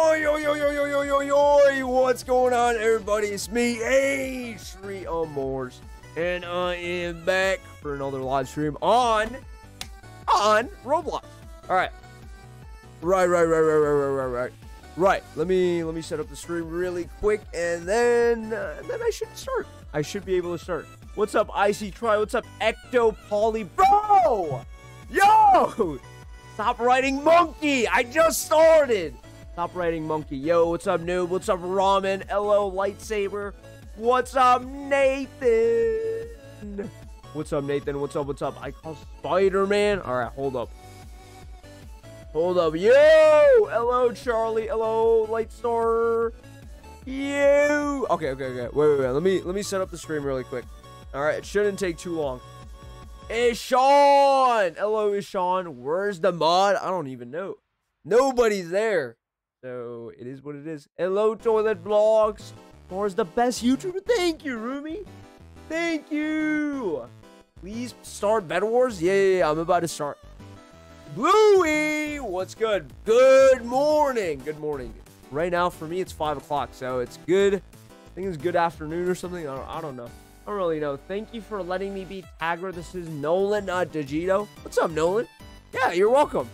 Yo, yo, yo, yo, yo, yo, yo, yo, what's going on, everybody? It's me, Atriumars, and I am back for another live stream on, on Roblox. All right. Right, right, right, right, right, right, right, right. Right, let me, let me set up the stream really quick, and then, uh, then I should start. I should be able to start. What's up, Icy Try? What's up, Ecto Poly? Bro! Yo! Stop writing monkey! I just started! Stop writing monkey. Yo, what's up, noob? What's up, ramen? Hello, lightsaber. What's up, Nathan? What's up, Nathan? What's up? What's up? I call Spider-Man. All right, hold up. Hold up. Yo! Hello, Charlie. Hello, Lightstar. You. Okay, okay, okay. Wait, wait, wait. Let me let me set up the stream really quick. All right, it shouldn't take too long. Ishan! Hello, Ishan. Where's the mod? I don't even know. Nobody's there. So it is what it is. Hello, Toilet Vlogs. Where's the best YouTuber? Thank you, Rumi. Thank you. Please start Bed Wars. Yeah, yeah, yeah, I'm about to start. Bluey, what's good? Good morning. Good morning. Right now, for me, it's 5 o'clock, so it's good. I think it's good afternoon or something. I don't, I don't know. I don't really know. Thank you for letting me be Tagger. This is Nolan, uh, not Digito. What's up, Nolan? Yeah, you're welcome.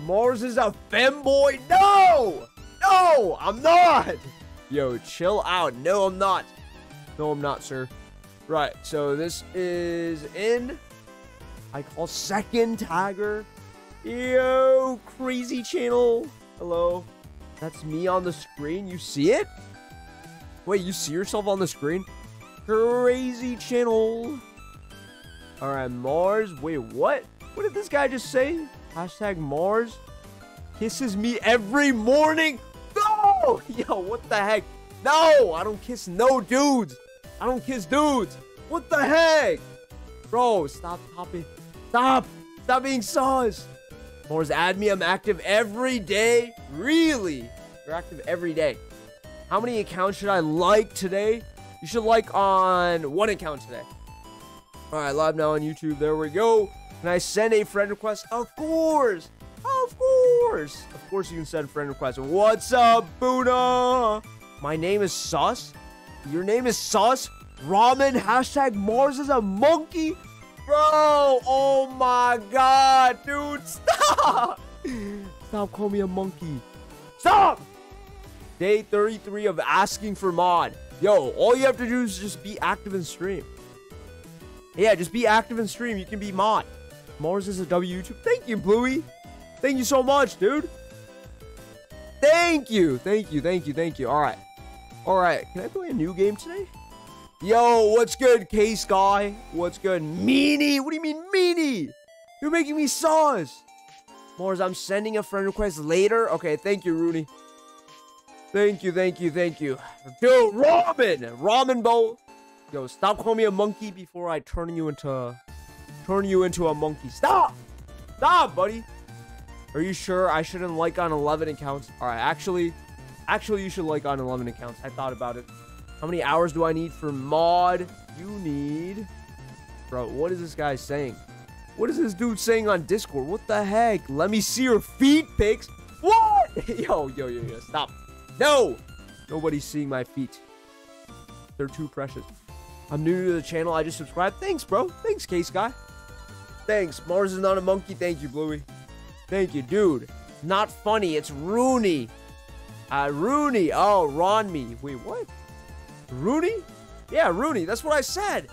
Mars is a femboy? No! No, I'm not! Yo, chill out. No, I'm not. No, I'm not, sir. Right, so this is in... I call second tagger. Yo, crazy channel. Hello. That's me on the screen. You see it? Wait, you see yourself on the screen? Crazy channel. Alright, Mars. Wait, what? What did this guy just say? Hashtag Mars kisses me every morning. No! Yo, what the heck? No! I don't kiss no dudes. I don't kiss dudes. What the heck? Bro, stop topping. Stop. Stop being sus. Mars, add me. I'm active every day. Really? You're active every day. How many accounts should I like today? You should like on one account today. All right, live now on YouTube. There we go. Can I send a friend request? Of course. Of course. Of course you can send friend requests. What's up, Buddha? My name is Sus. Your name is Sus? Ramen hashtag Mars is a monkey? Bro, oh my god, dude, stop! Stop calling me a monkey. Stop! Day 33 of asking for mod. Yo, all you have to do is just be active in stream. Yeah, just be active in stream. You can be mod. Mars is a W YouTube. Thank you, Bluey. Thank you so much, dude. Thank you. Thank you. Thank you. Thank you. All right. All right. Can I play a new game today? Yo, what's good, K-Sky? What's good? Meanie? What do you mean, meanie? You're making me sauce. Mars, I'm sending a friend request later. Okay, thank you, Rooney. Thank you, thank you, thank you. Dude, ramen! Ramen bowl. Yo, stop calling me a monkey before I turn you into... Turn you into a monkey. Stop! Stop, buddy. Are you sure I shouldn't like on 11 accounts? Alright, actually... Actually, you should like on 11 accounts. I thought about it. How many hours do I need for mod? You need... Bro, what is this guy saying? What is this dude saying on Discord? What the heck? Let me see your feet pics. What? yo, yo, yo, yo. Stop. No! Nobody's seeing my feet. They're too precious. I'm new to the channel. I just subscribed. Thanks, bro. Thanks, Case Guy. Thanks. Mars is not a monkey. Thank you, Bluey. Thank you, dude. Not funny. It's Rooney. Uh, Rooney. Oh, Ron me. Wait, what? Rooney? Yeah, Rooney. That's what I said.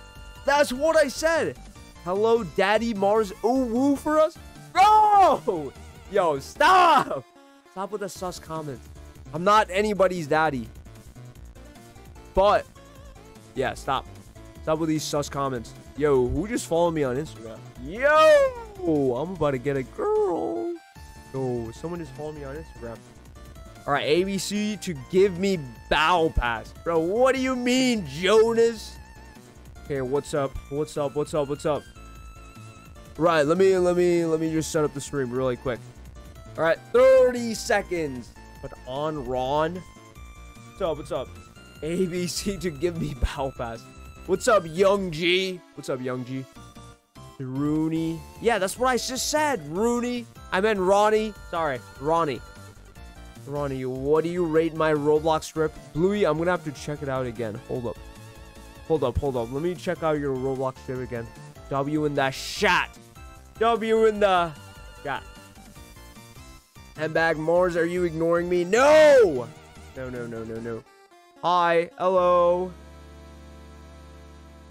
That's what I said. Hello, Daddy Mars. Ooh, woo for us? Bro! Yo, stop! Stop with the sus comments. I'm not anybody's daddy. But, yeah, stop. Stop with these sus comments. Yo, who just followed me on Instagram? Yo! I'm about to get a girl. Yo, someone just followed me on Instagram. All right, ABC to give me bow pass. Bro, what do you mean, Jonas? Okay, what's up? What's up? What's up? What's up? Right, let me let me let me just set up the stream really quick. All right, 30 seconds. But on Ron. What's up? What's up? ABC to give me bow pass. What's up, Young G? What's up, Young G? Rooney. Yeah, that's what I just said. Rooney. I meant Ronnie. Sorry, Ronnie. Ronnie, what do you rate my Roblox strip? Bluey, I'm gonna have to check it out again. Hold up. Hold up, hold up. Let me check out your Roblox strip again. W in the shot. W in the shot. Handbag Mars, are you ignoring me? No! No, no, no, no, no. Hi. Hello.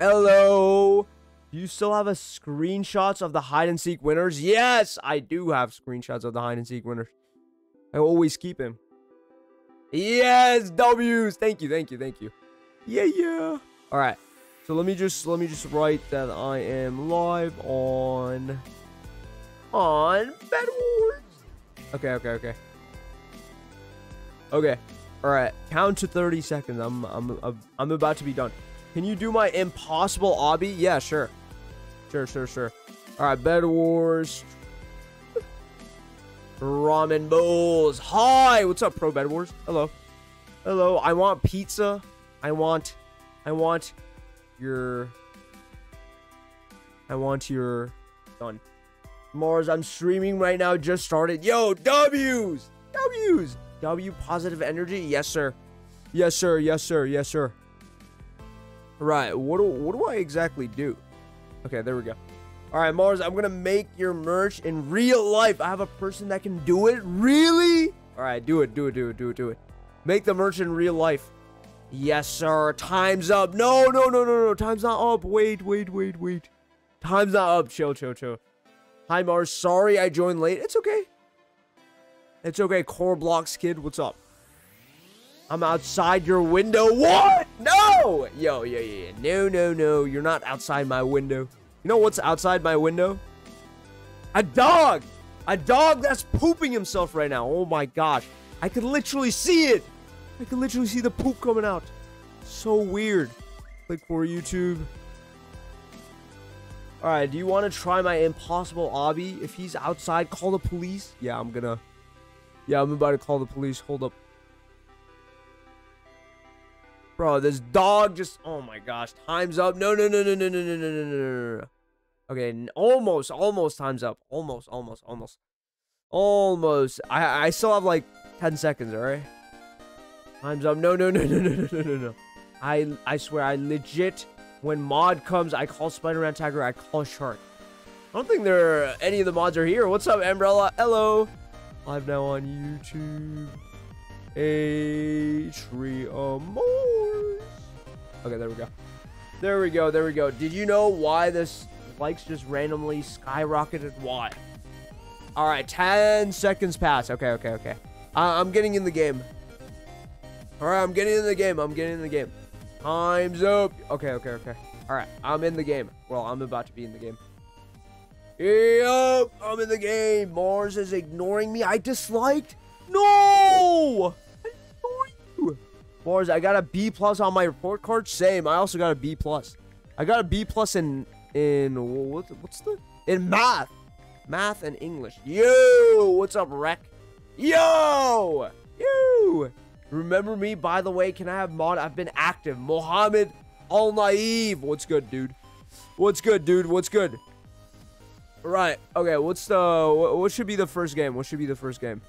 Hello. Do you still have a screenshots of the hide and seek winners? Yes, I do have screenshots of the hide and seek winners. I always keep him. Yes, W's. Thank you, thank you, thank you. Yeah, yeah. All right. So let me just let me just write that I am live on on Bed Wars. Okay, okay, okay. Okay. All right. Count to 30 seconds. I'm I'm I'm about to be done. Can you do my impossible obby? Yeah, sure. Sure, sure, sure. All right, Bed Wars. Ramen bowls. Hi, what's up, Pro Bed Wars? Hello. Hello. I want pizza. I want I want your I want your done. Mars, I'm streaming right now. Just started. Yo, W's! W's! W positive energy? Yes, sir. Yes, sir. Yes, sir. Yes, sir. Right. What do, what do I exactly do? Okay, there we go. All right, Mars, I'm going to make your merch in real life. I have a person that can do it. Really? All right, do it, do it, do it, do it, do it. Make the merch in real life. Yes, sir. Time's up. No, no, no, no, no. Time's not up. Wait, wait, wait, wait. Time's not up. Chill, chill, chill. Hi, Mars. Sorry I joined late. It's okay. It's okay. Core Blocks Kid, what's up? I'm outside your window. What? No! Yo, yo, yo. No, no, no. You're not outside my window. You know what's outside my window? A dog! A dog that's pooping himself right now. Oh my gosh. I can literally see it. I can literally see the poop coming out. So weird. Click for YouTube. Alright, do you want to try my impossible obby? If he's outside, call the police. Yeah, I'm gonna... Yeah, I'm about to call the police. Hold up. Bro, this dog just... Oh my gosh. Time's up. No, no, no, no, no, no, no, no, no, no, no. Okay, almost, almost time's up. Almost, almost, almost. Almost. I, I still have like 10 seconds, alright? Time's up. No, no, no, no, no, no, no, no, no. I, I swear, I legit... When mod comes, I call Spider-Man Tiger, I call Shark. I don't think there are any of the mods are here. What's up, Umbrella? Hello. Live now on YouTube. Atriumars. Okay, there we go. There we go. There we go. Did you know why this likes just randomly skyrocketed? Why? All right, 10 seconds pass. Okay, okay, okay. Uh, I'm getting in the game. All right, I'm getting in the game. I'm getting in the game. Time's up. Okay, okay, okay. All right, I'm in the game. Well, I'm about to be in the game. Yep, I'm in the game. Mars is ignoring me. I disliked. No! Mars, I got a B plus on my report card. Same. I also got a B plus. I got a B plus in in what, what's the in math, math and English. Yo, what's up, wreck? Yo, yo. Remember me, by the way. Can I have mod? I've been active. Mohammed Al Naif. What's good, dude? What's good, dude? What's good? Right. Okay. What's the what should be the first game? What should be the first game?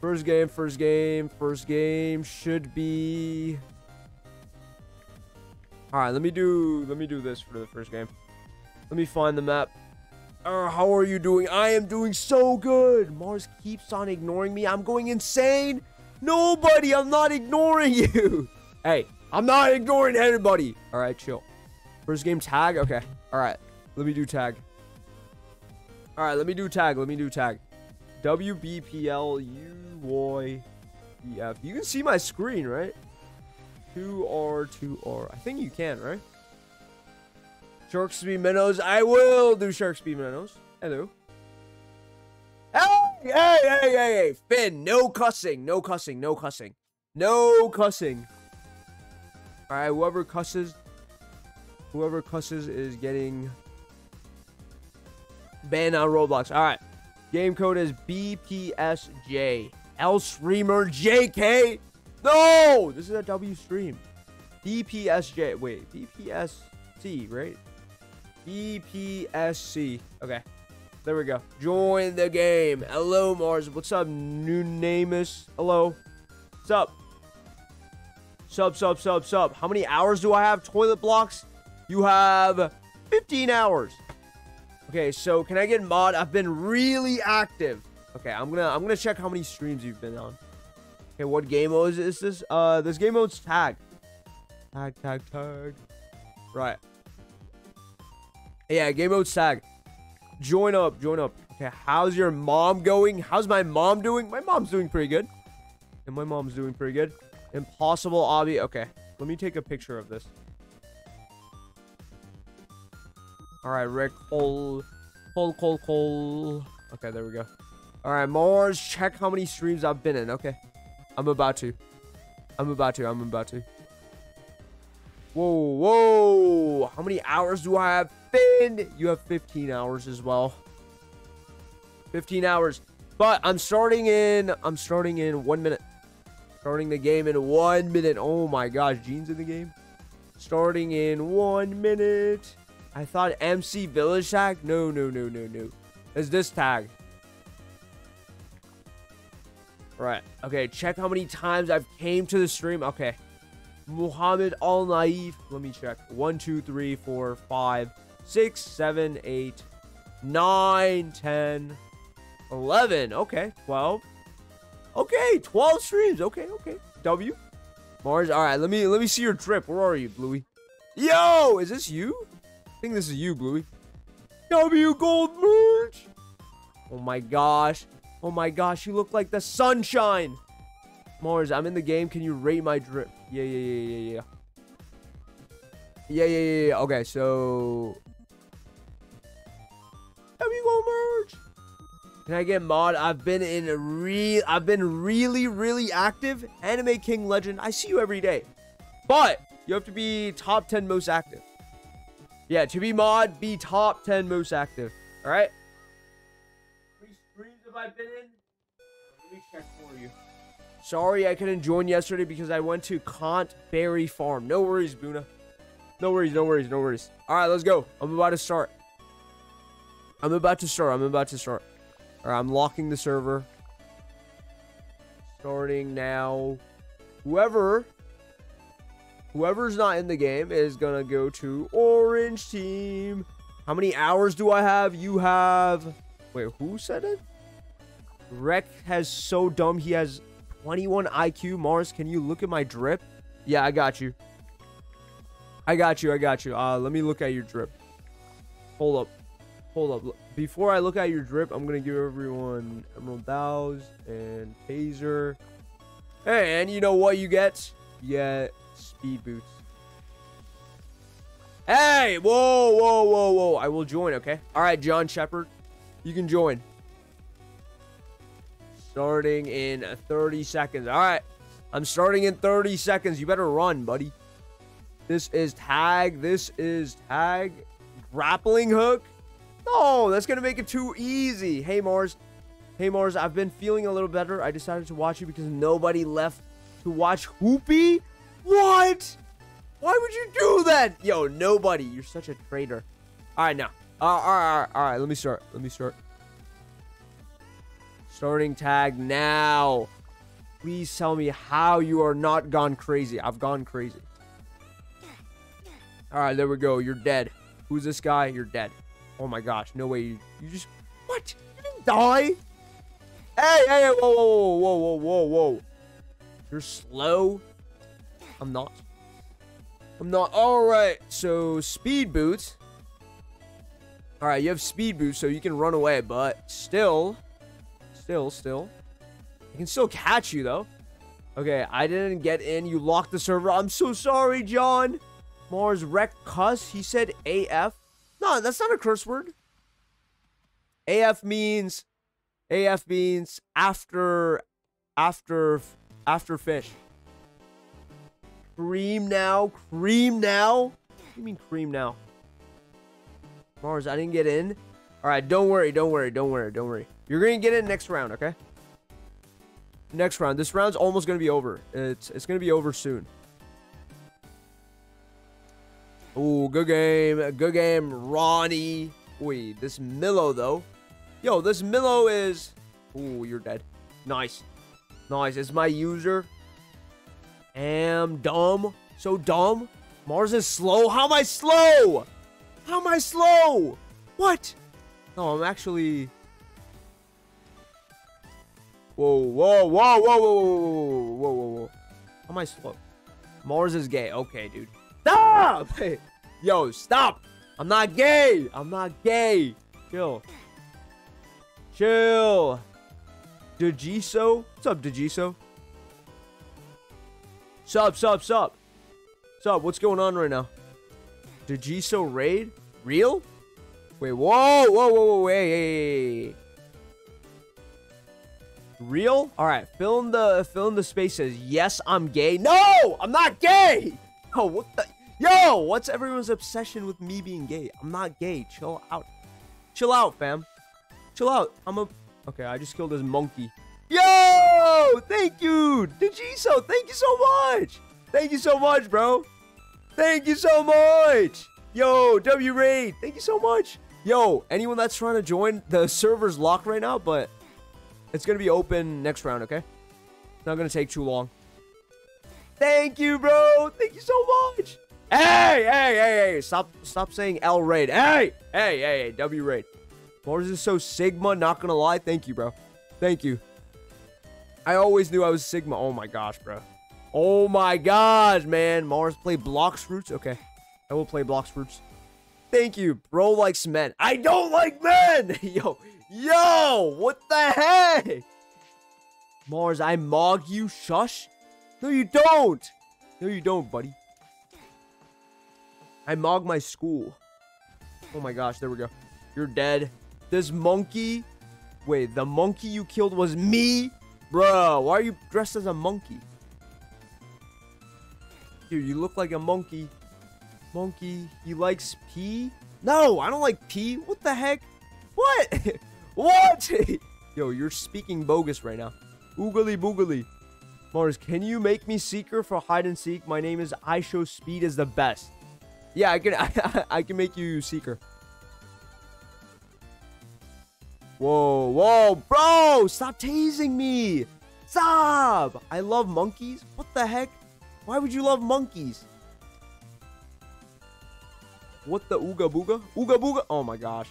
First game, first game, first game should be All right, let me do let me do this for the first game. Let me find the map. Uh, how are you doing? I am doing so good. Mars keeps on ignoring me. I'm going insane. Nobody, I'm not ignoring you. Hey, I'm not ignoring anybody. All right, chill. First game tag. Okay. All right. Let me do tag. All right, let me do tag. Let me do tag. WBPLUYEF. You can see my screen, right? 2R, 2R. I think you can, right? Shark Speed Minnows. I will do Shark Speed Minnows. Hello. Hey, hey, hey, hey, hey. Finn, no cussing. No cussing. No cussing. No cussing. All right, whoever cusses, whoever cusses is getting banned on Roblox. All right. Game code is BPSJ. L streamer JK. No, this is a W stream. BPSJ. Wait, BPSC, right? BPSC. Okay. There we go. Join the game. Hello, Mars. What's up, Nunamus? Hello. What's up? Sub, sub, sub, sub. How many hours do I have? Toilet blocks? You have 15 hours. Okay, so can I get mod? I've been really active. Okay, I'm gonna I'm gonna check how many streams you've been on. Okay, what game mode is this? Uh, this game mode's tag. Tag, tag, tag. Right. Yeah, game mode's tag. Join up, join up. Okay, how's your mom going? How's my mom doing? My mom's doing pretty good. And my mom's doing pretty good. Impossible obby. Okay, let me take a picture of this. All right, Rick. Cole, Cole, Cole, Cole. Okay, there we go. All right, Mars. Check how many streams I've been in. Okay, I'm about to. I'm about to. I'm about to. Whoa, whoa. How many hours do I have been? You have 15 hours as well. 15 hours. But I'm starting in. I'm starting in one minute. Starting the game in one minute. Oh my gosh, Gene's in the game. Starting in one minute. I thought MC Village tag. No, no, no, no, no. It's this tag. Right. Okay, check how many times I've came to the stream. Okay. Muhammad Al Naif. Let me check. One, two, three, four, five, six, seven, eight, nine, ten, eleven. Okay, 12. Okay, 12 streams. Okay, okay. W. Mars. All right, let me let me see your drip. Where are you, Bluey? Yo, is this you? I think this is you, Bluey. W Gold merch. Oh my gosh. Oh my gosh, you look like the sunshine. Mars, I'm in the game. Can you rate my drip? Yeah, yeah, yeah, yeah, yeah. Yeah, yeah, yeah, yeah. Okay, so... W Gold merch. Can I get mod? I've been in a real... I've been really, really active. Anime King Legend. I see you every day. But you have to be top 10 most active. Yeah, to be mod, be top 10 most active. All right? Have I been in? Let me check for you. Sorry I couldn't join yesterday because I went to Knott's Berry Farm. No worries, Buna. No worries, no worries, no worries. All right, let's go. I'm about to start. I'm about to start. I'm about to start. All right, I'm locking the server. Starting now. Whoever Whoever's not in the game is gonna go to orange team. How many hours do I have? You have... Wait, who said it? Rec has so dumb. He has 21 IQ. Mars, can you look at my drip? Yeah, I got you. I got you. I got you. Uh, let me look at your drip. Hold up. Hold up. Before I look at your drip, I'm going to give everyone Emerald Daos and Taser. Hey, and you know what you get? Get speed boots. Hey, whoa, whoa, whoa, whoa. I will join, okay? All right, John Shepard. You can join. Starting in 30 seconds. All right. I'm starting in 30 seconds. You better run, buddy. This is tag. This is tag. Grappling hook. Oh, that's going to make it too easy. Hey, Mars. Hey, Mars. I've been feeling a little better. I decided to watch you because nobody left to watch Hoopy. What? Why would you do that? Yo, nobody. You're such a traitor. All right, now. Uh, all right, all right, all right. Let me start. Let me start. Starting tag now. Please tell me how you are not gone crazy. I've gone crazy. All right, there we go. You're dead. Who's this guy? You're dead. Oh my gosh. No way. You, you just... What? You didn't die? Hey, hey, hey. Whoa, whoa, whoa, whoa, whoa, whoa. You're slow? I'm not. I'm not. All right. So, speed boots. All right, you have speed boots, so you can run away, but still... Still, still. I can still catch you, though. Okay, I didn't get in. You locked the server. I'm so sorry, John. Mars wreck cuss. He said AF. No, that's not a curse word. AF means... AF means after... After... After fish. Cream now. Cream now? What do you mean cream now? Mars, I didn't get in. All right, don't worry, don't worry, don't worry, don't worry. You're gonna get in next round, okay? Next round. This round's almost gonna be over. It's it's gonna be over soon. Oh, good game, good game, Ronnie. Wait, this Milo though. Yo, this Milo is... Ooh, you're dead. Nice. Nice. It's my user. Am dumb. So dumb. Mars is slow. How am I slow? How am I slow? What? No, I'm actually... Whoa, whoa, whoa, whoa, whoa, whoa, whoa, whoa, whoa. How am I slow? Mars is gay. Okay, dude. Stop! Hey, Yo, stop! I'm not gay! I'm not gay! Chill. Chill. Dejiso? What's up, Dejiso? Sup, sup, sup. Sup, what's going on right now? Dejiso raid? Real? Wait, whoa, whoa, whoa, whoa, hey. Real? All right, fill in the fill in the spaces. Yes, I'm gay. No, I'm not gay. Oh, what the? Yo, what's everyone's obsession with me being gay? I'm not gay. Chill out. Chill out, fam. Chill out. I'm a. Okay, I just killed this monkey. Yo, thank you, Dejiso. Thank you so much. Thank you so much, bro. Thank you so much. Yo, W Raid. Thank you so much. Yo, anyone that's trying to join, the server's locked right now, but it's going to be open next round, okay? It's not going to take too long. Thank you, bro. Thank you so much. Hey, hey, hey, hey. Stop stop saying L raid. Hey, hey, hey, hey. W raid. Mars is so Sigma, not to lie. Thank you, bro. Thank you. I always knew I was Sigma. Oh, my gosh, bro. Oh, my gosh, man. Mars play Blox Fruits? Okay. I will play Blox Fruits. Thank you. Bro likes men. I don't like men. Yo, Yo, what the heck? Mars, I mog you. Shush. No, you don't. No, you don't, buddy. I mog my school. Oh my gosh, there we go. You're dead. This monkey. Wait, the monkey you killed was me? Bro, why are you dressed as a monkey? Dude, you look like a monkey. Monkey, he likes pee? No, I don't like pee. What the heck? What? What? Yo, you're speaking bogus right now. Oogly boogly. Mars, can you make me seeker for hide and seek? My name is I show speed is the best. Yeah, I can I, I can make you seeker. Whoa, whoa, bro! Stop tasing me! Stop! I love monkeys? What the heck? Why would you love monkeys? What the ooga booga? Ooga booga? Oh my gosh.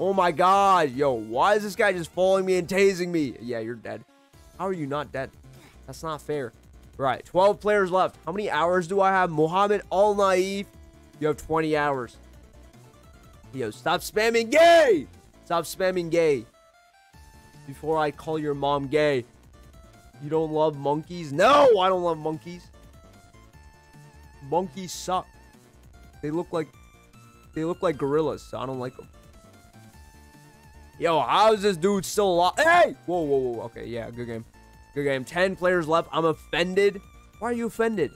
Oh my god. Yo, why is this guy just following me and tasing me? Yeah, you're dead. How are you not dead? That's not fair. Right, 12 players left. How many hours do I have? Mohammed Al Naif. You have 20 hours. Yo, stop spamming gay! Stop spamming gay. Before I call your mom gay. You don't love monkeys? No, I don't love monkeys. Monkeys suck. They look like they look like gorillas, so I don't like them. Yo, how is this dude still alive? Hey! Whoa, whoa, whoa. Okay, yeah, good game. Good game. 10 players left. I'm offended. Why are you offended?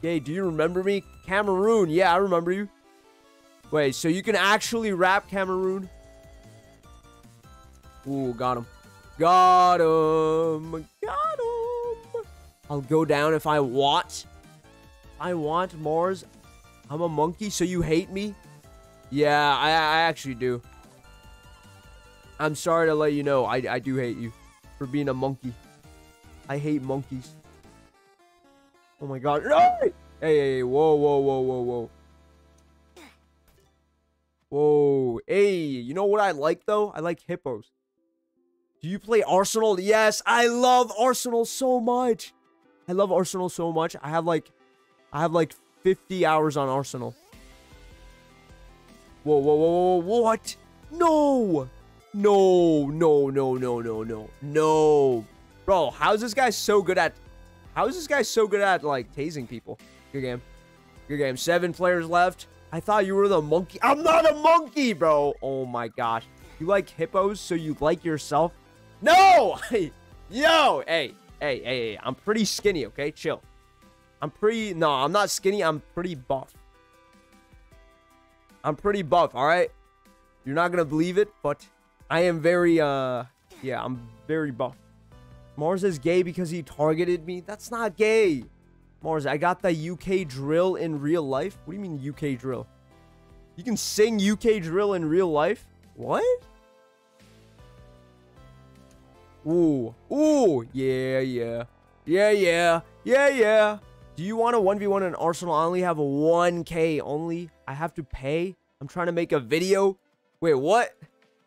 Hey, do you remember me? Cameroon. Yeah, I remember you. Wait, so you can actually rap Cameroon? Ooh, got him. Got him. Got him. I'll go down if I want. I want Mars. I'm a monkey, so you hate me? Yeah, I, I actually do. I'm sorry to let you know, I, I do hate you for being a monkey. I hate monkeys. Oh my god. Hey, hey, hey, whoa, whoa, whoa, whoa, whoa. Whoa. Hey, you know what I like though? I like hippos. Do you play Arsenal? Yes, I love Arsenal so much. I love Arsenal so much. I have like I have like 50 hours on Arsenal. Whoa, whoa, whoa, whoa, what? No! No, no, no, no, no, no, no. Bro, how's this guy so good at... How is this guy so good at, like, tasing people? Good game. Good game. Seven players left. I thought you were the monkey. I'm not a monkey, bro. Oh, my gosh. You like hippos, so you like yourself? No! Yo! Hey, hey, hey, hey. I'm pretty skinny, okay? Chill. I'm pretty... No, I'm not skinny. I'm pretty buff. I'm pretty buff, all right? You're not going to believe it, but I am very, uh, yeah, I'm very buff. Mars is gay because he targeted me. That's not gay. Mars, I got the UK drill in real life. What do you mean UK drill? You can sing UK drill in real life? What? Ooh. Ooh. Yeah, yeah. Yeah, yeah. Yeah, yeah. Do you want a 1v1 in Arsenal? I only have a 1k only. I have to pay. I'm trying to make a video. Wait, what?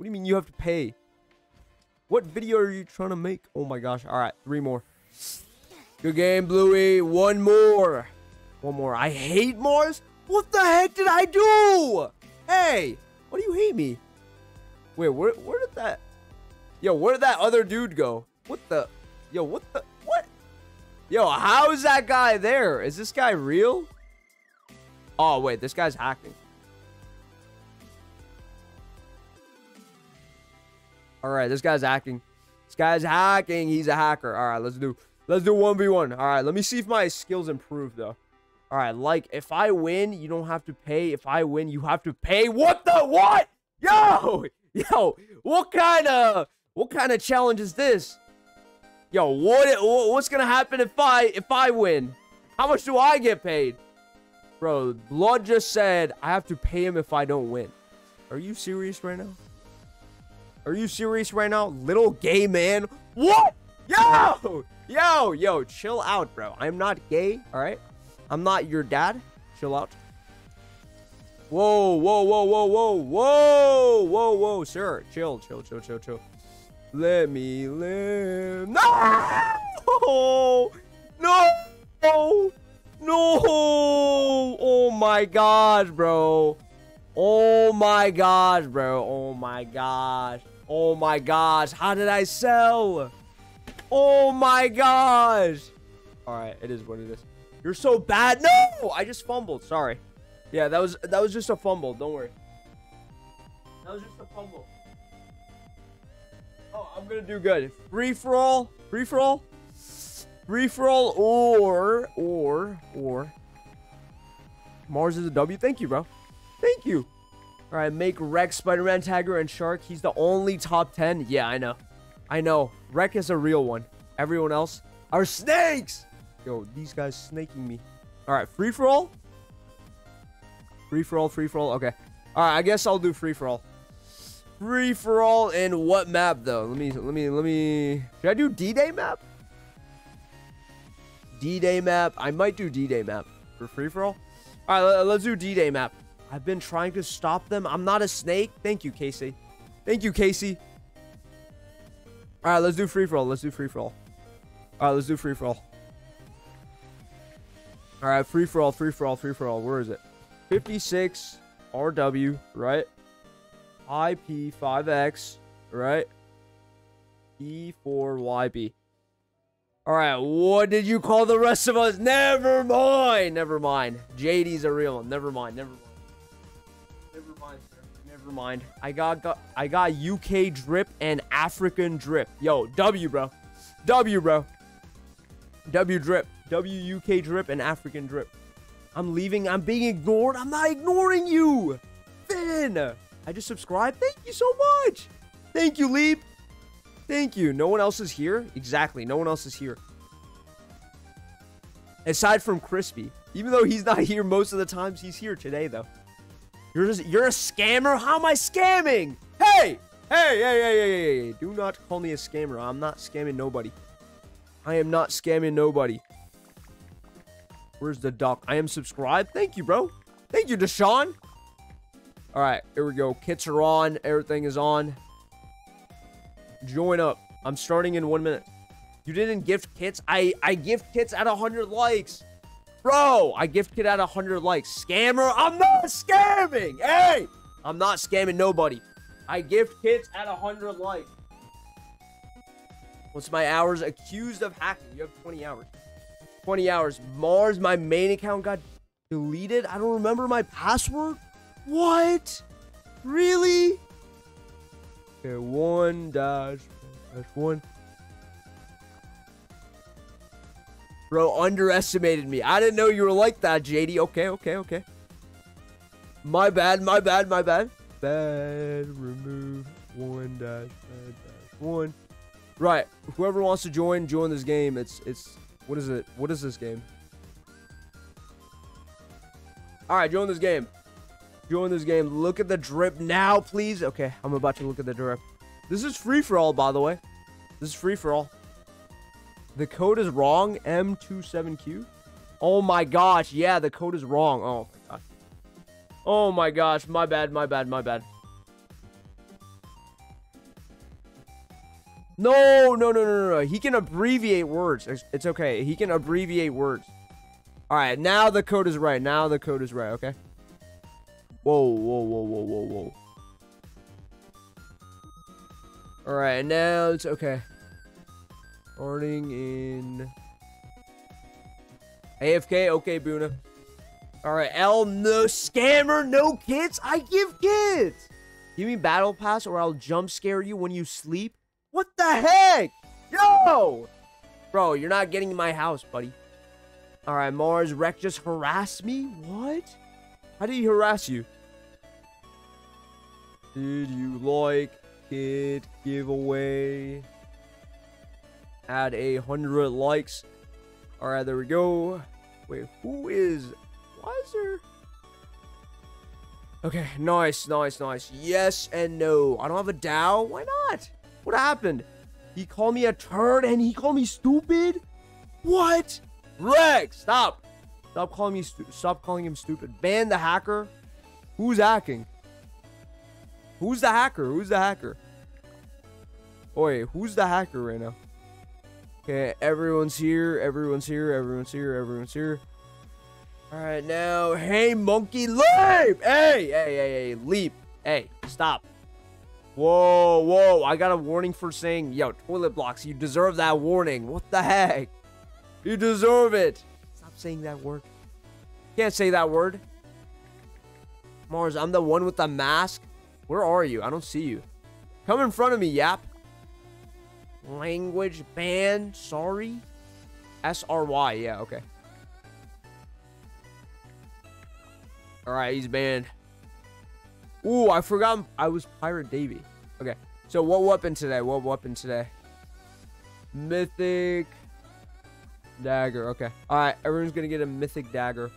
What do you mean you have to pay? What video are you trying to make? Oh my gosh. All right, three more. Good game, Bluey. One more. One more. I hate Mars. What the heck did I do? Hey, why do you hate me? Wait, where, where did that... Yo, where did that other dude go? What the... Yo, what the... What? Yo, how is that guy there? Is this guy real? Oh, wait, this guy's hacking. All right, this guy's hacking. This guy's hacking. He's a hacker. All right, let's do let's do 1v1. All right, let me see if my skills improve though. All right, like if I win, you don't have to pay. If I win, you have to pay. What the what? Yo, yo, what kind of what kind of challenge is this? Yo, what what's gonna happen if I if I win? How much do I get paid? Bro, Blood just said I have to pay him if I don't win. Are you serious right now? Are you serious right now? Little gay man. What? Yo! Yo, yo, chill out, bro. I'm not gay, all right? I'm not your dad. Chill out. Whoa, whoa, whoa, whoa, whoa, whoa, whoa, whoa, sir. Chill, chill, chill, chill, chill. Let me live. No! No! No! Oh my gosh, bro. Oh my gosh, bro. Oh my gosh. Oh my gosh. How did I sell? Oh my gosh. All right, it is what it is. You're so bad. No, I just fumbled. Sorry. Yeah, that was that was just a fumble. Don't worry. That was just a fumble. Oh, I'm gonna do good. Free for all. Free for all. Free for all or or or Mars is a W. Thank you, bro. Thank you. All right, make Rex, Spider-Man, Tiger, and Shark. He's the only top 10. Yeah, I know. I know. Rex is a real one. Everyone else are snakes. Yo, these guys snaking me. All right, free for all. Free for all, free for all. Okay. All right, I guess I'll do free for all. Free for all in what map though? Let me, let me, let me. Should I do D-Day map? D-Day map. I might do D-Day map for free for all. All right, let's do D-Day map. I've been trying to stop them. I'm not a snake. Thank you, Casey. Thank you, Casey. All right, let's do free for all. Let's do free for all. All right, let's do free for all. All right, free for all, free for all, free for all. Where is it? 56 RW, right? IP5X, right? E4YB. All right, what did you call the rest of us? Never mind. Never mind. JD's a real one. Never mind. Never mind. Mind. I got, I got UK drip and African drip. Yo, W, bro. W, bro. W drip. W UK drip and African drip. I'm leaving. I'm being ignored. I'm not ignoring you. Finn. I just subscribed. Thank you so much. Thank you, Leap. Thank you. No one else is here? Exactly. No one else is here. Aside from Crispy. Even though he's not here most of the times, he's here today, though. You're just, you're a scammer? How am I scamming? Hey! Hey, hey, hey, hey, hey. Do not call me a scammer. I'm not scamming nobody. I am not scamming nobody. Where's the duck? I am subscribed. Thank you, bro. Thank you, Deshaun. All right, here we go. Kits are on. Everything is on. Join up. I'm starting in one minute. You didn't gift kits? I, I gift kits at 100 likes. Bro, I gift kit at 100 likes. Scammer? I'm not scamming. Hey, I'm not scamming nobody. I gift kits at 100 likes. What's my hours? Accused of hacking. You have 20 hours. 20 hours. Mars, my main account got deleted. I don't remember my password. What? Really? Okay, one dash dash one. Bro, underestimated me. I didn't know you were like that, JD. Okay, okay, okay. My bad, my bad, my bad. Bad, remove one dash bad dash one. Right. Whoever wants to join, join this game. It's it's what is it? What is this game? Alright, join this game. Join this game. Look at the drip now, please. Okay, I'm about to look at the drip. This is free for all, by the way. This is free for all. The code is wrong. M27Q. Oh my gosh. Yeah, the code is wrong. Oh my gosh. Oh my gosh. My bad. My bad. My bad. No, no, no, no, no. He can abbreviate words. It's, it's okay. He can abbreviate words. All right. Now the code is right. Now the code is right. Okay. Whoa, whoa, whoa, whoa, whoa, whoa. All right. Now it's okay. Starting in AFK. Okay, Buna. All right. L no scammer. No kids. I give kids. Give me battle pass or I'll jump scare you when you sleep. What the heck? Yo! Bro, you're not getting in my house, buddy. All right, Mars. Wreck just harassed me? What? How did he harass you? Did you like kid giveaway? Add a hundred likes. All right, there we go. Wait, who is Wiser? Okay, nice, nice, nice. Yes and no. I don't have a Dao. Why not? What happened? He called me a turd and he called me stupid? What? Rex, stop. Stop calling me stop calling him stupid. Ban the hacker. Who's hacking? Who's the hacker? Who's the hacker? Oi, who's the hacker right now? Okay, everyone's here, everyone's here, everyone's here, everyone's here. Alright, now, hey, monkey, leap! Hey, hey, hey, hey, leap. Hey, stop. Whoa, whoa, I got a warning for saying, yo, toilet blocks, you deserve that warning. What the heck? You deserve it. Stop saying that word. Can't say that word. Mars, I'm the one with the mask. Where are you? I don't see you. Come in front of me, yap. Language ban, sorry. S-R-Y, yeah, okay. Alright, he's banned. Ooh, I forgot I was Pirate Davy. Okay. So what weapon today? What weapon today? Mythic dagger. Okay. Alright, everyone's gonna get a mythic dagger.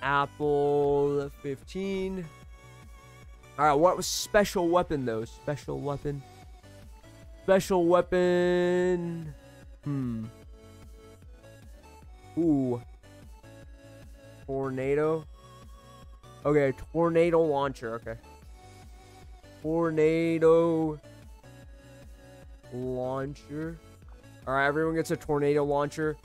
Apple 15. Alright, what was special weapon though? Special weapon. Special weapon. Hmm. Ooh. Tornado. Okay, tornado launcher. Okay. Tornado launcher. All right, everyone gets a tornado launcher.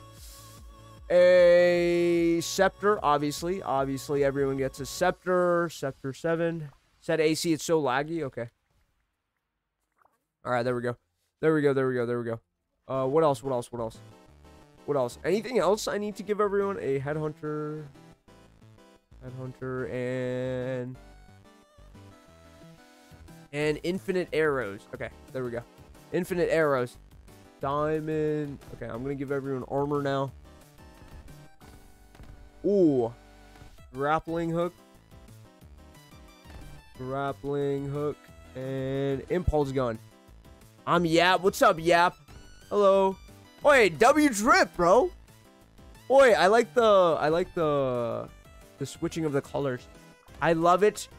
A scepter, obviously. Obviously, everyone gets a scepter. Scepter 7. Said AC, it's so laggy. Okay. All right, there we go. There we go, there we go, there we go. Uh, what else, what else, what else? What else? Anything else I need to give everyone? A headhunter. Headhunter and and infinite arrows. Okay, there we go. Infinite arrows. Diamond. Okay, I'm gonna give everyone armor now. Ooh, grappling hook. Grappling hook and impulse gun. I'm Yap. What's up, Yap? Hello. Wait, W drip, bro. Boy, I like the I like the the switching of the colors. I love it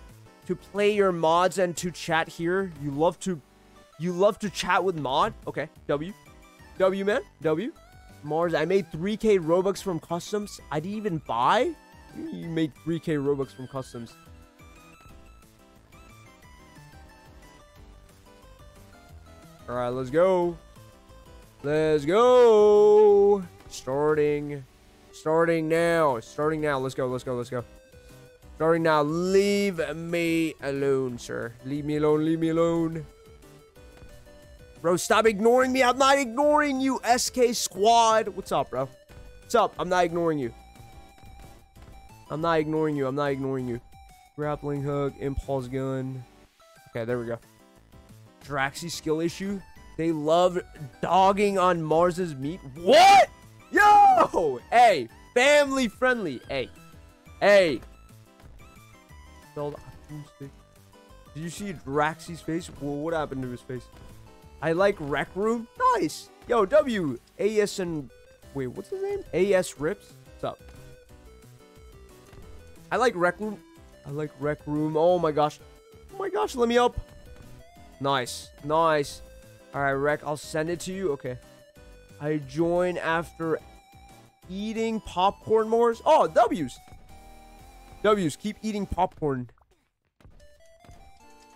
to play your mods and to chat here. You love to you love to chat with mod. Okay, W. W man. W. Mars, I made 3k Robux from customs. I didn't even buy. You made 3k Robux from customs. All right, let's go. Let's go. Starting Starting now. Starting now. Let's go. Let's go. Let's go. Starting now. Leave me alone, sir. Leave me alone. Leave me alone. Bro, stop ignoring me. I'm not ignoring you, SK Squad. What's up, bro? What's up? I'm not ignoring you. I'm not ignoring you. I'm not ignoring you. Grappling hook, impulse gun. Okay, there we go. Draxi skill issue. They love dogging on Mars's meat. What? Yo! Hey, family friendly. Hey. Hey. Did you see Draxi's face? Well, what happened to his face? I like Rec Room. Nice. Yo, W. AS and... Wait, what's his name? AS Rips? What's up? I like Rec Room. I like Rec Room. Oh my gosh. Oh my gosh, let me up. Nice. Nice. All right, Rec, I'll send it to you. Okay. I join after eating popcorn mores. Oh, W's. W's, keep eating popcorn.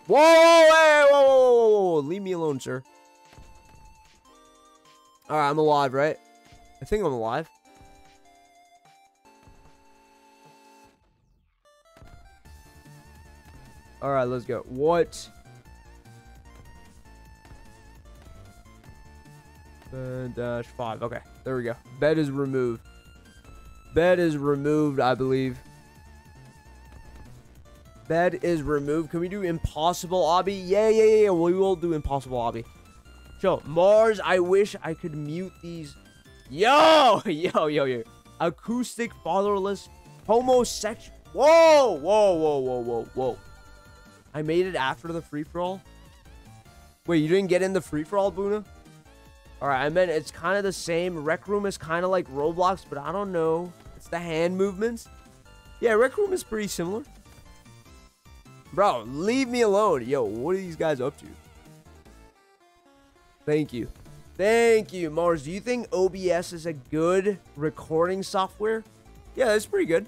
Whoa, hey, whoa, whoa, whoa, whoa, whoa, leave me alone, sir. All right, I'm alive, right? I think I'm alive. All right, let's go. What? Uh, dash five. Okay, there we go. Bed is removed. Bed is removed, I believe. Bed is removed. Can we do impossible obby? Yeah, yeah, yeah, yeah. We will do impossible obby. So, Mars, I wish I could mute these. Yo! Yo, yo, yo. Acoustic, fatherless, homosexual. Whoa! Whoa, whoa, whoa, whoa, whoa. I made it after the free-for-all? Wait, you didn't get in the free-for-all, Buna? Alright, I meant it's kind of the same. Rec Room is kind of like Roblox, but I don't know. It's the hand movements. Yeah, Rec Room is pretty similar. Bro, leave me alone. Yo, what are these guys up to? Thank you. Thank you, Mars. Do you think OBS is a good recording software? Yeah, that's pretty good.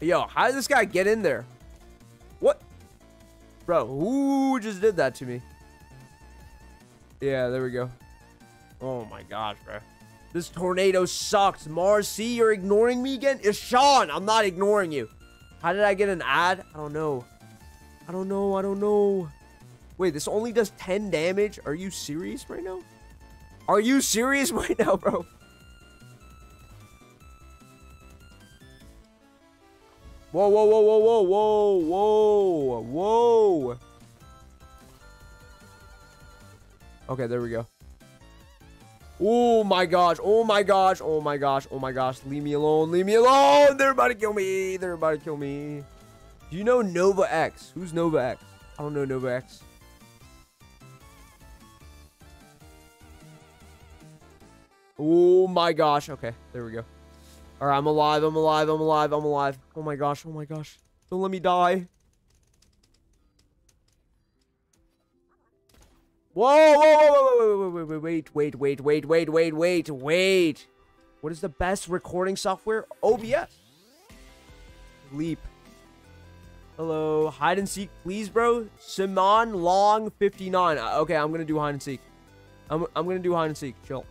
Yo, how did this guy get in there? What? Bro, who just did that to me? Yeah, there we go. Oh my gosh, bro. This tornado sucks. Mars, see, you're ignoring me again? It's Sean. I'm not ignoring you. How did I get an ad? I don't know. I don't know. I don't know. Wait, this only does 10 damage? Are you serious right now? Are you serious right now, bro? Whoa, whoa, whoa, whoa, whoa, whoa, whoa, whoa. Okay, there we go. Oh my gosh. Oh my gosh. Oh my gosh. Oh my gosh. Leave me alone. Leave me alone. They're about to kill me. They're about to kill me. Do you know Nova X? Who's Nova X? I don't know Nova X. Oh my gosh. Okay, there we go. All right, I'm alive. I'm alive. I'm alive. I'm alive. Oh my gosh. Oh my gosh. Don't let me die. Whoa, whoa, whoa, whoa, wait, wait, wait, wait, wait, wait, wait, wait. What is the best recording software? OBS. Leap. Hello. Hide and seek, please, bro. Simon Long 59. Uh, okay, I'm to do hide and seek. I'm, I'm to do hide and seek. Chill.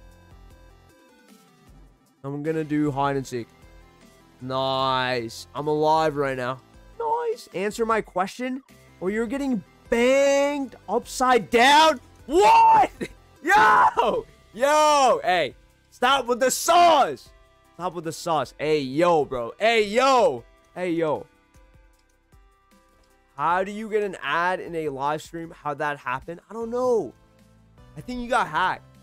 I'm to do hide and seek. Nice. I'm alive right now. Nice. Answer my question or you're getting banged upside down. What? Yo! Yo! Hey, stop with the sauce! Stop with the sauce. Hey, yo, bro. Hey, yo! Hey, yo. How do you get an ad in a live stream? How'd that happen? I don't know. I think you got hacked.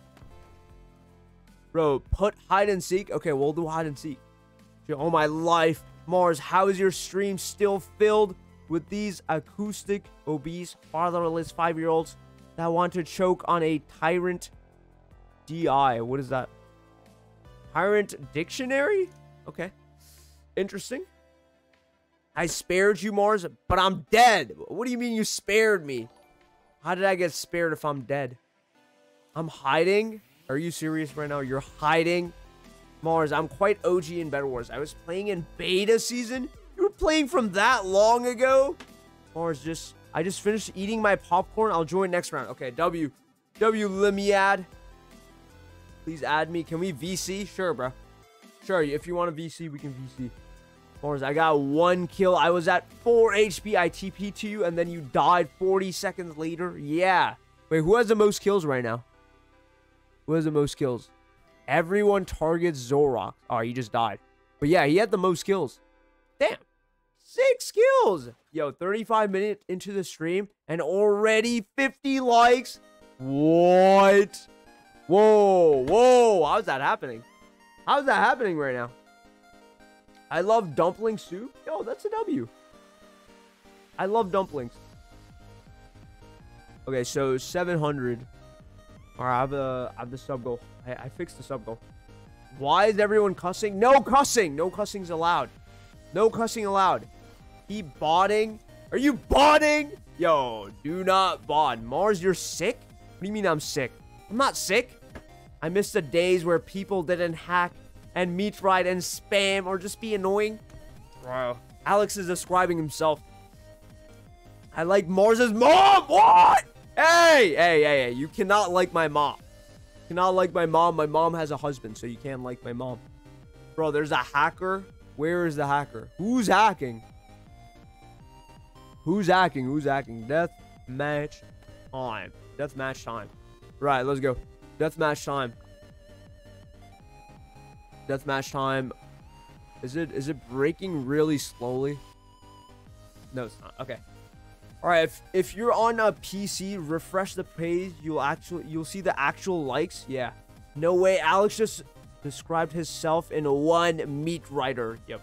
Bro, put hide and seek. Okay, we'll do hide and seek. Oh my life. Mars, how is your stream still filled with these acoustic, obese, fatherless five-year-olds that want to choke on a tyrant DI. What is that? Tyrant dictionary? Okay. Interesting. I spared you, Mars, but I'm dead. What do you mean you spared me? How did I get spared if I'm dead? I'm hiding? Are you serious right now? You're hiding? Mars, I'm quite OG in Bed Wars. I was playing in beta season. You were playing from that long ago? Mars, just I just finished eating my popcorn. I'll join next round. Okay, W. W, let me add. Please add me. Can we VC? Sure, bro. Sure, if you want to VC, we can VC. Mars, I got one kill. I was at 4 HP. I TP to you, and then you died 40 seconds later. Yeah. Wait, who has the most kills right now? Who has the most kills? Everyone targets Zorok. Oh, he just died. But yeah, he had the most kills. Damn. Six kills. Yo, 35 minutes into the stream and already 50 likes. What? Whoa, whoa. How's that happening? How's that happening right now? I love dumpling soup. Yo, that's a W. I love dumplings. Okay, so 700. All right, I have, a, I have the sub goal. I, I fixed the sub goal. Why is everyone cussing? No cussing. No cussing's allowed. No cussing allowed. Keep botting. Are you botting? Yo, do not bot. Mars, you're sick? What do you mean I'm sick? I'm not sick. I miss the days where people didn't hack and meet ride and spam or just be annoying. Bro. Alex is describing himself. I like Mars's mom. What? Hey, hey, hey, hey. You cannot like my mom. You cannot like my mom. My mom has a husband, so you can't like my mom. Bro, there's a hacker. Where is the hacker? Who's hacking? Who's hacking? Who's hacking? Death match time. Death match time. Right, let's go. Death match time. Death match time. Is it is it breaking really slowly? No, it's not. Okay. All right. If if you're on a PC, refresh the page. You'll actually you'll see the actual likes. Yeah. No way. Alex just described himself in one meat writer. Yep.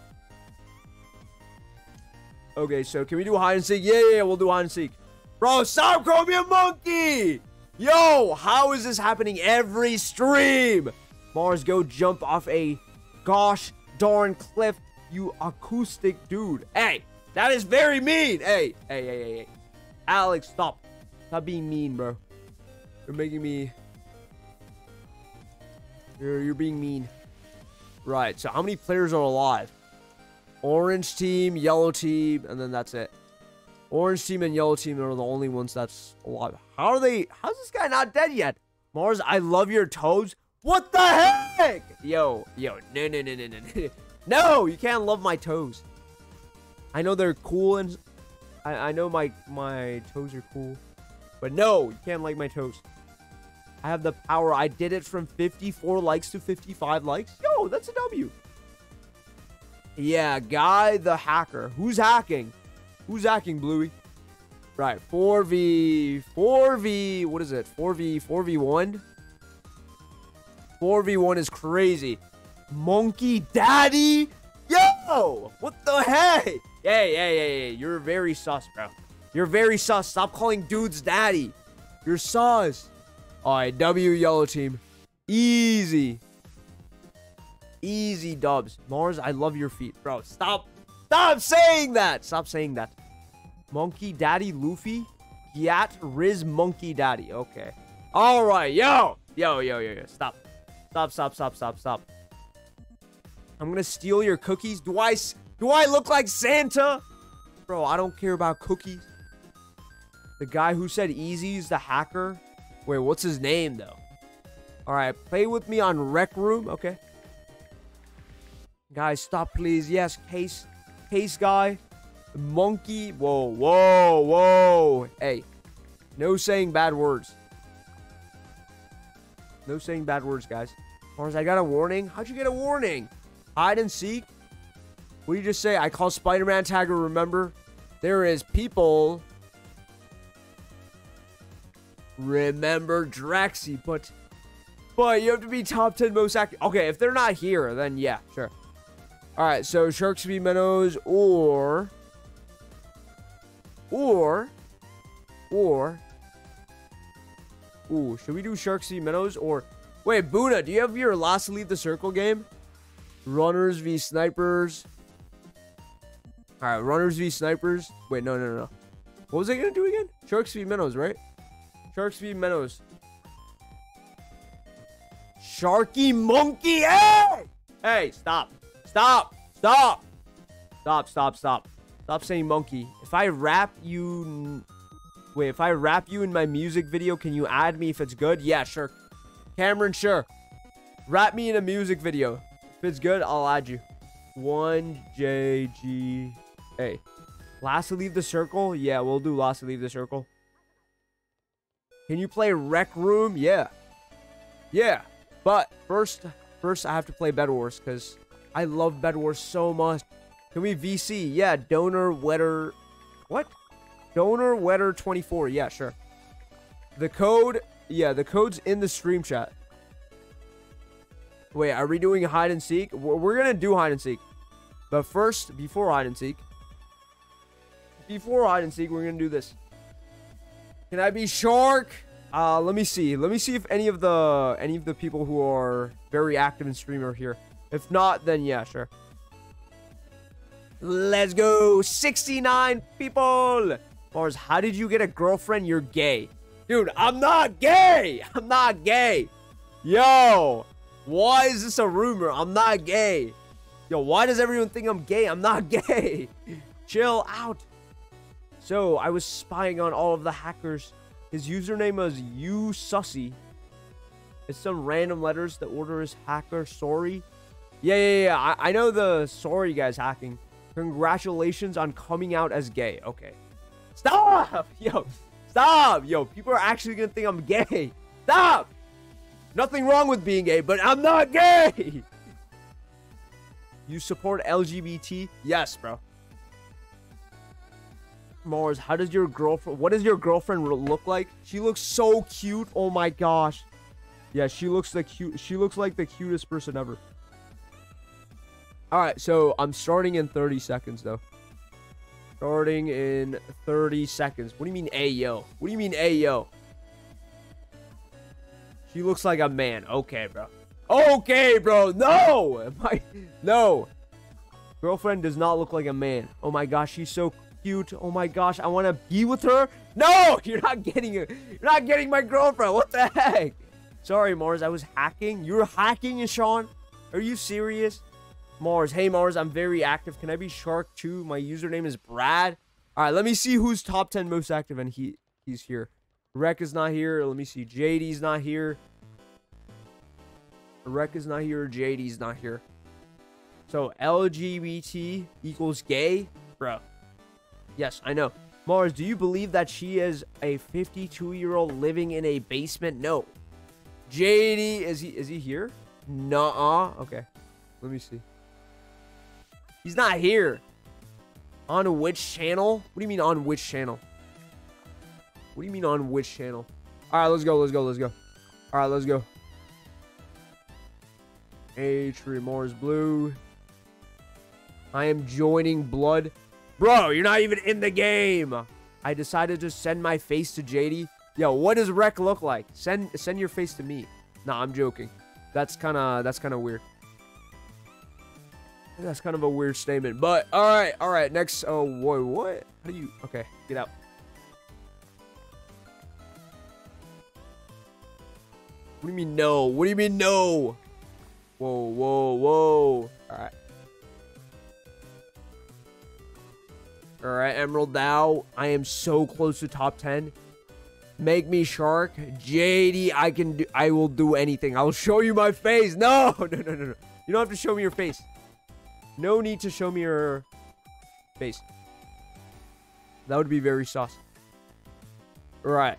Okay, so can we do hide and seek? Yeah, yeah, yeah, we'll do hide and seek. Bro, stop calling me a monkey! Yo, how is this happening every stream? Mars, go jump off a gosh darn cliff, you acoustic dude. Hey, that is very mean. Hey, hey, hey, hey, hey. Alex, stop. Stop being mean, bro. You're making me... You're, you're being mean. Right, so how many players are alive? Orange team, yellow team, and then that's it. Orange team and yellow team are the only ones that's alive. How are they? How's this guy not dead yet? Mars, I love your toes. What the heck? Yo, yo, no, no, no, no, no. No, you can't love my toes. I know they're cool and I, I know my, my toes are cool. But no, you can't like my toes. I have the power. I did it from 54 likes to 55 likes. Yo, that's a W. Yeah, Guy the hacker. Who's hacking? Who's hacking, Bluey? Right, 4v... 4v... What is it? 4v... 4v1? 4v1 is crazy. Monkey Daddy? Yo! What the heck? Hey, hey, hey, hey. You're very sus, bro. You're very sus. Stop calling dudes daddy. You're sus. Alright, W yellow team. Easy. Easy dubs. Mars, I love your feet. Bro, stop. Stop saying that. Stop saying that. Monkey Daddy Luffy. Yat Riz Monkey Daddy. Okay. All right. Yo. Yo, yo, yo, yo. Stop. Stop, stop, stop, stop, stop. I'm going to steal your cookies. Do I, do I look like Santa? Bro, I don't care about cookies. The guy who said easy is the hacker. Wait, what's his name, though? All right. Play with me on Rec Room. Okay. Guys, stop, please. Yes, case, case guy. Monkey. Whoa, whoa, whoa. Hey, no saying bad words. No saying bad words, guys. Mars, I got a warning. How'd you get a warning? Hide and seek? What do you just say? I call Spider-Man tagger, remember? There is people. Remember Draxi, but... But you have to be top 10 most active. Okay, if they're not here, then yeah, sure. Alright, so Sharks v Minnows or... Or... Or... Ooh, should we do Sharks v Minnows or... Wait, Buna, do you have your last leave the circle game? Runners v Snipers. Alright, Runners v Snipers. Wait, no, no, no. What was I gonna do again? Sharks v Minnows, right? Sharks v Minnows. Sharky Monkey! Hey! Hey, stop. Stop! Stop! Stop, stop, stop. Stop saying monkey. If I rap you... Wait, if I rap you in my music video, can you add me if it's good? Yeah, sure. Cameron, sure. Rap me in a music video. If it's good, I'll add you. 1JGA. Last to leave the circle? Yeah, we'll do last to leave the circle. Can you play Rec Room? Yeah. Yeah. But first, first I have to play Bed Wars because I love Bed Wars so much. Can we VC? Yeah, donor wetter. What? Donor wetter 24. Yeah, sure. The code. Yeah, the code's in the stream chat. Wait, are we doing hide and seek? We're gonna do hide and seek. But first, before hide and seek. Before hide and seek, we're gonna do this. Can I be shark? Uh, let me see. Let me see if any of the any of the people who are very active in stream are here. If not, then yeah, sure. Let's go. 69 people. Mars, how did you get a girlfriend? You're gay. Dude, I'm not gay. I'm not gay. Yo, why is this a rumor? I'm not gay. Yo, why does everyone think I'm gay? I'm not gay. Chill out. So, I was spying on all of the hackers. His username was you usussy. It's some random letters. The order is hacker sorry. Yeah, yeah, yeah. I, I know the sorry guy's hacking. Congratulations on coming out as gay. Okay. Stop! Yo, stop! Yo, people are actually gonna think I'm gay. Stop! Nothing wrong with being gay, but I'm not gay! You support LGBT? Yes, bro. Mars, how does your girlfriend... What does your girlfriend look like? She looks so cute. Oh my gosh. Yeah, she looks the cute. She looks like the cutest person ever. All right, so I'm starting in 30 seconds though. Starting in 30 seconds. What do you mean, ayo? What do you mean, ayo? She looks like a man. Okay, bro. Okay, bro. No, no. Girlfriend does not look like a man. Oh my gosh, she's so cute. Oh my gosh, I want to be with her. No, you're not getting it. You're not getting my girlfriend. What the heck? Sorry, Mars. I was hacking. You're hacking, Sean? Are you serious? Mars. Hey, Mars. I'm very active. Can I be Shark too? My username is Brad. All right, let me see who's top 10 most active, and he he's here. Rek is not here. Let me see. JD's not here. Rek is not here. JD's not here. So LGBT equals gay? Bro. Yes, I know. Mars, do you believe that she is a 52-year-old living in a basement? No. JD, is he is he here? Nuh-uh. Okay. Let me see. He's not here. On which channel? What do you mean on which channel? What do you mean on which channel? All right, let's go. Let's go. Let's go. All right, let's go. Atriumars blue. I am joining blood. Bro, you're not even in the game. I decided to send my face to JD. Yo, what does Rek look like? Send send your face to me. Nah, I'm joking. That's kind of that's kind of weird. That's kind of a weird statement. But all right, all right. Next, uh, oh, boy, what? How do you? Okay, get out. What do you mean no? What do you mean no? Whoa, whoa, whoa. All right. All right, Emerald Now. I am so close to top 10. Make me shark. JD, I can do I will do anything. I'll show you my face. No, no, no, no, no. You don't have to show me your face. No need to show me your face. That would be very saucy. Alright.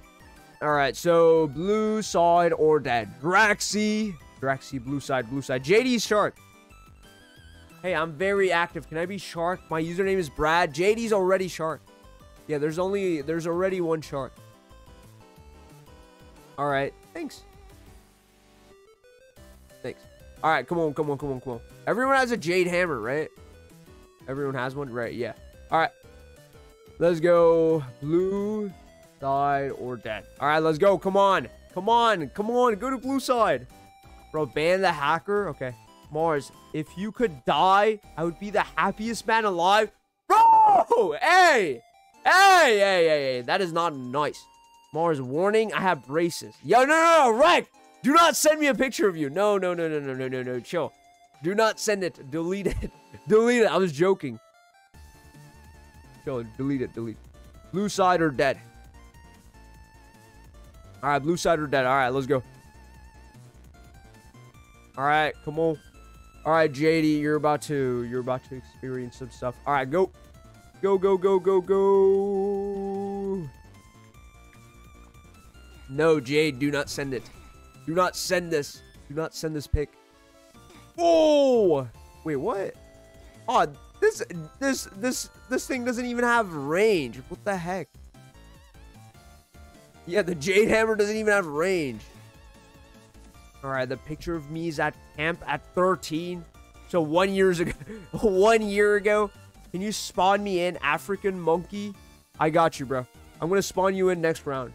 Alright, so blue side or dead. Draxy. Draxy, blue side, blue side. JD shark. Hey, I'm very active. Can I be shark? My username is Brad. JD's already shark. Yeah, there's only, there's already one shark. Alright, thanks. Thanks. Alright, come on, come on, come on, come on. Everyone has a jade hammer, right? Everyone has one? Right, yeah. Alright. Let's go. Blue side or dead. Alright, let's go. Come on. Come on. Come on. Go to blue side. Bro, ban the hacker. Okay. Mars, if you could die, I would be the happiest man alive. Bro! Hey! Hey, hey, hey, hey. That is not nice. Mars, warning, I have braces. Yo, no, no, no, Rek! Do not send me a picture of you. No, no, no, no, no, no, no, no. Chill. Do not send it. Delete it. delete it. I was joking. Delete it. Delete. Blue side or dead. All right, blue side or dead. All right, let's go. All right, come on. All right, JD, you're about to you're about to experience some stuff. All right, go. Go, go, go, go, go. No, Jade, do not send it. Do not send this. Do not send this pic. Oh! Wait, what? Oh, this this this this thing doesn't even have range. What the heck? Yeah, the Jade Hammer doesn't even have range. Alright, the picture of me is at camp at 13. So one years ago one year ago. Can you spawn me in, African monkey? I got you, bro. I'm gonna spawn you in next round.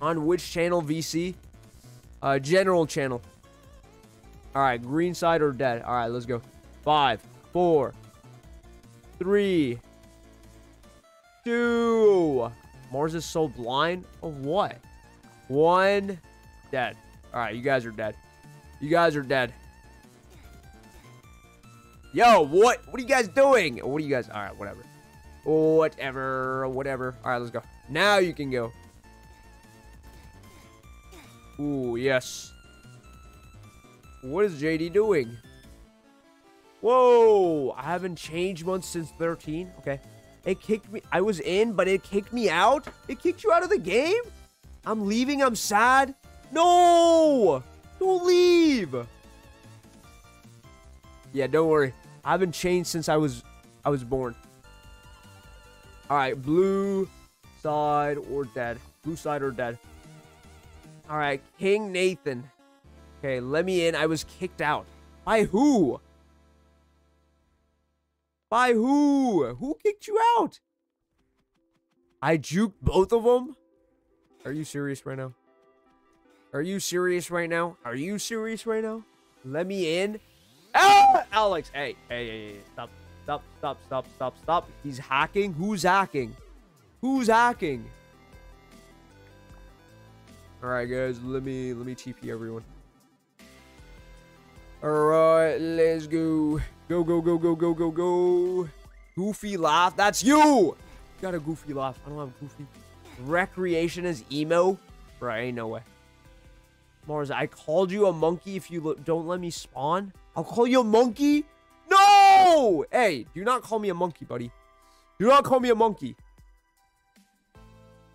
On which channel, VC? Uh, general channel. All right, green side or dead. All right, let's go. Five, four, three, two, Mars is so blind of what? One dead. All right, you guys are dead. You guys are dead. Yo, what? What are you guys doing? What are you guys? All right, whatever. Whatever, whatever. All right, let's go. Now you can go. Ooh, yes. What is JD doing? Whoa, I haven't changed once since 13. Okay. It kicked me. I was in, but it kicked me out. It kicked you out of the game? I'm leaving. I'm sad. No! Don't leave. Yeah, don't worry. I haven't changed since I was I was born. All right, blue side or dead. Blue side or dead. All right, King Nathan. Okay, let me in. I was kicked out. By who? By who? Who kicked you out? I juked both of them? Are you serious right now? Are you serious right now? Are you serious right now? Let me in. Ah! Alex, hey, hey, hey, hey, stop, stop, stop, stop, stop, stop. He's hacking. Who's hacking? Who's hacking? All right, guys, let me let me TP everyone. All right, let's go. Go, go, go, go, go, go, go. Goofy laugh. That's you. Got a goofy laugh. I don't have goofy. Recreation is emo. Right, ain't no way. Mars, I called you a monkey if you don't let me spawn. I'll call you a monkey? No! Hey, do not call me a monkey, buddy. Do not call me a monkey.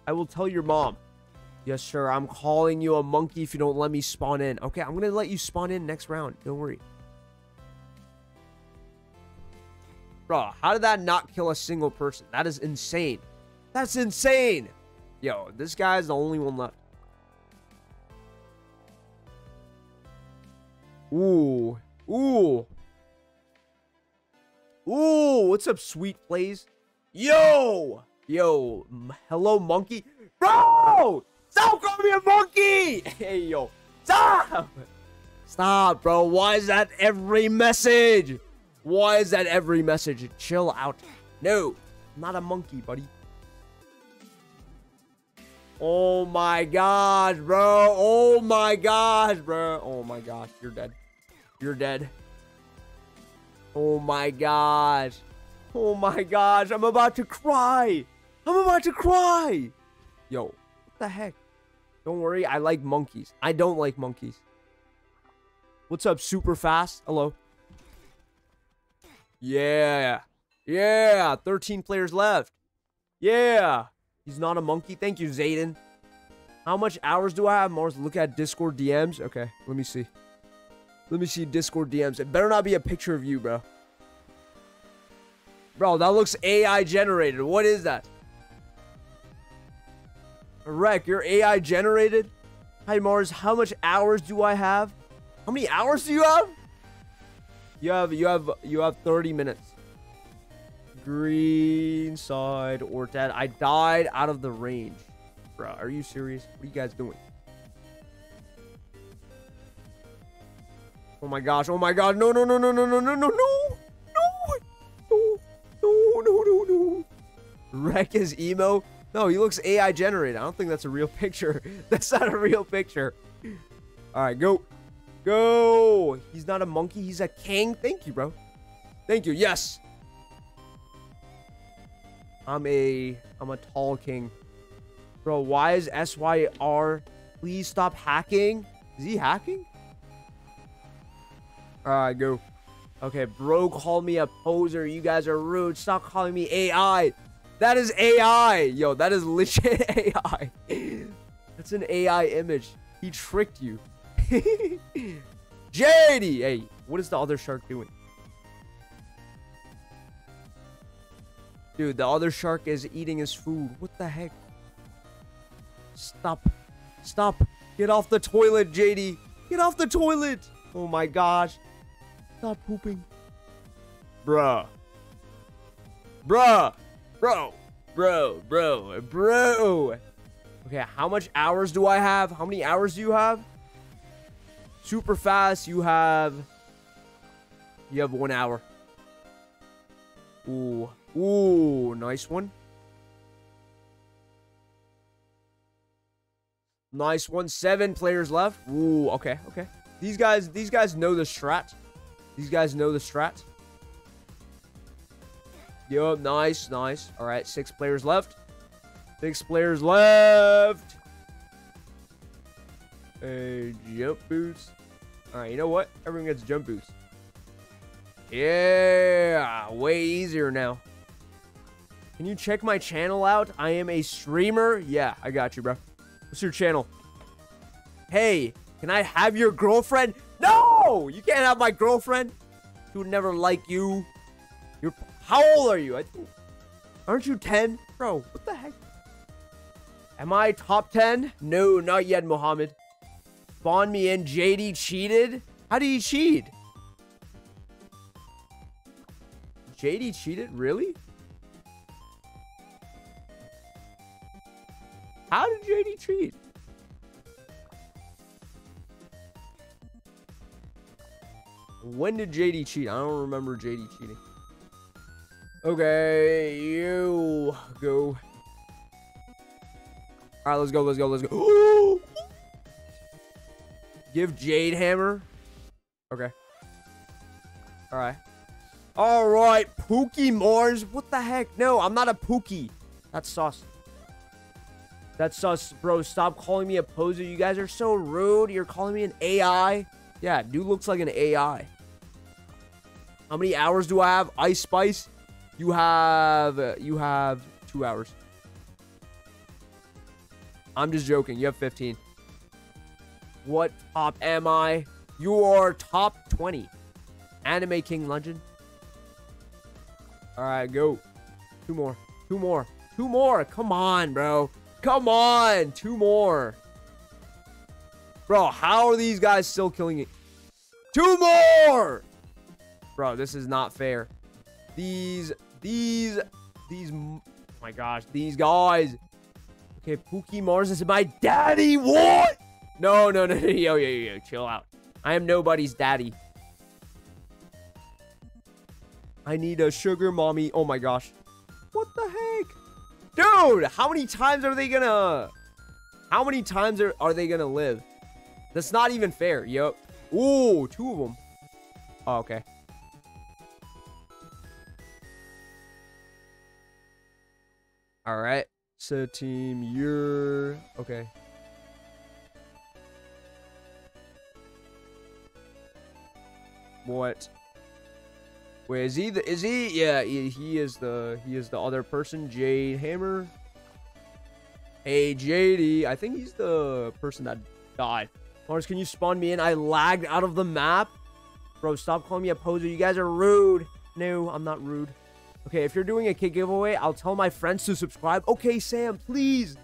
I will tell your mom. Yes, sir. I'm calling you a monkey if you don't let me spawn in. Okay, I'm going to let you spawn in next round. Don't worry. Bro, how did that not kill a single person? That is insane. That's insane. Yo, this guy's the only one left. Ooh. Ooh. Ooh, what's up, sweet plays? Yo! Yo, hello, monkey. Bro! Stop calling me a monkey! Hey, yo. Stop! Stop, bro. Why is that every message? Why is that every message? Chill out. No, I'm not a monkey, buddy. Oh my gosh, bro. Oh my gosh, bro. Oh my gosh, you're dead. You're dead. Oh my gosh. Oh my gosh, I'm about to cry. I'm about to cry. Yo, what the heck? Don't worry, I like monkeys. I don't like monkeys. What's up, super fast? Hello. Yeah. Yeah, 13 players left. Yeah. He's not a monkey. Thank you, Zayden. How much hours do I have? Mars, look at Discord DMs. Okay, let me see. Let me see Discord DMs. It better not be a picture of you, bro. Bro, that looks AI generated. What is that? Wreck, you're AI generated? Hi, Mars. How much hours do I have? How many hours do you have? You have, you have, you have 30 minutes. Green side or dead. I died out of the range. Bro, are you serious? What are you guys doing? Oh my gosh. Oh my god. No, no, no, no, no, no, no, no, no. No. No. No, no, no. Wreck is emo. No, he looks AI generated. I don't think that's a real picture. That's not a real picture. All right, go. Go. He's not a monkey. He's a king. Thank you, bro. Thank you. Yes. I'm a I'm a tall king. Bro, why is SYR? Please stop hacking. Is he hacking? Alright, go. Okay, bro called me a poser. You guys are rude. Stop calling me AI. That is AI. Yo, that is legit AI. That's an AI image. He tricked you. JD! Hey, what is the other shark doing? Dude, the other shark is eating his food. What the heck? Stop. Stop. Get off the toilet, JD. Get off the toilet. Oh my gosh. Stop pooping. Bruh. Bruh. Bro. Bro. Bro. Bro. Okay, how much hours do I have? How many hours do you have? Super fast, you have... You have one hour. Ooh. Ooh, nice one. Nice one. Seven players left. Ooh, okay, okay. These guys, these guys know the strat. These guys know the strat. Yup, nice, nice. All right, six players left. Six players left. A jump boost. All right, you know what? Everyone gets jump boost. Yeah, way easier now. Can you check my channel out? I am a streamer. Yeah, I got you, bro. What's your channel? Hey, can I have your girlfriend? No! You can't have my girlfriend. She would never like you. How old are you? I think... Aren't you 10? Bro, what the heck? Am I top 10? No, not yet, Mohammed. Spawn me in. JD cheated? How did he cheat? JD cheated? Really? How did JD cheat? When did JD cheat? I don't remember JD cheating. Okay, you go. All right, let's go, let's go, let's go. Give Jade Hammer. Okay. All right. All right, Pookie Mars. What the heck? No, I'm not a Pookie. That's sauce. That's sus, bro. Stop calling me a poser. You guys are so rude. You're calling me an AI. Yeah, dude looks like an AI. How many hours do I have? Ice Spice? You have... Uh, you have two hours. I'm just joking. You have 15. What top am I? You are top 20. Anime King Legend. All right, go. Two more. Two more. Two more. Come on, bro. Come on. Two more. Bro, how are these guys still killing it? Two more. Bro, this is not fair. These, these, these, oh my gosh, these guys. Okay, Pookie Mars is my daddy. What? No, no, no. Yo, yo, yo, chill out. I am nobody's daddy. I need a sugar mommy. Oh my gosh. What the heck? Dude, how many times are they gonna... How many times are, are they gonna live? That's not even fair. Yep. Ooh, two of them. Oh, okay. All right. So team, you're... Okay. What? Wait, is he the, is he? Yeah, he, he is the, he is the other person, Jade Hammer. Hey, JD. I think he's the person that died. Mars, can you spawn me in? I lagged out of the map. Bro, stop calling me a poser. You guys are rude. No, I'm not rude. Okay, if you're doing a kit giveaway, I'll tell my friends to subscribe. Okay, Sam, please.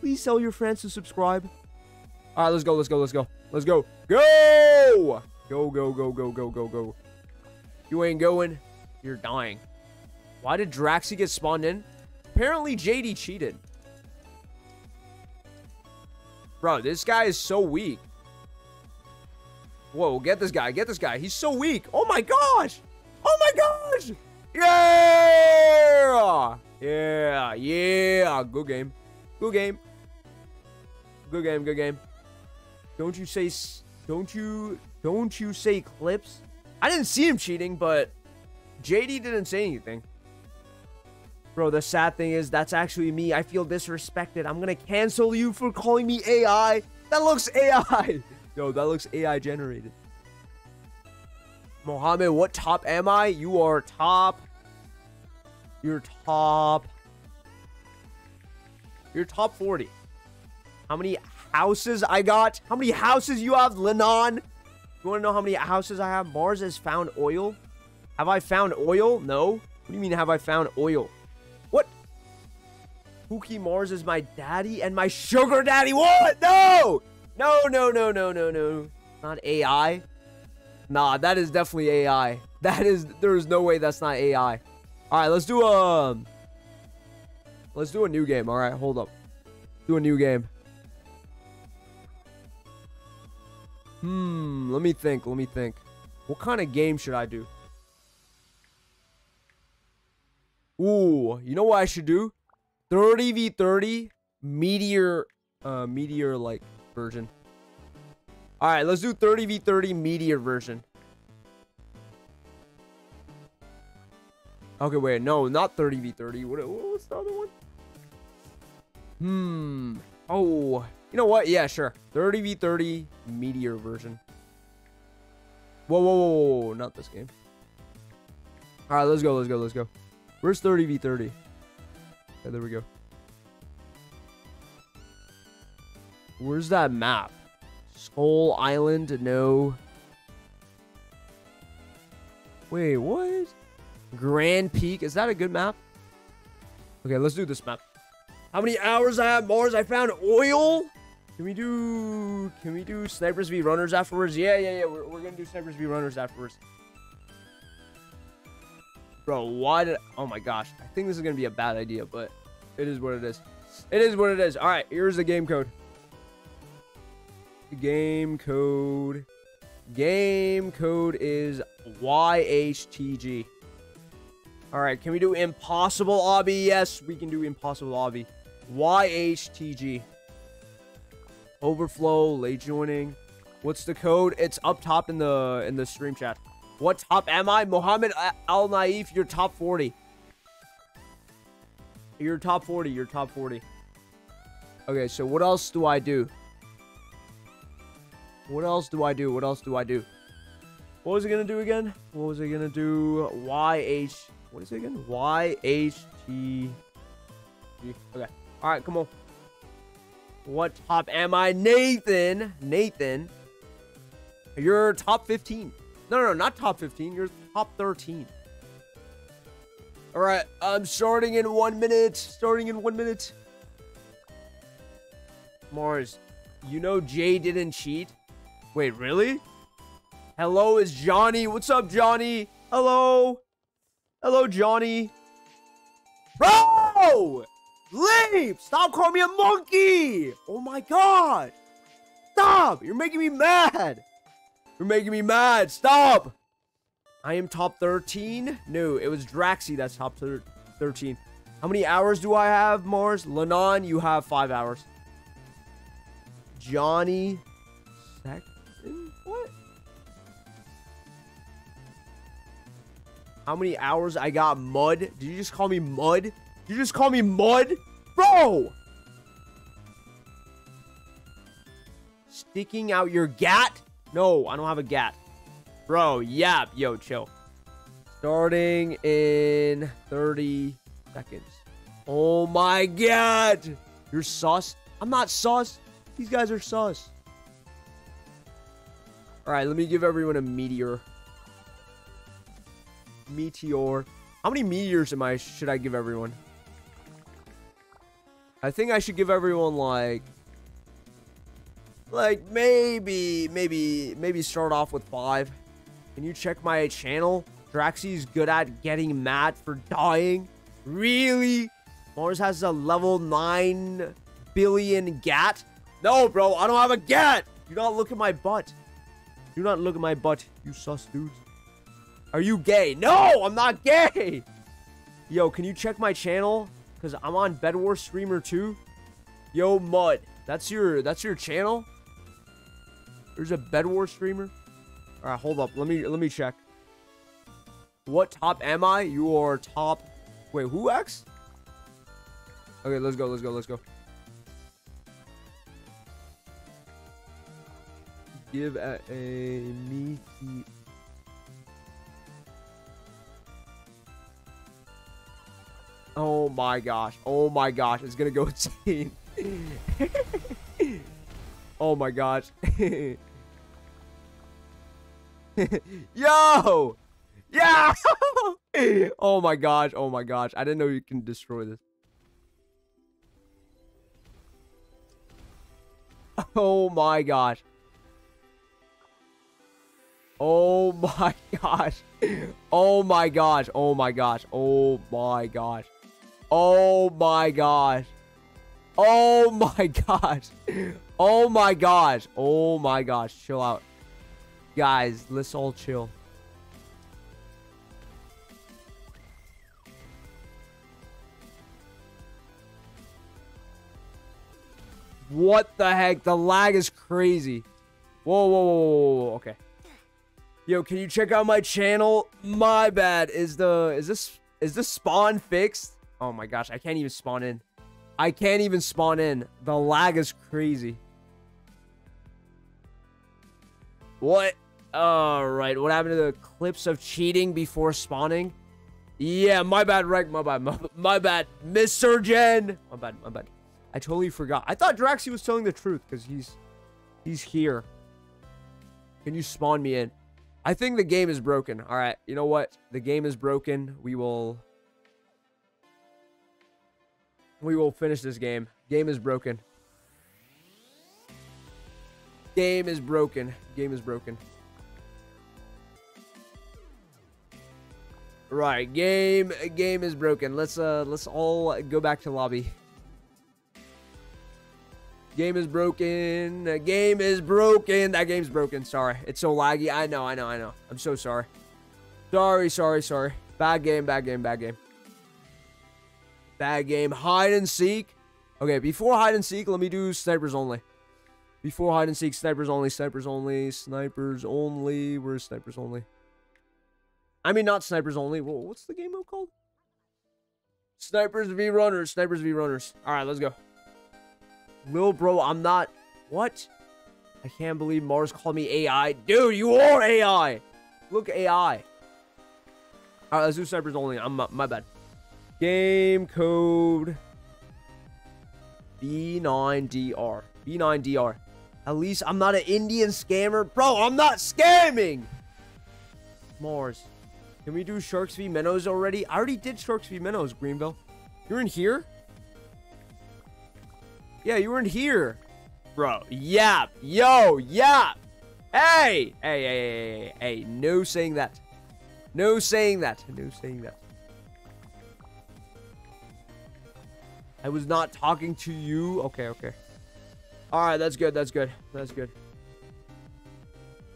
Please tell your friends to subscribe. All right, let's go, let's go, let's go. Let's go. Go! Go, go, go, go, go, go, go. You ain't going. You're dying. Why did Draxi get spawned in? Apparently, JD cheated. Bro, this guy is so weak. Whoa, get this guy. Get this guy. He's so weak. Oh my gosh. Oh my gosh. Yeah. Yeah. Yeah. Good game. Good game. Good game. Good game. Don't you say... Don't you... Don't you say clips? I didn't see him cheating, but JD didn't say anything. Bro, the sad thing is that's actually me. I feel disrespected. I'm gonna cancel you for calling me AI. That looks AI. Yo, that looks AI generated. Mohammed, what top am I? You are top. You're top. You're top 40. How many houses I got? How many houses you have, Lenon? You want to know how many houses I have? Mars has found oil. Have I found oil? No. What do you mean have I found oil? What? Pookie Mars is my daddy and my sugar daddy. What? No! No, no, no, no, no, no. Not AI. Nah, that is definitely AI. That is, there is no way that's not AI. All right, let's do a, um, let's do a new game. All right, hold up. Do a new game. Hmm, let me think, let me think. What kind of game should I do? Ooh, you know what I should do? 30v30 meteor uh meteor like version. All right, let's do 30v30 meteor version. Okay, wait, no, not 30v30. What, what was the other one? Hmm. Oh, you know what? Yeah, sure. 30v30 meteor version. Whoa, whoa, whoa, whoa, whoa, not this game. All right, let's go, let's go, let's go. Where's 30v30? Okay, there we go. Where's that map? Skull Island? No. Wait, what? Grand Peak? Is that a good map? Okay, let's do this map. How many hours I have Mars? I found oil. Can we do... Can we do Snipers v Runners afterwards? Yeah, yeah, yeah. We're, we're gonna do Snipers v Runners afterwards. Bro, why did... Oh my gosh. I think this is gonna be a bad idea, but it is what it is. It is what it is. All right, here's the game code. Game code. Game code is YHTG. All right, can we do impossible obby? Yes, we can do impossible obby. YHTG. Overflow, late joining. What's the code? It's up top in the in the stream chat. What top am I? Mohammed Al Naif, you're top 40. You're top 40. You're top 40. Okay, so what else do I do? What else do I do? What else do I do? What was it gonna do again? What was it gonna do? YH. What is it again? YHT. Okay. All right, come on. What top am I? Nathan. Nathan. You're top 15. No, no, no, not top 15. You're top 13. All right, I'm starting in one minute. Starting in one minute. Mars, you know Jay didn't cheat? Wait, really? Hello, is Johnny. What's up, Johnny? Hello. Hello, Johnny. Bro! Leave! Stop calling me a monkey! Oh my god! Stop! You're making me mad! You're making me mad! Stop! I am top 13? No, it was Draxi that's top 13. How many hours do I have, Mars? Lanon, you have five hours. Johnny How many hours I got mud? Did you just call me mud? You just call me mud? Bro! Sticking out your gat? No, I don't have a gat. Bro, yap. Yo, chill. Starting in 30 seconds. Oh my god! You're sus? I'm not sus. These guys are sus. Alright, let me give everyone a meteor. Meteor. How many meteors am I should I give everyone? I think I should give everyone like like maybe maybe maybe start off with five. Can you check my channel? Draxy's good at getting mad for dying. Really? Mars has a level 9 billion gat? No, bro, I don't have a gat. Do not look at my butt. Do not look at my butt, you sus dudes. Are you gay? No, I'm not gay. Yo, can you check my channel? Because I'm on Bed Wars Streamer too. Yo, Mud. That's your that's your channel? There's a Bed Wars streamer? Alright, hold up. Let me let me check. What top am I? You are top Wait, who X? Okay, let's go, let's go, let's go. Give a, a meaty Oh my gosh. Oh my gosh. It's gonna go insane. oh my gosh. Yo! Yeah! oh my gosh. Oh my gosh. I didn't know you can destroy this. Oh my gosh. Oh my gosh. Oh my gosh. Oh my gosh. Oh my gosh. Oh my gosh. Oh my gosh. Oh my gosh. Oh my gosh. Chill out. Guys, let's all chill. What the heck? The lag is crazy. Whoa, whoa, whoa, whoa, whoa. Okay. Yo, can you check out my channel? My bad. Is the is this is this spawn fixed? Oh my gosh, I can't even spawn in. I can't even spawn in. The lag is crazy. What? Alright, what happened to the clips of cheating before spawning? Yeah, my bad, Reg. My bad. My, my bad. Mr. Surgeon. My bad. My bad. I totally forgot. I thought Draxi was telling the truth because he's he's here. Can you spawn me in? I think the game is broken. All right. You know what? The game is broken. We will we will finish this game. Game is broken. Game is broken. Game is broken. Right, game game is broken. Let's uh let's all go back to lobby. Game is broken. Game is broken. That game's broken. Sorry. It's so laggy. I know, I know, I know. I'm so sorry. Sorry, sorry, sorry. Bad game, bad game, bad game. Bad game. Hide and seek. Okay, before hide and seek, let me do snipers only. Before hide and seek, snipers only, snipers only, snipers only. Where's snipers only? I mean, not snipers only. Whoa, what's the game mode called? Snipers v runners. Snipers v runners. All right, let's go. Lil bro, I'm not. What? I can't believe Mars called me AI. Dude, you are AI. Look, AI. All right, let's do snipers only. I'm my bad. Game code B9DR. B9DR. At least I'm not an Indian scammer. Bro, I'm not scamming. Mars. Can we do Sharks v Minnows already? I already did Sharks v Minnows, Greenville. You're in here? Yeah, you were in here. Bro, yap. Yo, yap. Hey! Hey, hey, hey, hey, hey. No saying that. No saying that. No saying that. I was not talking to you. Okay, okay. All right, that's good. That's good. That's good.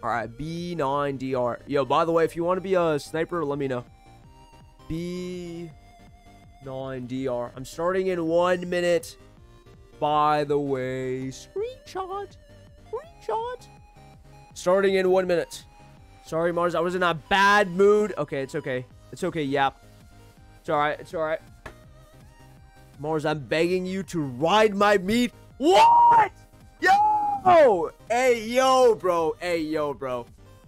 All right, B9DR. Yo, by the way, if you want to be a sniper, let me know. B9DR. I'm starting in one minute. By the way, screenshot. Screenshot. Starting in one minute. Sorry, Mars. I was in a bad mood. Okay, it's okay. It's okay, yap. It's all right. It's all right. Mars, I'm begging you to ride my meat. What? Yo! Hey, yo, bro. Hey, yo, bro.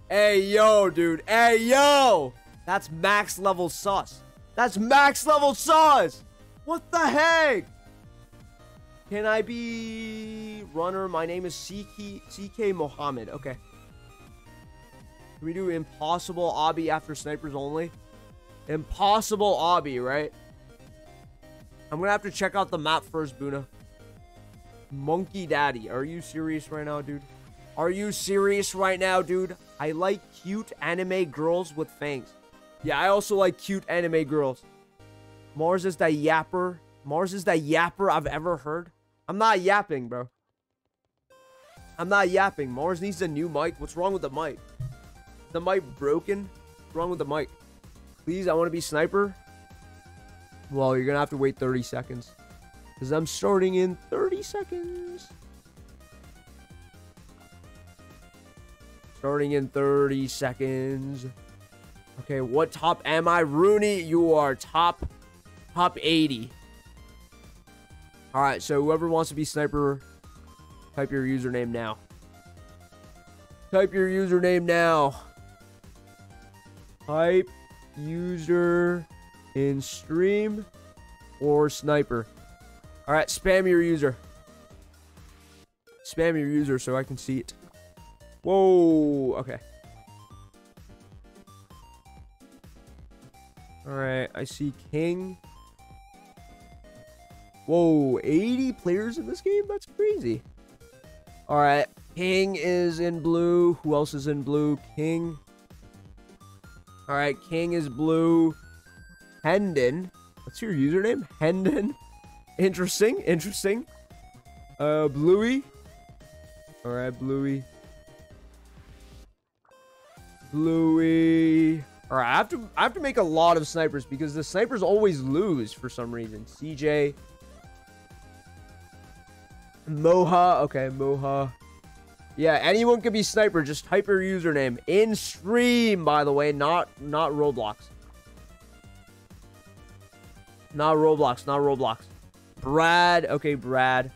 Hey, yo, dude. Hey, yo! That's max level sus. That's max level sus! What the heck? Can I be runner? My name is CK, CK Mohammed. Okay. Can we do impossible obby after snipers only? Impossible obby, right? I'm gonna have to check out the map first, Buna. Monkey Daddy. Are you serious right now, dude? Are you serious right now, dude? I like cute anime girls with fangs. Yeah, I also like cute anime girls. Mars is the yapper. Mars is the yapper I've ever heard. I'm not yapping, bro. I'm not yapping. Mars needs a new mic. What's wrong with the mic? The mic broken? What's wrong with the mic? Please, I want to be sniper. Well, you're going to have to wait 30 seconds. Because I'm starting in 30 seconds. Starting in 30 seconds. Okay, what top am I? Rooney, you are top, top 80. Alright, so whoever wants to be sniper, type your username now. Type your username now. Type user in stream or sniper. All right, spam your user. Spam your user so I can see it. Whoa, okay. All right, I see King. Whoa, 80 players in this game? That's crazy. All right, King is in blue. Who else is in blue? King. All right, King is blue. Hendon. What's your username? Hendon. Interesting. Interesting. Uh, Bluey. All right, Bluey. Bluey. All right, I have to I have to make a lot of snipers because the snipers always lose for some reason. CJ. Moha. Okay, Moha. Yeah, anyone can be sniper. Just type your username in stream. By the way, not not Roblox. Not Roblox. Not Roblox. Brad. Okay, Brad.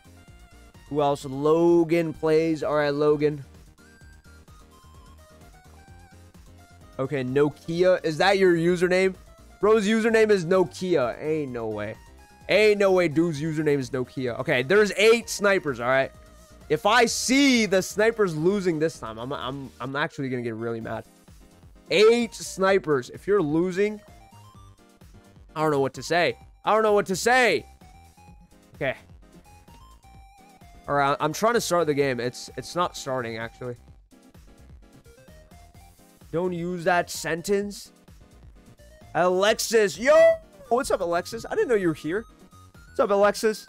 Who else? Logan plays. All right, Logan. Okay, Nokia. Is that your username? Bro's username is Nokia. Ain't no way. Ain't no way dude's username is Nokia. Okay, there's eight snipers, all right? If I see the snipers losing this time, I'm, I'm, I'm actually going to get really mad. Eight snipers. If you're losing, I don't know what to say. I don't know what to say. Okay. All right, I'm trying to start the game. It's it's not starting, actually. Don't use that sentence. Alexis, yo! What's up, Alexis? I didn't know you were here. What's up, Alexis?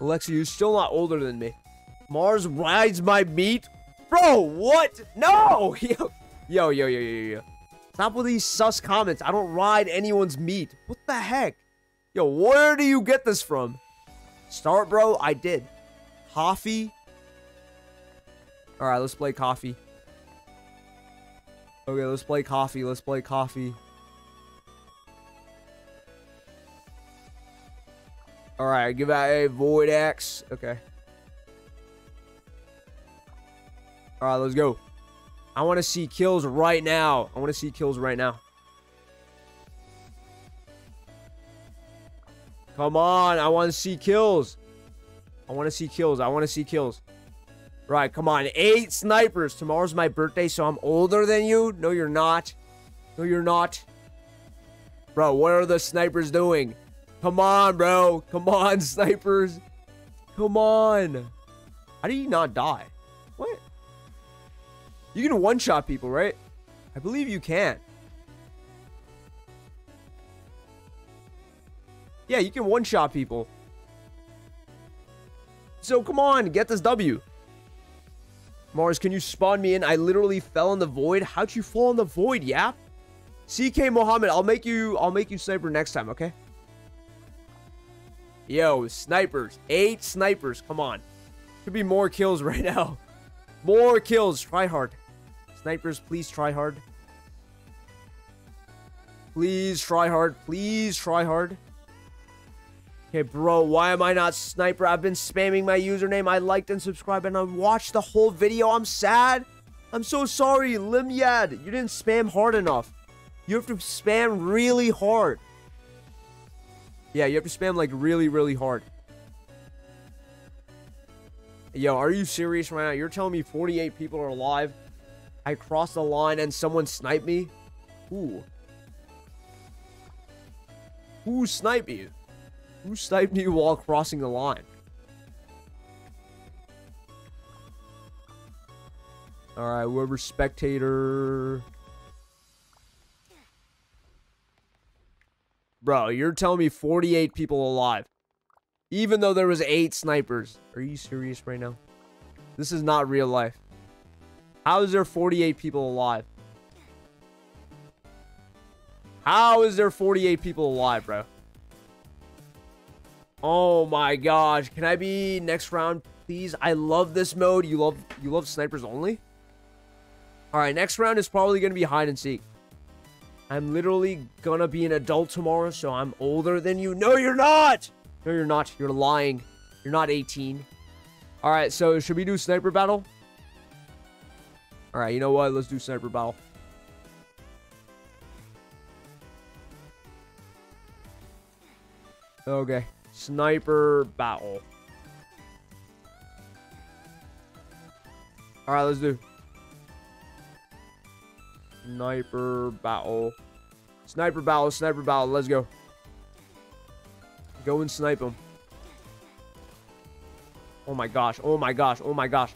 Alexis, you're still not older than me. Mars rides my meat? Bro, what? No! Yo, yo, yo, yo, yo, yo. Stop with these sus comments. I don't ride anyone's meat. What the heck? Yo, where do you get this from? Start, bro? I did. Coffee? Alright, let's play coffee. Okay, let's play coffee. Let's play coffee. Alright, give out a void axe. Okay. Alright, let's go. I want to see kills right now. I want to see kills right now. Come on, I want to see kills. I want to see kills. I want to see kills. Right, come on. Eight snipers. Tomorrow's my birthday, so I'm older than you. No, you're not. No, you're not. Bro, what are the snipers doing? Come on, bro. Come on, snipers. Come on. How do you not die? What? You can one-shot people, right? I believe you can. Yeah, you can one-shot people. So come on, get this W. Mars, can you spawn me in? I literally fell in the void. How'd you fall in the void, yeah? CK Mohammed, I'll make you I'll make you sniper next time, okay? Yo, snipers. Eight snipers. Come on. Could be more kills right now. More kills. Try hard. Snipers, please try hard. Please try hard. Please try hard. Okay, bro, why am I not sniper? I've been spamming my username. I liked and subscribed and I watched the whole video. I'm sad. I'm so sorry, Limyad. You didn't spam hard enough. You have to spam really hard. Yeah, you have to spam like really, really hard. Yo, are you serious right now? You're telling me 48 people are alive? I crossed the line and someone sniped me? Who? Who sniped me? Who sniped me while crossing the line? Alright, whoever spectator... Bro, you're telling me 48 people alive. Even though there was 8 snipers. Are you serious right now? This is not real life. How is there 48 people alive? How is there 48 people alive, bro? Oh my gosh. Can I be next round, please? I love this mode. You love you love snipers only? Alright, next round is probably gonna be hide and seek. I'm literally gonna be an adult tomorrow, so I'm older than you. No, you're not! No, you're not. You're lying. You're not 18. Alright, so should we do sniper battle? Alright, you know what? Let's do sniper battle. Okay. Sniper battle. Alright, let's do. Sniper battle. Sniper battle, sniper battle. Let's go. Go and snipe him. Oh my gosh. Oh my gosh. Oh my gosh.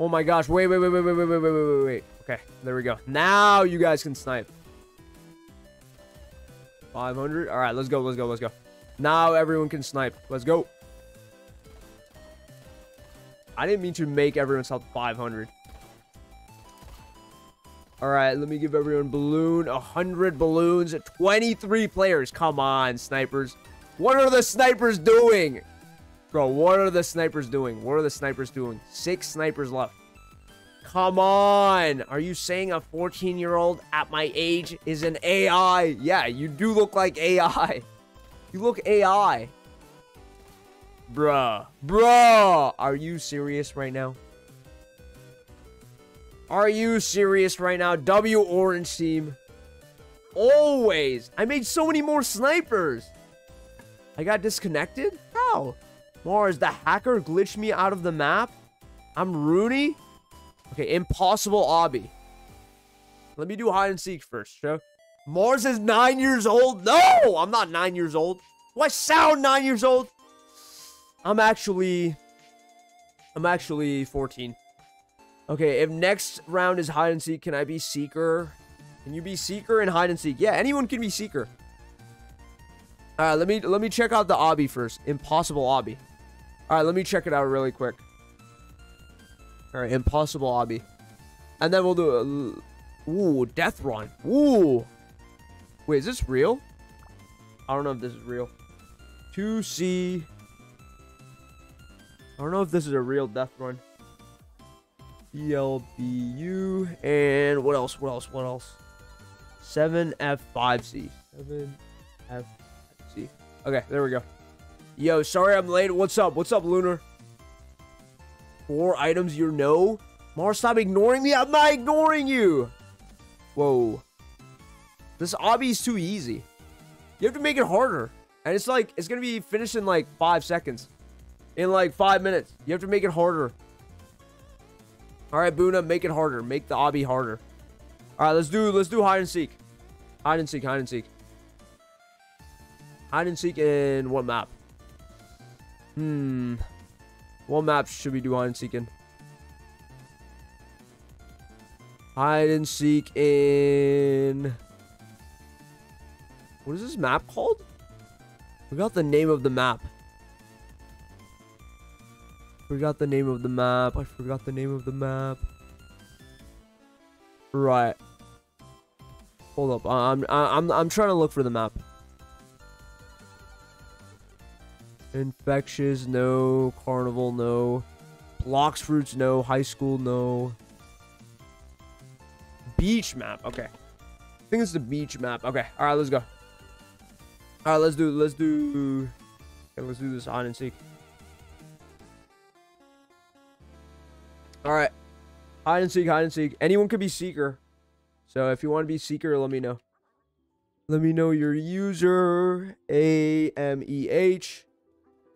Oh my gosh. Wait, wait, wait, wait, wait, wait, wait, wait, wait, wait. Okay, there we go. Now you guys can snipe. 500. All right, let's go. Let's go. Let's go. Now everyone can snipe. Let's go. I didn't mean to make everyone's health 500. All right, let me give everyone balloon. 100 balloons. 23 players. Come on, snipers. What are the snipers doing? Bro, what are the snipers doing? What are the snipers doing? Six snipers left. Come on. Are you saying a 14-year-old at my age is an AI? Yeah, you do look like AI. You look AI. Bruh. Bruh. Are you serious right now? Are you serious right now? W Orange Team. Always. I made so many more snipers. I got disconnected? How? Mars, the hacker glitched me out of the map? I'm Rooney? Okay, impossible obby. Let me do hide and seek first, show. Mars is nine years old? No! I'm not nine years old. Do I sound nine years old? I'm actually... I'm actually 14. Okay, if next round is hide and seek, can I be seeker? Can you be seeker and hide and seek? Yeah, anyone can be seeker. All right, let me let me check out the obby first. Impossible obby. All right, let me check it out really quick. All right, impossible obby. And then we'll do a... Ooh, death run. Ooh. Wait, is this real? I don't know if this is real. 2C. I don't know if this is a real death run. ELBU. And what else? What else? What else? 7F5C. 7F5C. Okay, there we go. Yo, sorry I'm late. What's up? What's up, Lunar? Four items you know? Mars, stop ignoring me. I'm not ignoring you. Whoa. This obby is too easy. You have to make it harder. And it's like, it's going to be finished in like five seconds. In like five minutes. You have to make it harder. All right, Buna, make it harder. Make the obby harder. All right, let's do let's do hide and seek. Hide and seek, hide and seek. Hide and seek in what map? Hmm. What map should we do hide and seek in? Hide and seek in... What is this map called? Forgot the name of the map. Forgot the name of the map. I forgot the name of the map. Right. Hold up. I'm I'm I'm trying to look for the map. Infectious, no. Carnival, no. Blox Fruits, no. High school, no. Beach map. Okay. I think it's the beach map. Okay. All right, let's go. All right, let's do let's do okay, let's do this hide and seek. All right. Hide and seek, hide and seek. Anyone could be seeker. So if you want to be seeker, let me know. Let me know your user, A-M-E-H,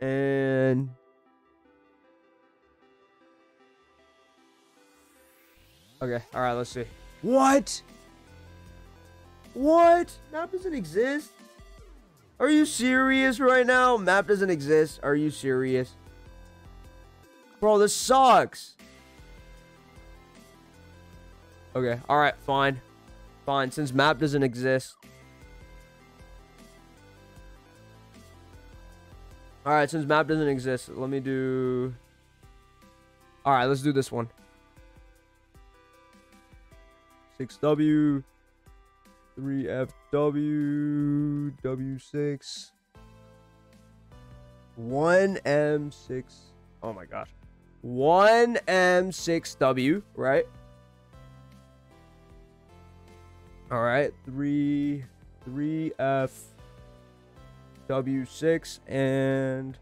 and... Okay, alright, let's see. What? What? Map doesn't exist? Are you serious right now? Map doesn't exist. Are you serious? Bro, this sucks. Okay. All right. Fine. Fine. Since map doesn't exist. All right. Since map doesn't exist, let me do... All right. Let's do this one. 6W. 3FW. W6. 1M6. Oh my gosh. 1M6W, right? All right, three, three F, W six, and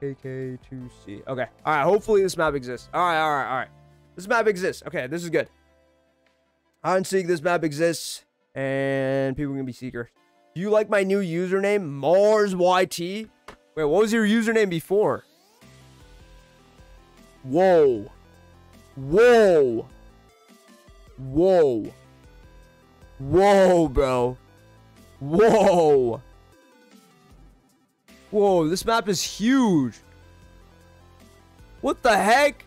KK two C. Okay. All right. Hopefully this map exists. All right. All right. All right. This map exists. Okay. This is good. On Seek, this map exists, and people can be seekers. Do you like my new username, Mars YT? Wait, what was your username before? Whoa. Whoa. Whoa. Whoa, bro. Whoa. Whoa, this map is huge. What the heck?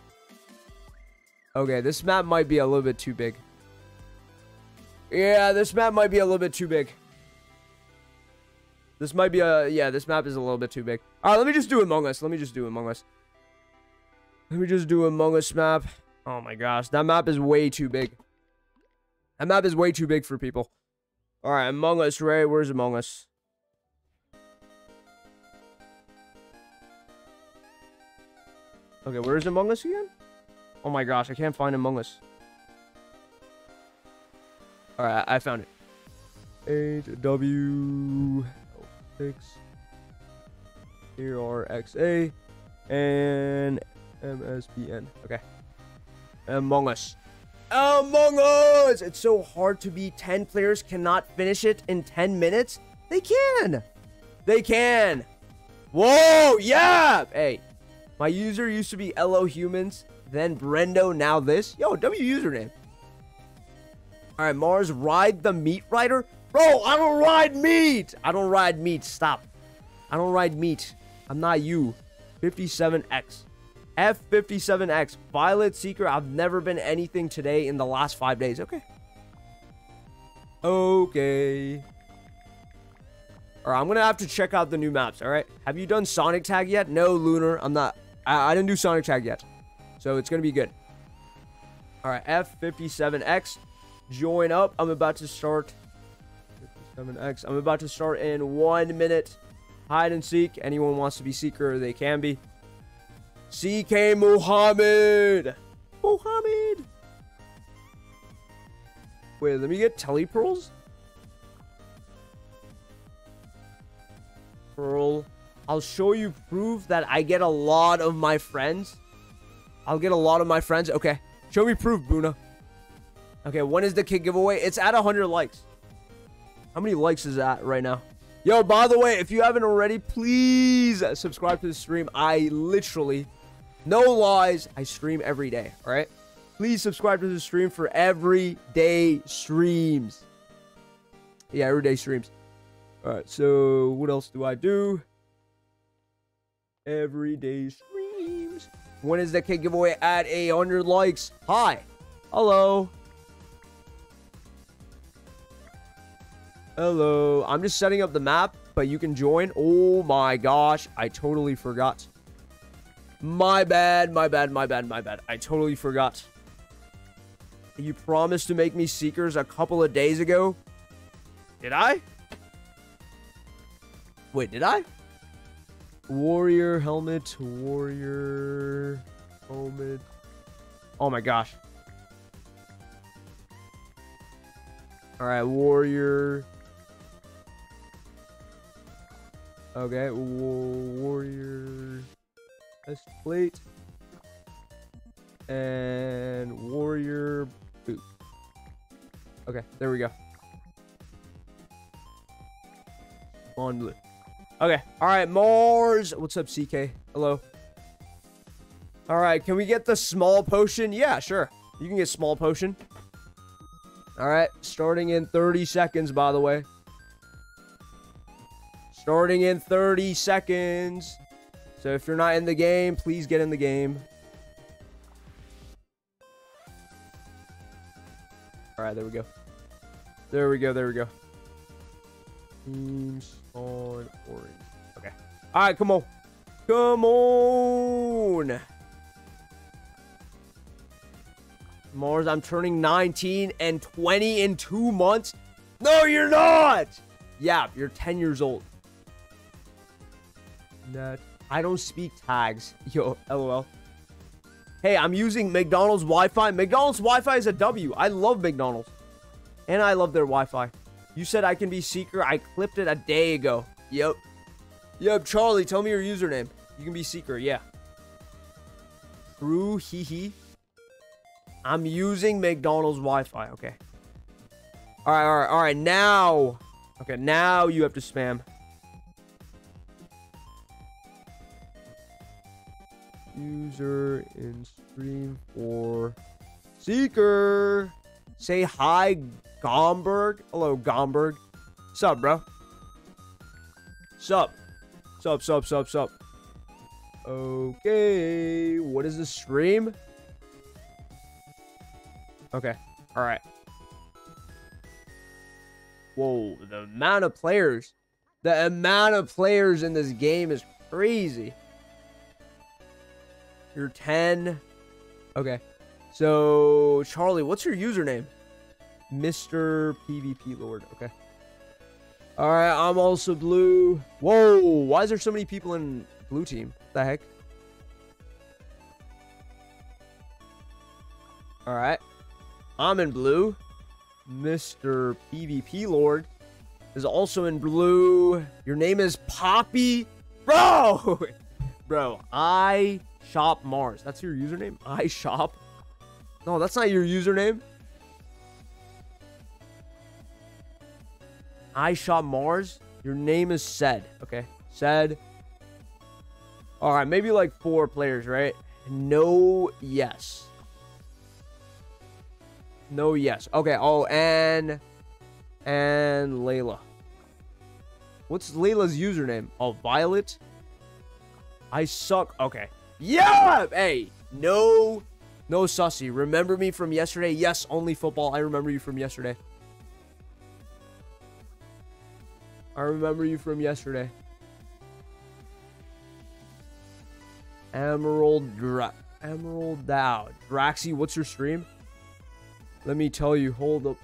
Okay, this map might be a little bit too big. Yeah, this map might be a little bit too big. This might be a... Yeah, this map is a little bit too big. Alright, let me just do Among Us. Let me just do Among Us. Let me just do Among Us map. Oh my gosh, that map is way too big. That map is way too big for people. Alright, Among Us, right? Where's Among Us? Okay, where's Among Us again? Oh my gosh, I can't find Among Us. Alright, I found it. H W six here and MSBN. Okay. Among Us. Among Us! It's so hard to be 10 players cannot finish it in 10 minutes. They can. They can. Whoa, yeah. Hey, my user used to be LO Humans, then Brendo, now this. Yo, W username. All right, Mars, ride the meat rider. Bro, I don't ride meat. I don't ride meat. Stop. I don't ride meat. I'm not you. 57X. F57X. Violet Seeker. I've never been anything today in the last five days. Okay. Okay. All right, I'm going to have to check out the new maps, all right? Have you done Sonic Tag yet? No, Lunar. I'm not. I, I didn't do Sonic Tag yet. So it's going to be good. All right, F57X. Join up. I'm about to start. 57X. I'm about to start in one minute. Hide and seek. Anyone wants to be seeker, they can be. CK Muhammad. Muhammad. Wait, let me get telepearls. Pearl. I'll show you proof that I get a lot of my friends. I'll get a lot of my friends. Okay. Show me proof, Buna. Okay, when is the kit giveaway? It's at 100 likes. How many likes is that right now? Yo, by the way, if you haven't already, please subscribe to the stream. I literally, no lies, I stream every day, all right? Please subscribe to the stream for everyday streams. Yeah, everyday streams. All right, so what else do I do? Everyday streams. When is the kit giveaway at 100 likes? Hi. Hello. Hello. I'm just setting up the map, but you can join. Oh my gosh. I totally forgot. My bad, my bad, my bad, my bad. I totally forgot. You promised to make me Seekers a couple of days ago. Did I? Wait, did I? Warrior helmet, warrior helmet. Oh my gosh. All right, warrior. Okay, warrior. Plate. And warrior boot. Okay, there we go. On. Okay. All right, Mars. What's up, CK? Hello. All right, can we get the small potion? Yeah, sure. You can get small potion. All right, starting in 30 seconds, by the way. Starting in 30 seconds. So if you're not in the game, please get in the game. All right, there we go. There we go, there we go. Teams on orange. Okay. All right, come on. Come on. Mars, I'm turning 19 and 20 in two months. No, you're not. Yeah, you're 10 years old. That I don't speak tags. Yo, lol. Hey, I'm using McDonald's Wi-Fi. McDonald's Wi-Fi is a W. I love McDonald's. And I love their Wi-Fi. You said I can be Seeker. I clipped it a day ago. Yep. Yep, Charlie, tell me your username. You can be Seeker, yeah. True, hee hee. I'm using McDonald's Wi-Fi, okay. Alright, alright, alright, now. Okay, now you have to spam. User in stream for Seeker. Say hi, Gomberg. Hello, Gomberg. Sup, bro? Sup? Sup, sup, sup, sup. Okay. What is the stream? Okay. All right. Whoa, the amount of players. The amount of players in this game is crazy. You're 10. Okay. So, Charlie, what's your username? Mr. PvP Lord. Okay. All right, I'm also blue. Whoa, why is there so many people in blue team? What the heck? All right. I'm in blue. Mr. PvP Lord is also in blue. Your name is Poppy. Bro! Bro, I shop Mars. That's your username? I shop? No, that's not your username. I shot Mars. Your name is said. Okay. Said. All right, maybe like four players, right? No, yes. No, yes. Okay. Oh, and and Layla. What's Layla's username? Oh, Violet. I suck. Okay. Yeah. Hey, no, no sussy. Remember me from yesterday? Yes, only football. I remember you from yesterday. I remember you from yesterday. Emerald Dra Emerald Dao. Draxy, what's your stream? Let me tell you. Hold up.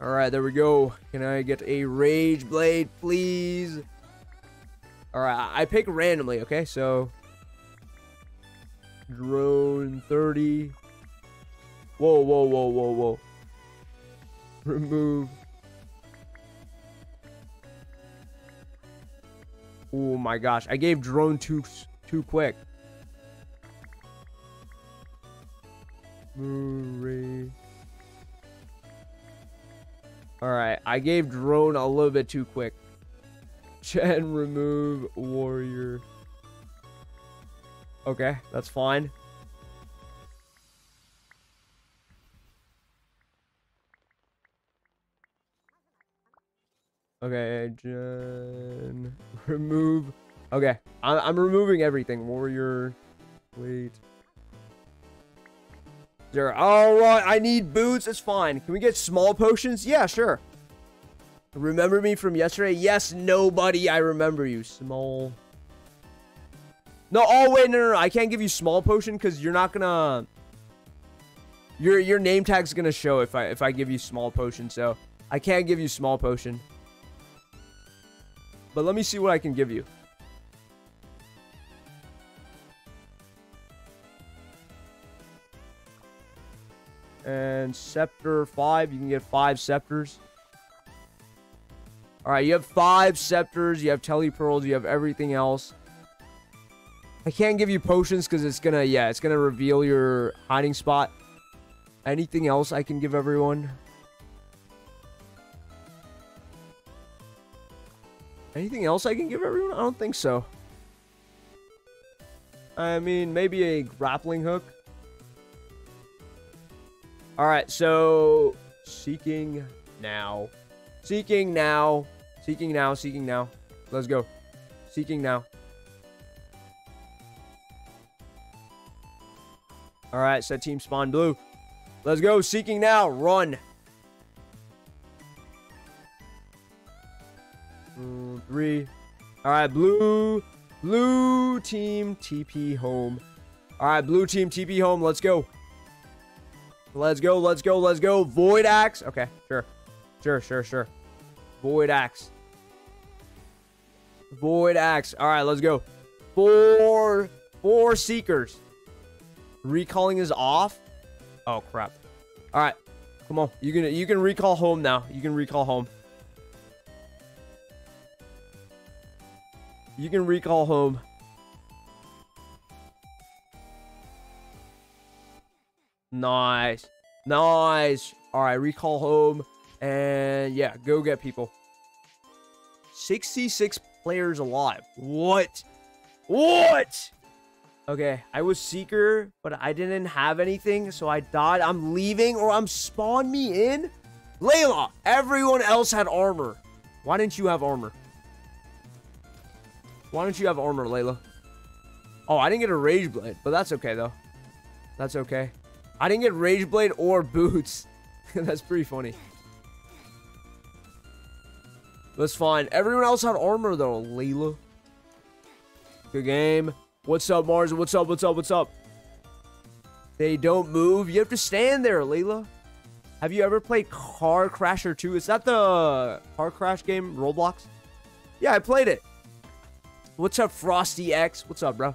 Alright, there we go. Can I get a Rage Blade, please? Alright, I pick randomly, okay? So... Drone 30. Whoa, whoa, whoa, whoa, whoa. Remove. Oh my gosh, I gave drone too too quick. Alright, I gave drone a little bit too quick. Chen remove warrior. Okay, that's fine. Okay, Jen. Remove. Okay, I'm, I'm removing everything. Warrior. Wait. There. All right, I need boots. It's fine. Can we get small potions? Yeah, sure. Remember me from yesterday? Yes, nobody. I remember you. Small. No, oh, wait, no, no, no. I can't give you small potion because you're not gonna... Your your name tag's gonna show if I if I give you small potion, so I can't give you small potion. But let me see what I can give you. And Scepter 5. You can get 5 Scepters. Alright, you have 5 Scepters. You have Telepearls. You have everything else. I can't give you potions because it's gonna, yeah, it's gonna reveal your hiding spot. Anything else I can give everyone? Anything else I can give everyone? I don't think so. I mean, maybe a grappling hook. Alright, so... Seeking now. Seeking now. Seeking now, seeking now. Let's go. Seeking now. Alright, set team spawn blue. Let's go. Seeking now. Run. Three. All right, blue, blue team TP home. All right, blue team TP home. Let's go. Let's go, let's go, let's go. Void Axe. Okay, sure. Sure, sure, sure. Void Axe. Void Axe. All right, let's go. Four, four Seekers. Recalling is off. Oh, crap. All right. Come on. You can, you can recall home now. You can recall home. You can recall home. Nice. Nice. All right, recall home. And yeah, go get people. 66 players alive. What? What? Okay, I was Seeker, but I didn't have anything, so I died. I'm leaving or I'm spawn me in? Layla, everyone else had armor. Why didn't you have armor? Why don't you have armor, Layla? Oh, I didn't get a Rage Blade, but that's okay, though. That's okay. I didn't get Rage Blade or boots. that's pretty funny. That's fine. Everyone else had armor, though, Layla. Good game. What's up, Mars? What's up? What's up? What's up? They don't move. You have to stand there, Layla. Have you ever played Car Crasher 2? Is that the car crash game, Roblox? Yeah, I played it. What's up, Frosty X? What's up, bro?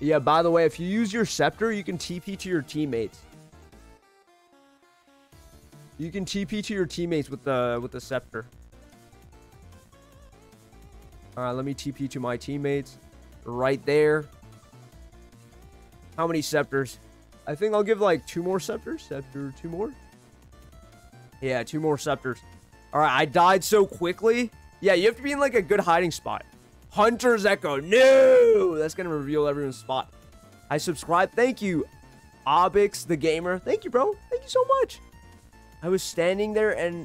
Yeah, by the way, if you use your scepter, you can TP to your teammates. You can TP to your teammates with the with the scepter. All right, let me TP to my teammates. Right there. How many scepters? I think I'll give like two more scepters. Scepter, two more. Yeah, two more scepters. All right, I died so quickly. Yeah, you have to be in like a good hiding spot. Hunter's Echo. No! That's going to reveal everyone's spot. I subscribe. Thank you, Obix the Gamer. Thank you, bro. Thank you so much. I was standing there and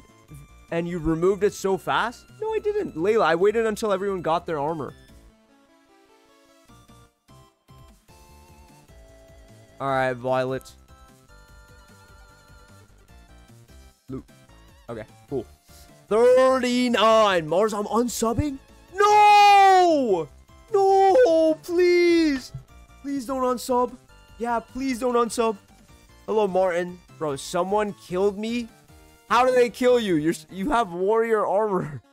and you removed it so fast? No, I didn't. Layla, I waited until everyone got their armor. Alright, Violet. Luke. Okay. 39. Mars, I'm unsubbing? No! No, please. Please don't unsub. Yeah, please don't unsub. Hello, Martin. Bro, someone killed me. How do they kill you? You're you have warrior armor.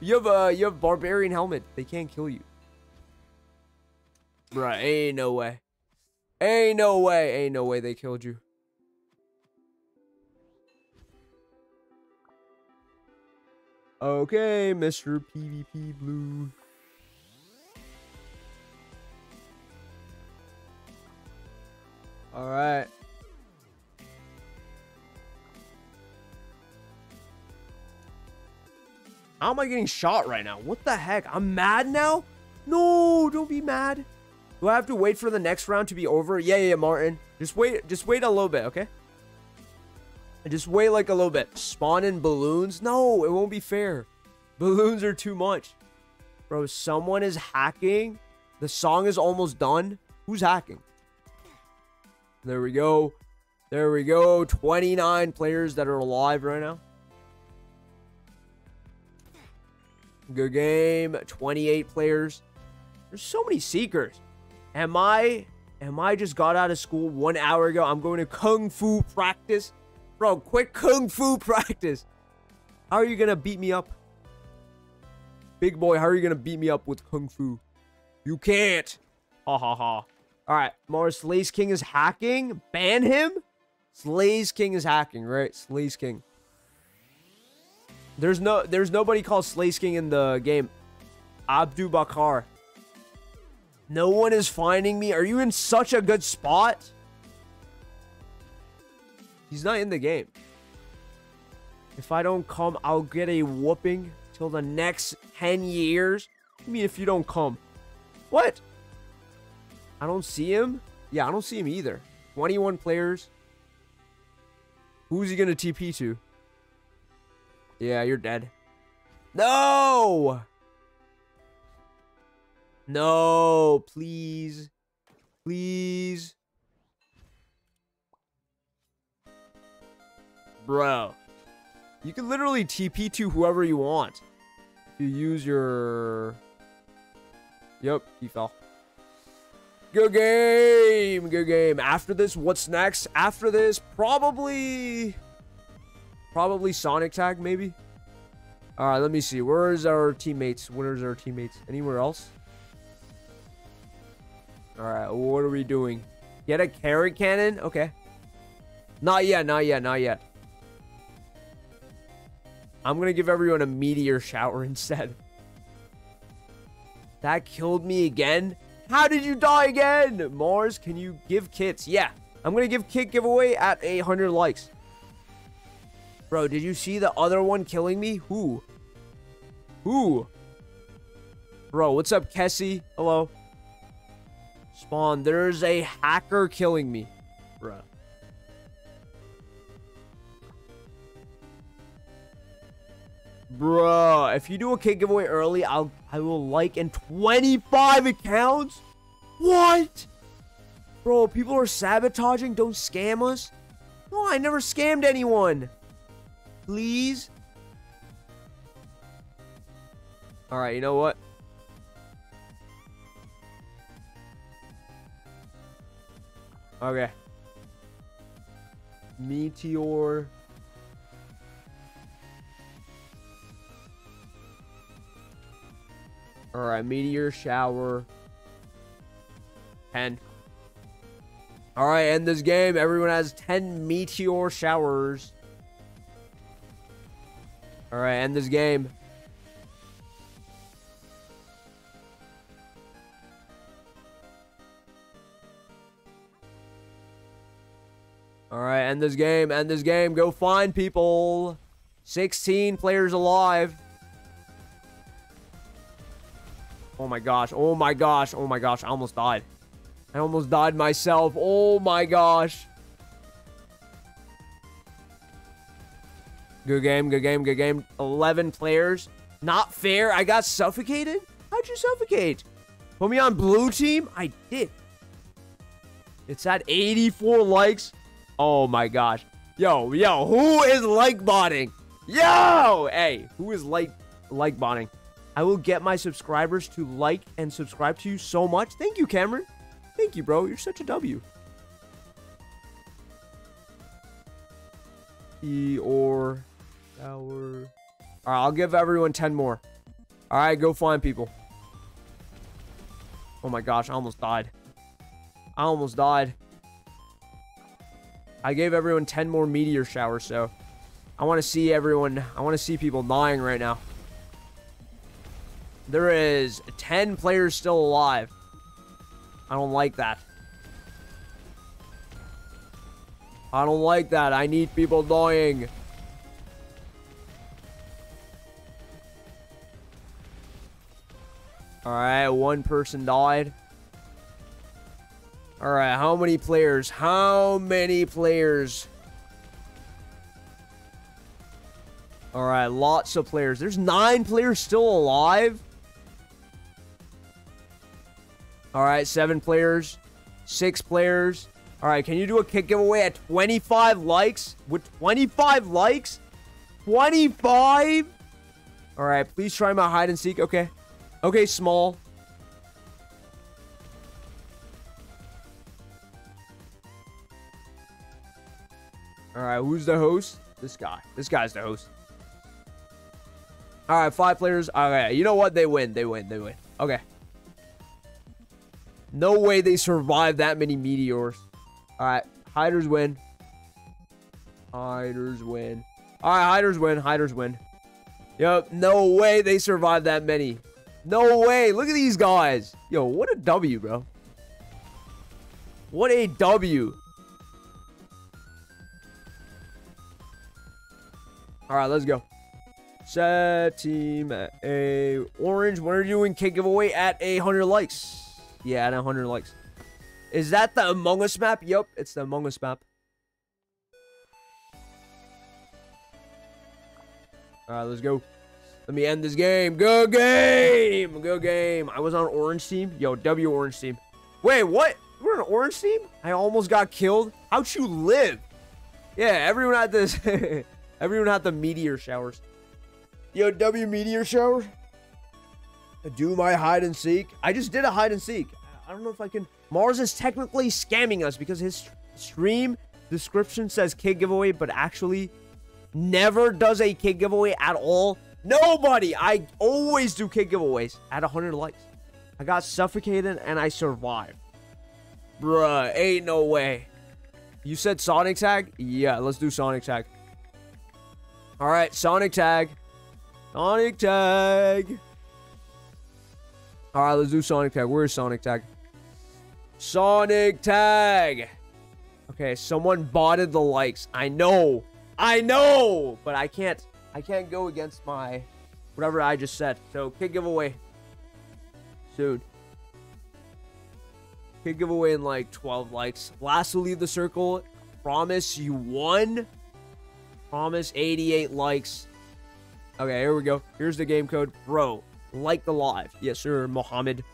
You have a you have barbarian helmet. They can't kill you. Bro, ain't no way. Ain't no way. Ain't no way they killed you. Okay, Mr. PvP Blue. All right. How am I getting shot right now? What the heck? I'm mad now? No, don't be mad. Do I have to wait for the next round to be over? Yeah, yeah, Martin. Just wait. Just wait a little bit, okay? Just wait like a little bit. Spawn in balloons? No, it won't be fair. Balloons are too much. Bro, someone is hacking. The song is almost done. Who's hacking? There we go. There we go. 29 players that are alive right now. Good game. 28 players. There's so many seekers. Am I am I just got out of school one hour ago? I'm going to kung fu practice. Bro, quick kung fu practice. How are you gonna beat me up? Big boy, how are you gonna beat me up with kung fu? You can't. Ha ha ha. All right, Mars Slays King is hacking. Ban him. Slays King is hacking, right? Slays King. There's no, there's nobody called Slays King in the game. Abdu Bakar. No one is finding me. Are you in such a good spot? He's not in the game. If I don't come, I'll get a whooping till the next 10 years. I mean, if you don't come. What? I don't see him. Yeah, I don't see him either. 21 players. Who's he going to TP to? Yeah, you're dead. No! No, please. Please. Bro. You can literally TP to whoever you want. If you use your... Yep, he fell. Good game. Good game. After this, what's next? After this, probably... Probably Sonic Tag, maybe? Alright, let me see. Where is our teammates? Where is our teammates? Anywhere else? Alright, what are we doing? Get a carrot cannon? Okay. Not yet, not yet, not yet. I'm gonna give everyone a meteor shower instead. That killed me again? How did you die again? Mars, can you give kits? Yeah. I'm going to give kit giveaway at 800 likes. Bro, did you see the other one killing me? Who? Who? Bro, what's up, Kessie? Hello. Spawn, there's a hacker killing me. Bro, if you do a kit giveaway early, I'll I will like in 25 accounts? What? Bro, people are sabotaging. Don't scam us. No, I never scammed anyone. Please? Alright, you know what? Okay. Meteor. Alright, meteor shower. 10. All right, end this game. Everyone has 10 meteor showers. All right, end this game. All right, end this game. End this game. Go find people. 16 players alive. Oh my gosh. Oh my gosh. Oh my gosh. I almost died. I almost died myself. Oh my gosh. Good game. Good game. Good game. 11 players. Not fair. I got suffocated? How'd you suffocate? Put me on blue team? I did. It's at 84 likes. Oh my gosh. Yo, yo, who is like botting? Yo! Hey, who is like like botting? I will get my subscribers to like and subscribe to you so much. Thank you, Cameron. Thank you, bro. You're such a W. E or tower. All right, I'll give everyone 10 more. All right, go find people. Oh my gosh, I almost died. I almost died. I gave everyone 10 more meteor showers, so I want to see everyone. I want to see people dying right now. There is 10 players still alive. I don't like that. I don't like that. I need people dying. Alright, one person died. Alright, how many players? How many players? Alright, lots of players. There's nine players still alive? Alright, seven players. Six players. Alright, can you do a kit giveaway at 25 likes? With 25 likes? 25? Alright, please try my hide and seek. Okay. Okay, small. Alright, who's the host? This guy. This guy's the host. Alright, five players. All right, you know what? They win. They win. They win. Okay. No way they survive that many meteors. Alright, hiders win. Hiders win. Alright, hiders win. Hiders win. Yep, no way they survive that many. No way. Look at these guys. Yo, what a W, bro. What a W. All right, let's go. Set team a orange. When are you doing cake giveaway at a hundred likes? Yeah, at a hundred likes. Is that the Among Us map? Yep, it's the Among Us map. All right, let's go. Let me end this game. Go game. Go game. I was on orange team. Yo, W orange team. Wait, what? We're on orange team? I almost got killed. How'd you live? Yeah, everyone had this. Everyone had the meteor showers. Yo, W meteor shower. Do my hide and seek. I just did a hide and seek. I don't know if I can. Mars is technically scamming us because his stream description says kit giveaway, but actually never does a kit giveaway at all. Nobody. I always do kit giveaways at 100 likes. I got suffocated and I survived. Bruh, ain't no way. You said Sonic Tag? Yeah, let's do Sonic Tag. All right, Sonic Tag. Sonic Tag. All right, let's do Sonic Tag. Where's Sonic Tag? Sonic Tag. Okay, someone botted the likes. I know. I know, but I can't. I can't go against my whatever I just said. So, kit giveaway soon. Kit giveaway in like 12 likes. Last will leave the circle. Promise you won. Promise 88 likes. Okay, here we go. Here's the game code. Bro, like the live. Yes, sir, Mohammed.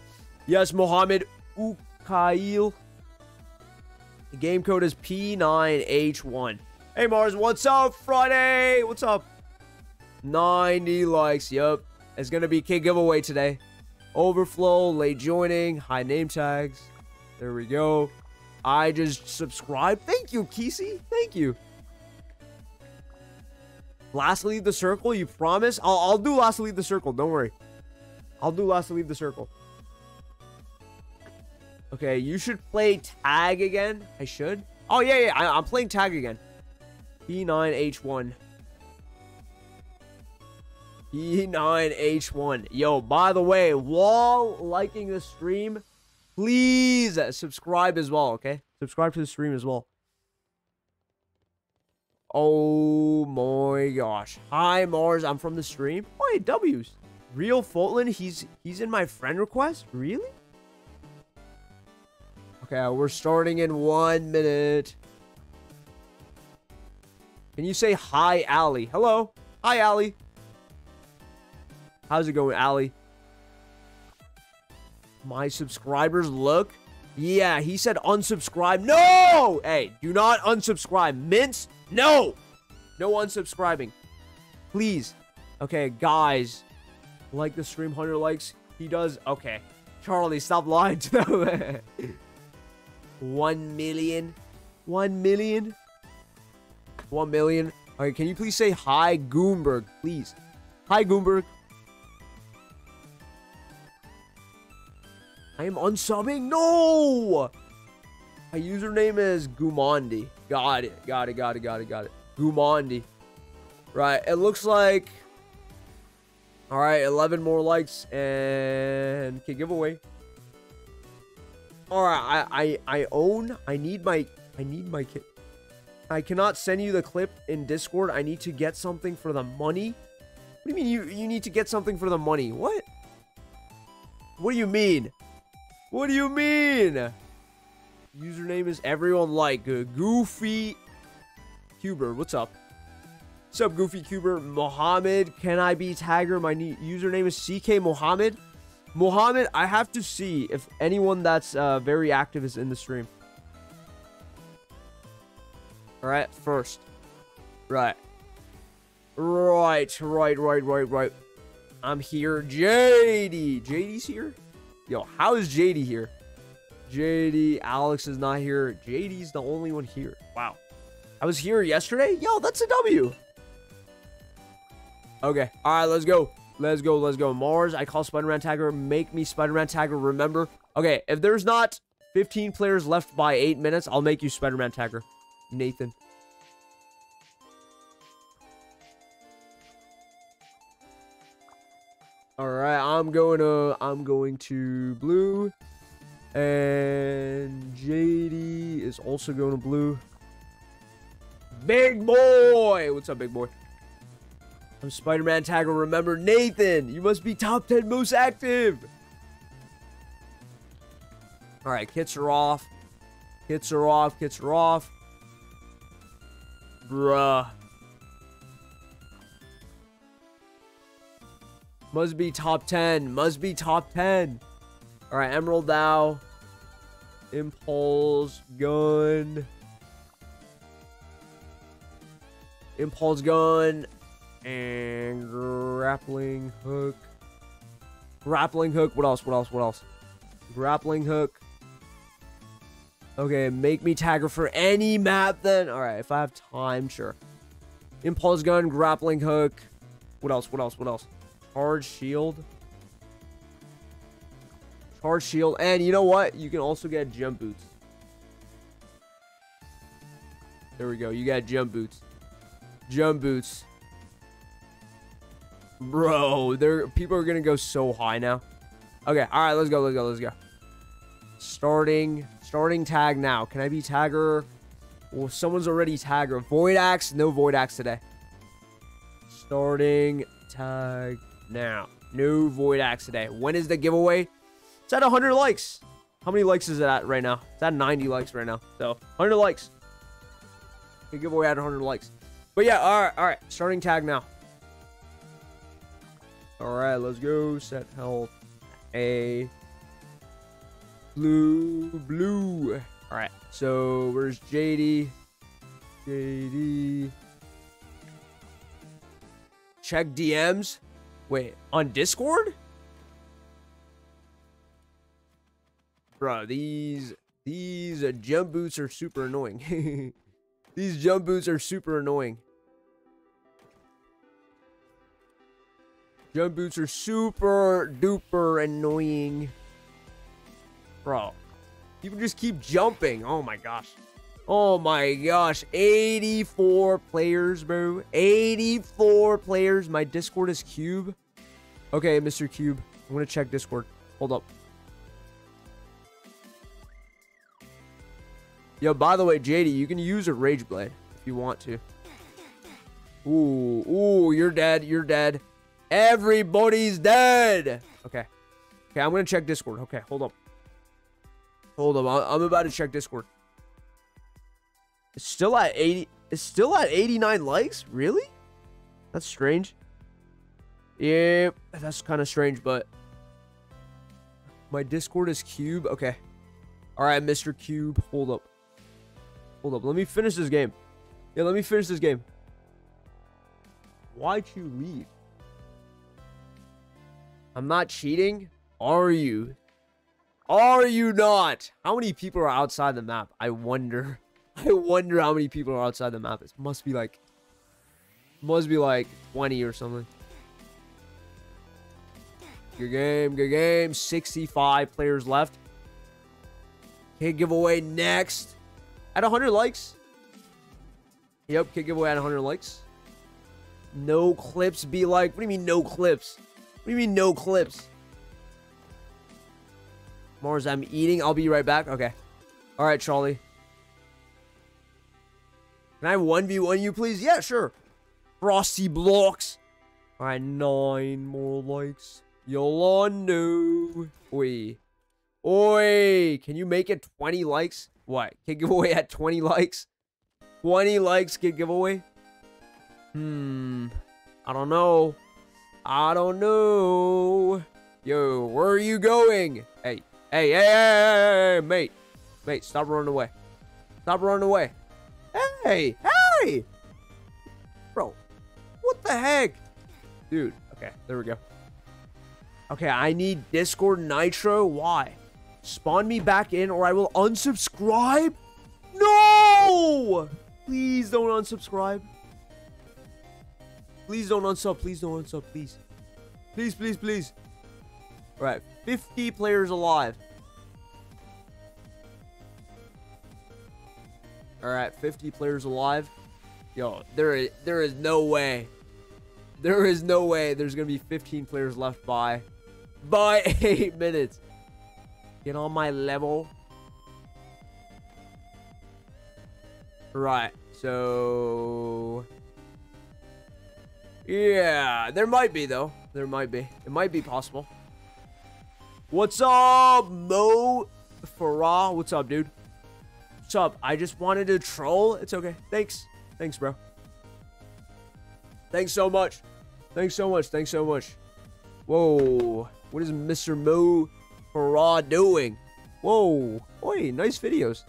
Yes, Mohammed Ukail. The game code is P9H1. Hey, Mars, what's up, Friday? What's up? 90 likes. Yup. It's going to be kit giveaway today. Overflow, late joining, high name tags. There we go. I just subscribed. Thank you, Kesey. Thank you. Last leave the circle, you promise? I'll, I'll do last leave the circle. Don't worry. I'll do last to leave the circle. Okay, you should play tag again. I should. Oh, yeah, yeah. I, I'm playing tag again. P9H1. P9H1. Yo, by the way, while liking the stream, please subscribe as well, okay? Subscribe to the stream as well. Oh my gosh. Hi Mars, I'm from the stream. Oh hey, W's. Real Fulton, he's he's in my friend request? Really? Okay, uh, we're starting in one minute. Can you say hi, Allie? Hello. Hi, Allie. How's it going, Allie? My subscribers look. Yeah, he said unsubscribe. No! Hey, do not unsubscribe. Mince, no! No unsubscribing. Please. Okay, guys. Like the stream, 100 likes. He does. Okay. Charlie, stop lying to them. One million. One million. One million. All right, can you please say hi, Goomberg, please? Hi, Goomberg. I am unsubbing? No! My username is Gumandi. Got it. Got it. Got it. Got it. Got it. Gumandi. Right. It looks like... Alright, 11 more likes and... Okay, giveaway. Alright, I, I, I own... I need my... I need my kit. I cannot send you the clip in Discord. I need to get something for the money. What do you mean you, you need to get something for the money? What? What do you mean? What do you mean? Username is everyone like uh, Goofy Huber. What's up? What's up, Goofy Cuber? Mohammed, can I be tagger? My username is CK Mohammed. Mohammed, I have to see if anyone that's uh, very active is in the stream. All right, first. Right. Right, right, right, right, right. I'm here. JD. JD's here? Yo, how is JD here? JD, Alex is not here. JD's the only one here. Wow. I was here yesterday? Yo, that's a W. Okay. All right, let's go. Let's go. Let's go. Mars, I call Spider-Man Tagger. Make me Spider-Man Tagger. Remember? Okay, if there's not 15 players left by 8 minutes, I'll make you Spider-Man Tagger. Nathan. All right, I'm going to I'm going to blue. And JD is also going to blue. Big boy! What's up, big boy? I'm Spider-Man Tagger. Remember, Nathan, you must be top 10 most active. All right, kits are off. Kits are off. Kits are off. Bruh. Must be top 10. Must be top 10. All right, Emerald Dao. Impulse Gun. Impulse Gun. And Grappling Hook. Grappling Hook. What else? What else? What else? Grappling Hook. Okay, make me tagger for any map then. All right, if I have time, sure. Impulse Gun, Grappling Hook. What else? What else? What else? Charge shield. Charge shield. And you know what? You can also get jump boots. There we go. You got jump boots. Jump boots. Bro, there people are gonna go so high now. Okay, alright, let's go, let's go, let's go. Starting starting tag now. Can I be tagger? Well, someone's already tagger. Void Axe, no Void Axe today. Starting tag now. No Void Axe today. When is the giveaway? It's at 100 likes. How many likes is it at right now? It's at 90 likes right now. So, 100 likes. The giveaway at 100 likes. But yeah, all right, all right. Starting tag now. All right, let's go. Set health. A. Blue, blue. All right, so where's JD? JD. Check DMs. Wait, on Discord? Bro, these these uh, jump boots are super annoying. these jump boots are super annoying. Jump boots are super duper annoying. Bro. People just keep jumping. Oh my gosh. Oh my gosh. 84 players, bro. 84 players. My Discord is Cube. Okay, Mr. Cube. I'm gonna check Discord. Hold up. Yo, by the way, JD, you can use a Rage Blade if you want to. Ooh, ooh, you're dead. You're dead. Everybody's dead. Okay. Okay, I'm gonna check Discord. Okay, hold up. Hold up. I'm about to check Discord. It's still at 80. It's still at 89 likes? Really? That's strange. Yeah, that's kind of strange, but my Discord is Cube. Okay. All right, Mr. Cube. Hold up. Hold up. Let me finish this game. Yeah, let me finish this game. Why'd you leave? I'm not cheating. Are you? Are you not? How many people are outside the map? I wonder. I wonder how many people are outside the map. It must be like must be like 20 or something. Good game, good game. 65 players left. Kit giveaway next. At 100 likes. Yep, kit giveaway at 100 likes. No clips be like. What do you mean no clips? What do you mean no clips? Mars, I'm eating. I'll be right back. Okay. All right, Charlie. Can I 1v1 you, please? Yeah, sure. Frosty blocks. All right, nine more likes. Yolando. Oi. Oi. Can you make it 20 likes? What? Kit giveaway at 20 likes? 20 likes, kit giveaway? Hmm. I don't know. I don't know. Yo, where are you going? Hey, hey, hey, hey, hey, mate. Mate, stop running away. Stop running away. Hey, hey! Bro, what the heck? Dude, okay, there we go. Okay, I need Discord Nitro. Why? Spawn me back in or I will unsubscribe? No! Please don't unsubscribe. Please don't unsub. Please don't unsub. Please. Please, please, please. All right, 50 players alive. All right, 50 players alive. Yo, there is there is no way. There is no way there's going to be 15 players left by by 8 minutes. Get on my level. Right. So yeah, there might be though. There might be. It might be possible. What's up, Mo Farah? What's up, dude? What's up? I just wanted to troll. It's okay. Thanks. Thanks, bro. Thanks so much. Thanks so much. Thanks so much. Whoa. What is Mr. Mo Farah doing? Whoa. Oi, nice videos.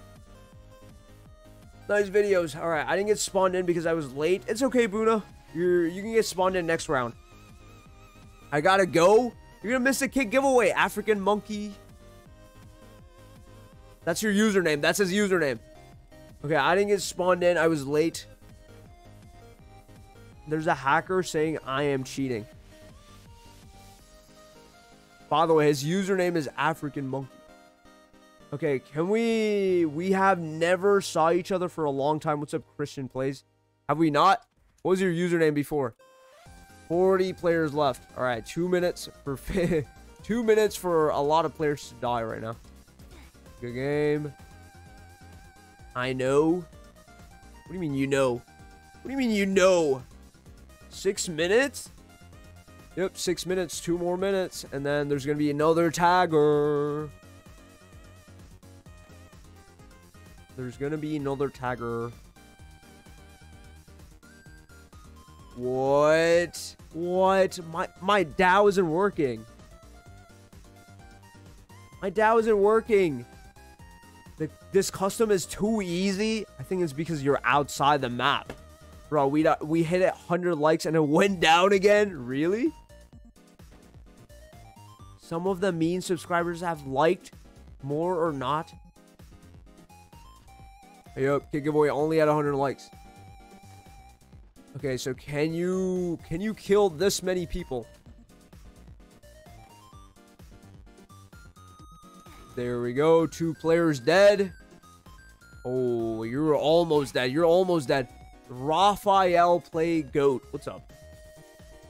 Nice videos. All right, I didn't get spawned in because I was late. It's okay, Buna. You're you can get spawned in next round. I gotta go. You're gonna miss a kit giveaway, African monkey. That's your username. That's his username. Okay, I didn't get spawned in. I was late. There's a hacker saying I am cheating. By the way, his username is African monkey. Okay, can we... We have never saw each other for a long time. What's up, Christian Plays? Have we not? What was your username before? 40 players left. All right, two minutes for... two minutes for a lot of players to die right now. Good game. I know. What do you mean you know? What do you mean you know? Six minutes? Yep, six minutes, two more minutes, and then there's gonna be another tagger. There's gonna be another tagger. What? What? My my DAO isn't working. My DAO isn't working. The, this custom is too easy. I think it's because you're outside the map. Bro, we we hit it 100 likes and it went down again? Really? Some of the mean subscribers have liked more or not. Yep, kit giveaway only at 100 likes. Okay, so can you can you kill this many people? There we go. Two players dead. Oh, you're almost dead. You're almost dead. Raphael play goat. What's up?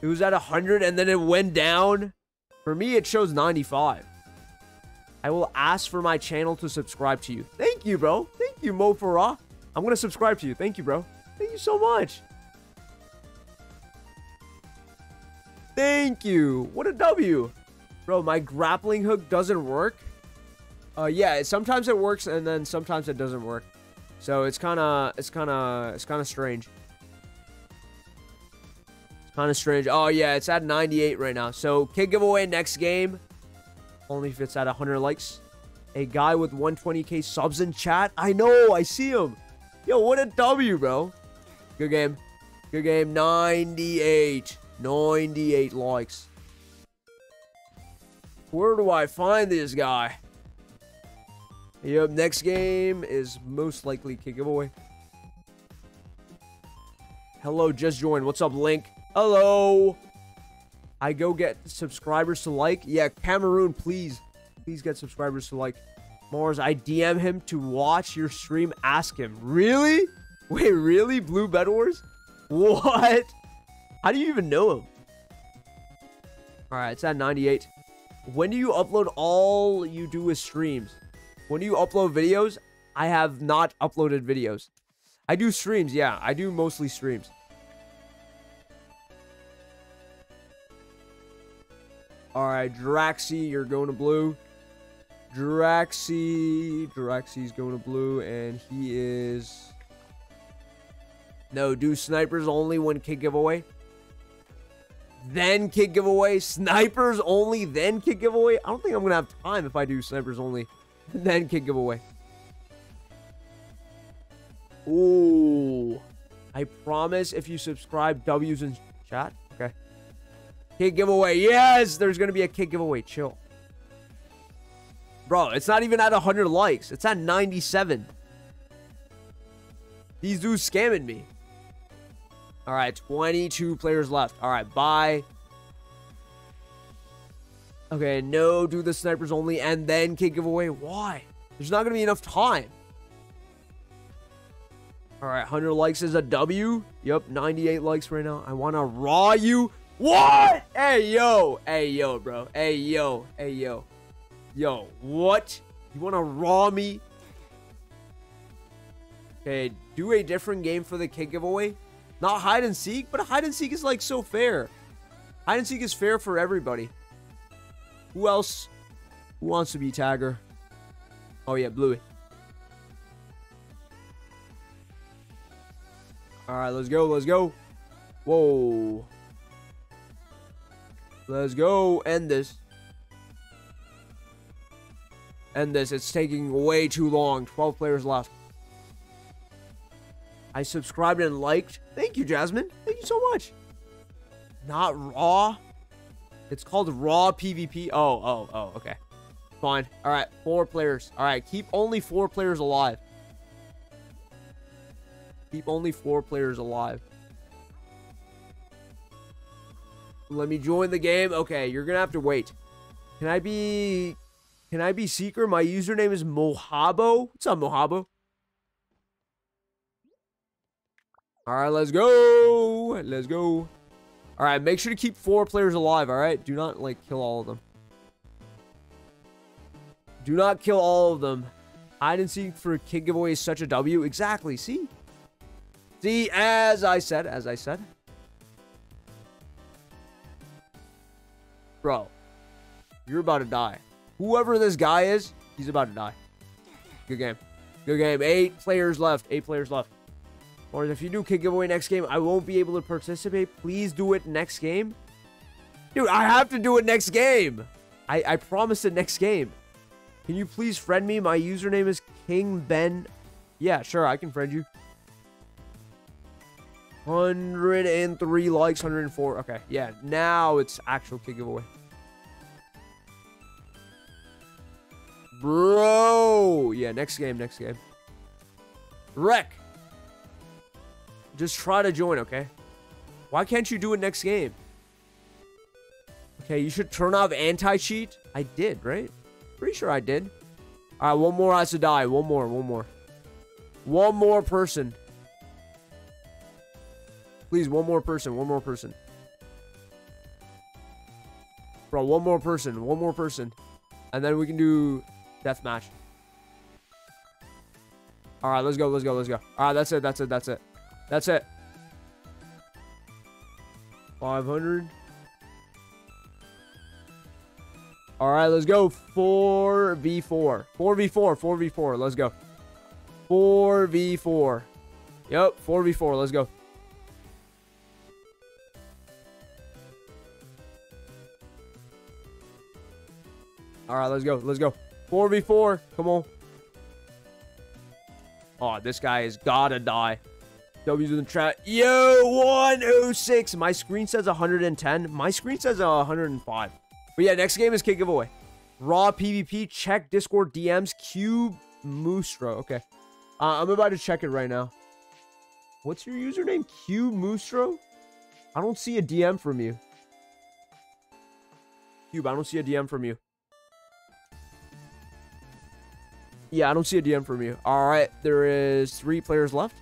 It was at 100 and then it went down. For me, it shows 95. I will ask for my channel to subscribe to you. Thank you, bro. Thank you, Mo Farah. I'm going to subscribe to you. Thank you, bro. Thank you so much. Thank you. What a W. Bro, my grappling hook doesn't work. Uh, yeah, sometimes it works and then sometimes it doesn't work. So it's kind of, it's kind of, it's kind of strange. It's kind of strange. Oh yeah, it's at 98 right now. So kit giveaway next game. Only if it's at 100 likes. A guy with 120k subs in chat. I know, I see him. Yo, what a W, bro. Good game. Good game. 98. 98 likes. Where do I find this guy? Yep, next game is most likely kit giveaway. Hello, just joined. What's up, Link? Hello. I go get subscribers to like. Yeah, Cameron, please. Please get subscribers to like. Mars, I DM him to watch your stream. Ask him. Really? Wait, really? Blue Bed Wars? What? How do you even know him? Alright, it's at 98. When do you upload all you do is streams? When do you upload videos? I have not uploaded videos. I do streams, yeah. I do mostly streams. Alright, Draxi, you're going to blue. Draxi. Draxi's going to blue, and he is... No, do snipers only when kit giveaway? Then kit giveaway? Snipers only, then kit giveaway? I don't think I'm going to have time if I do snipers only. then kit giveaway. Ooh. I promise if you subscribe, W's in chat. Okay. Kit giveaway. Yes, there's going to be a kit giveaway. Chill. Bro, it's not even at 100 likes. It's at 97. These dudes scamming me. All right, 22 players left. All right, bye. Okay, no, do the snipers only and then kit giveaway. Why? There's not going to be enough time. All right, 100 likes is a W. Yep, 98 likes right now. I want to raw you. What? Hey, yo. Hey, yo, bro. Hey, yo. Hey, yo. Yo, what? You want to raw me? Okay, do a different game for the kit giveaway. Not hide and seek, but hide and seek is like so fair. Hide and seek is fair for everybody. Who else? Who wants to be tagger? Oh yeah, Bluey. Alright, let's go, let's go. Whoa. Let's go. End this. End this. It's taking way too long. 12 players left. I subscribed and liked. Thank you, Jasmine. Thank you so much. Not raw. It's called raw PvP. Oh, oh, oh, okay. Fine. All right, four players. All right, keep only four players alive. Keep only four players alive. Let me join the game. Okay, you're gonna have to wait. Can I be... Can I be Seeker? My username is Mohabo. What's up, Mohabo? All right, let's go. Let's go. All right, make sure to keep four players alive, all right? Do not, like, kill all of them. Do not kill all of them. Hide and seek for kit giveaway is such a W. Exactly, see? See, as I said, as I said. Bro, you're about to die. Whoever this guy is, he's about to die. Good game. Good game. Eight players left. Eight players left. Or if you do kit giveaway next game, I won't be able to participate. Please do it next game. Dude, I have to do it next game. I, I promise it next game. Can you please friend me? My username is King Ben. Yeah, sure, I can friend you. 103 likes, 104. Okay, yeah, now it's actual kit giveaway. Bro! Yeah, next game, next game. Wreck! Just try to join, okay? Why can't you do it next game? Okay, you should turn off anti-cheat. I did, right? Pretty sure I did. All right, one more has to die. One more, one more. One more person. Please, one more person, one more person. Bro, one more person, one more person. And then we can do deathmatch. All right, let's go, let's go, let's go. All right, that's it, that's it, that's it. That's it. 500. All right, let's go. 4v4. 4v4, 4v4. Let's go. 4v4. Yep, 4v4. Let's go. All right, let's go. Let's go. 4v4. Come on. Oh, this guy has gotta die. W's in the chat. Yo, 106. My screen says 110. My screen says 105. But yeah, next game is kit giveaway. Raw PvP. Check Discord DMs. Cube Moostro. Okay. Uh, I'm about to check it right now. What's your username? Cube Moostro? I don't see a DM from you. Cube, I don't see a DM from you. Yeah, I don't see a DM from you. All right, there is three players left.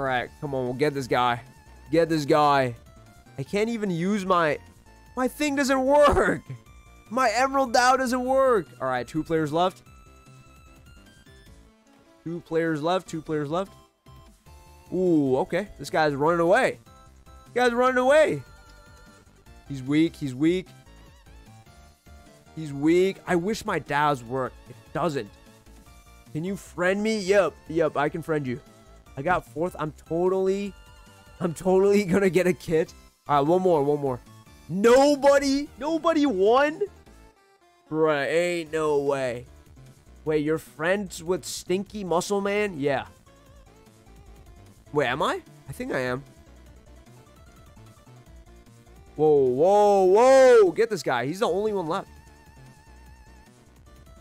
All right, come on, we'll get this guy. Get this guy. I can't even use my... My thing doesn't work. My Emerald Dao doesn't work. All right, two players left. Two players left. Two players left. Ooh, okay. This guy's running away. This guy's running away. He's weak. He's weak. He's weak. I wish my Daos worked. It doesn't. Can you friend me? Yep. Yep, I can friend you. I got fourth. I'm totally... I'm totally gonna get a kit. All right, one more. One more. Nobody? Nobody won? Bruh, ain't no way. Wait, you're friends with Stinky Muscle Man? Yeah. Wait, am I? I think I am. Whoa, whoa, whoa. Get this guy. He's the only one left.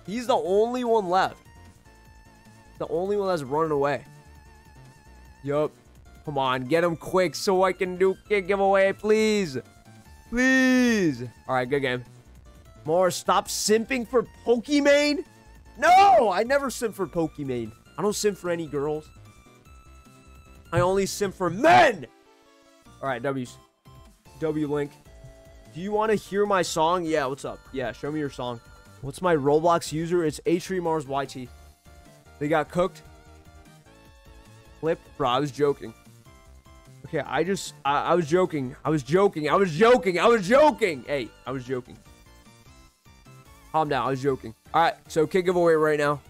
He's the only one left. The only one that's running away. Yup. Come on, get him quick so I can do a giveaway, please. Please. All right, good game. More, stop simping for Pokimane. No, I never simp for Pokimane. I don't simp for any girls. I only simp for men. All right, W's. W Link. Do you want to hear my song? Yeah, what's up? Yeah, show me your song. What's my Roblox user? It's Atriumars YT. They got cooked. Flip. Bro, I was joking. Okay, I just, I, I was joking. I was joking. I was joking. I was joking. Hey, I was joking. Calm down. I was joking. All right, so kit giveaway right now.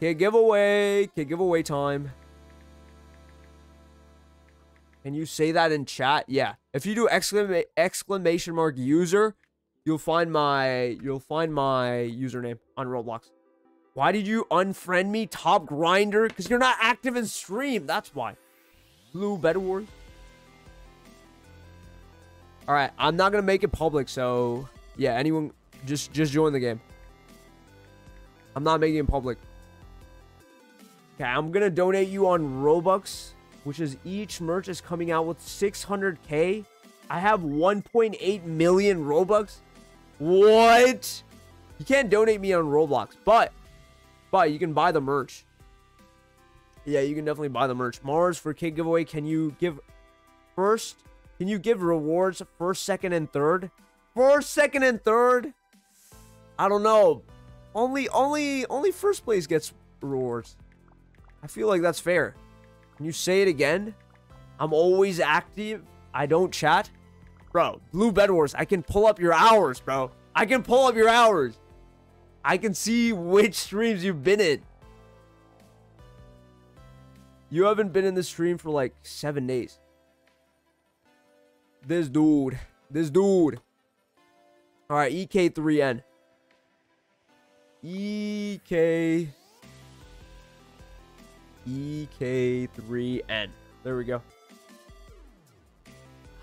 Kit giveaway. Kit giveaway time. Can you say that in chat? Yeah. If you do exclama exclamation mark user, you'll find my you'll find my username on Roblox. Why did you unfriend me, Top Grinder? Because you're not active in stream. That's why. Blue Bed Wars. All right, I'm not gonna make it public, so yeah. Anyone, just just join the game. I'm not making it public. Okay, I'm gonna donate you on Robux which is each merch is coming out with 600k. I have 1.8 million Robux. What? You can't donate me on Roblox, but but you can buy the merch. Yeah, you can definitely buy the merch. Mars for kit giveaway. Can you give first? Can you give rewards first, second, and third? First, second, and third? I don't know. Only, only, only first place gets rewards. I feel like that's fair. Can you say it again? I'm always active. I don't chat. Bro, Blue Bed Wars, I can pull up your hours, bro. I can pull up your hours. I can see which streams you've been in. You haven't been in the stream for like seven days. This dude. This dude. Alright, EK3N. EK EK3N. There we go.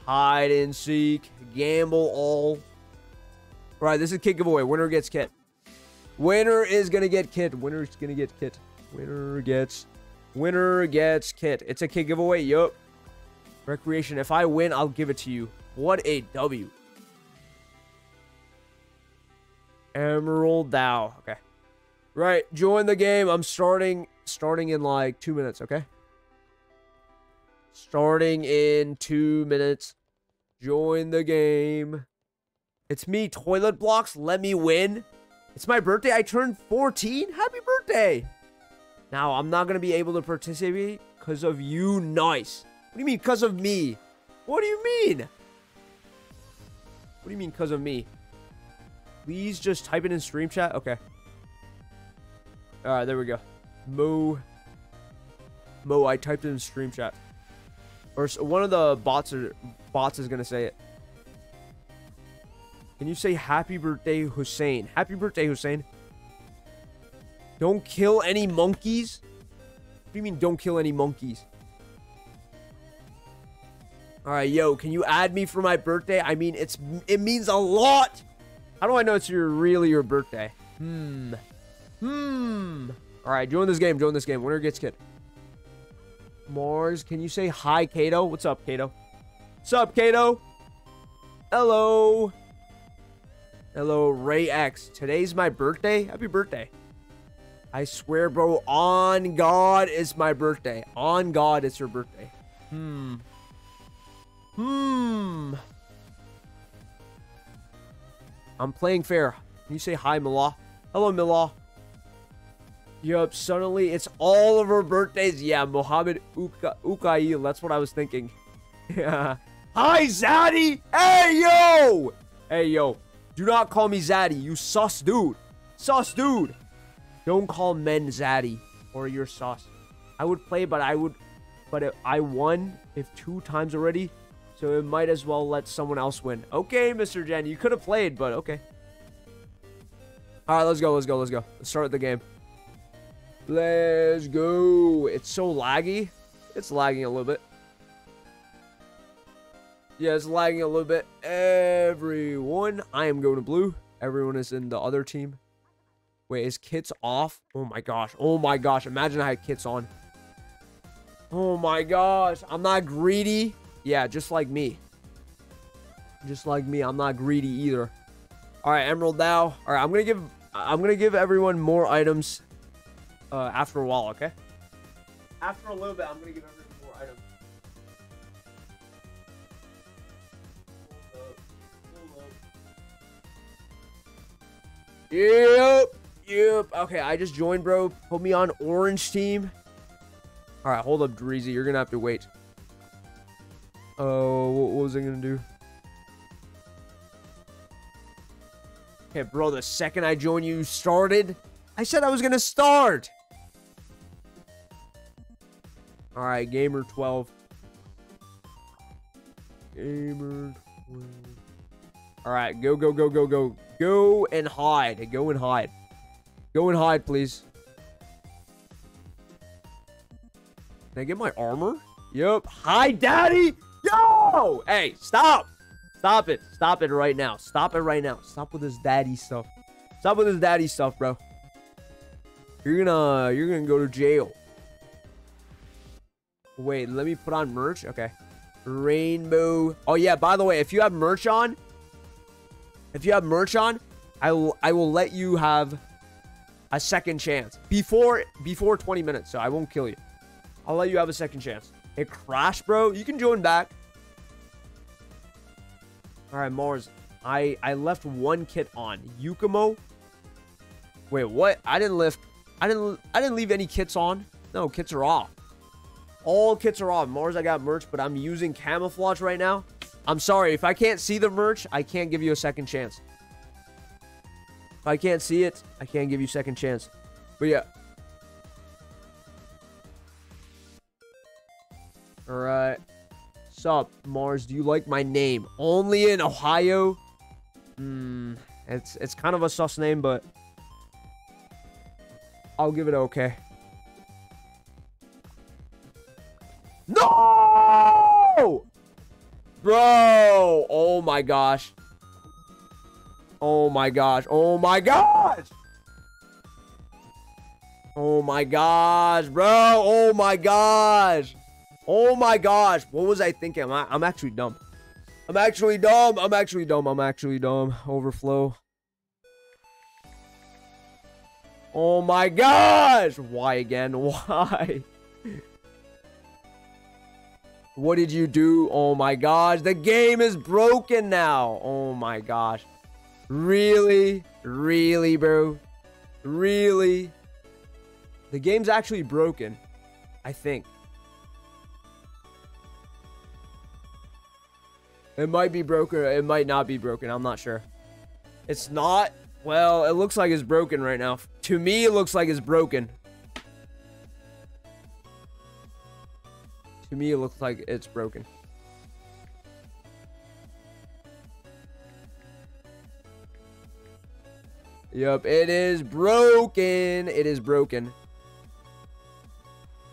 Hide and seek. Gamble all. All right, this is kit giveaway. Winner gets kit. Winner is going to get kit. Winner is going to get kit. Winner gets. Winner gets kit. It's a kit giveaway. Yup. Recreation. If I win, I'll give it to you. What a W. Emerald Dao. Okay. Right, join the game. I'm starting starting in like two minutes, okay? Starting in two minutes. Join the game. It's me, Toilet Blocks. Let me win. It's my birthday. I turned 14. Happy birthday. Now, I'm not going to be able to participate because of you. Nice. What do you mean because of me? What do you mean? What do you mean because of me? Please just type it in stream chat. Okay. All right, there we go. Mo. Mo, I typed it in stream chat. Or one of the bots are bots is gonna say it. Can you say happy birthday, Hussein? Happy birthday, Hussein. Don't kill any monkeys? What do you mean don't kill any monkeys? Alright, yo, can you add me for my birthday? I mean, it's it means a lot. How do I know it's your really your birthday? Hmm. Hmm. Alright, join this game, join this game. Winner gets kit. Mars, can you say hi, Kato? What's up, Kato? What's up, Kato? Hello. Hello, Ray X. Today's my birthday. Happy birthday. I swear, bro, on God, it's my birthday. On God, it's your birthday. Hmm. Hmm. I'm playing fair. Can you say hi, Mila? Hello, Mila. Yup, suddenly it's all of our birthdays. Yeah, Mohammed Uka Ukail. That's what I was thinking. Yeah. Hi, Zaddy! Hey, yo! Hey, yo. Do not call me Zaddy, you sus dude. Sus dude. Don't call men Zaddy or you're sus. I would play, but I would... But I won if two times already, so it might as well let someone else win. Okay, Mr. Jen, you could have played, but okay. All right, let's go, let's go, let's go. Let's start the game. Let's go. It's so laggy. It's lagging a little bit. Yeah, it's lagging a little bit. Everyone, I am going to blue. Everyone is in the other team. Wait, is kits off? Oh my gosh. Oh my gosh. Imagine I had kits on. Oh my gosh. I'm not greedy. Yeah, just like me. Just like me. I'm not greedy either. All right, Emerald Dao. All right, I'm going to give I'm going to give everyone more items uh, after a while, okay? After a little bit, I'm going to give everyone Yep. Yep. Okay, I just joined, bro. Put me on orange team. All right, hold up, Dreezy. You're going to have to wait. Oh, what, what was I going to do? Okay, bro, the second I joined you started, I said I was going to start. All right, Gamer 12. Gamer 12. All right, go, go, go, go, go. Go and hide. Go and hide. Go and hide, please. Can I get my armor? Yep. Hi, daddy. Yo! Hey, stop. Stop it. Stop it right now. Stop it right now. Stop with this daddy stuff. Stop with this daddy stuff, bro. You're gonna you're gonna go to jail. Wait, let me put on merch. Okay. Rainbow. Oh yeah, by the way, if you have merch on, if you have merch on, I will I will let you have a second chance before before 20 minutes. So I won't kill you. I'll let you have a second chance. It crashed, bro. You can join back. All right, Mars. I I left one kit on. Yukimo. Wait, what? I didn't lift. I didn't. I didn't leave any kits on. No, kits are off. All kits are off. Mars, I got merch, but I'm using camouflage right now. I'm sorry. If I can't see the merch, I can't give you a second chance. If I can't see it, I can't give you second chance. But yeah. Alright. Sup, Mars? Do you like my name? Only in Ohio? Hmm. It's, it's kind of a sus name, but... I'll give it okay. No! Bro! Oh my gosh. Oh my gosh. Oh my gosh! Oh my gosh, bro. Oh my gosh. Oh my gosh. What was I thinking? I'm, I'm actually dumb. I'm actually dumb. I'm actually dumb. I'm actually dumb. Overflow. Oh my gosh! Why again? Why? What did you do? Oh my gosh. The game is broken now. Oh my gosh. Really? Really, bro? Really? The game's actually broken. I think. It might be broken. It might not be broken. I'm not sure. It's not. Well, it looks like it's broken right now. To me, it looks like it's broken. To me, it looks like it's broken. Yep, it is broken. It is broken.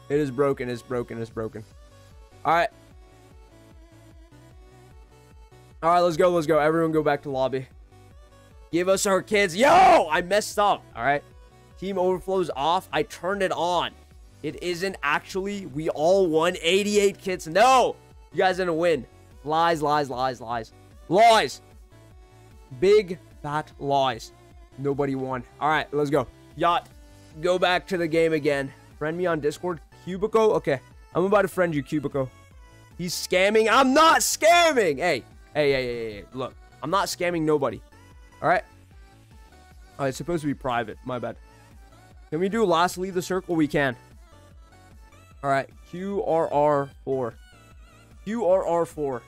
It is broken. It's broken. It's broken. All right. All right, let's go. Let's go. Everyone go back to lobby. Give us our kids. Yo, I messed up. All right. Team overflows off. I turned it on. It isn't actually. We all won 88 kits. No, you guys didn't win. Lies, lies, lies, lies. Lies. Big fat lies. Nobody won. All right, let's go. Yacht, go back to the game again. Friend me on Discord. Cubico? Okay. I'm about to friend you, Cubico. He's scamming. I'm not scamming. Hey, hey, hey, hey, hey. Look, I'm not scamming nobody. All right. Oh, it's supposed to be private. My bad. Can we do last leave the circle? We can. All right. QRR4. QRR4.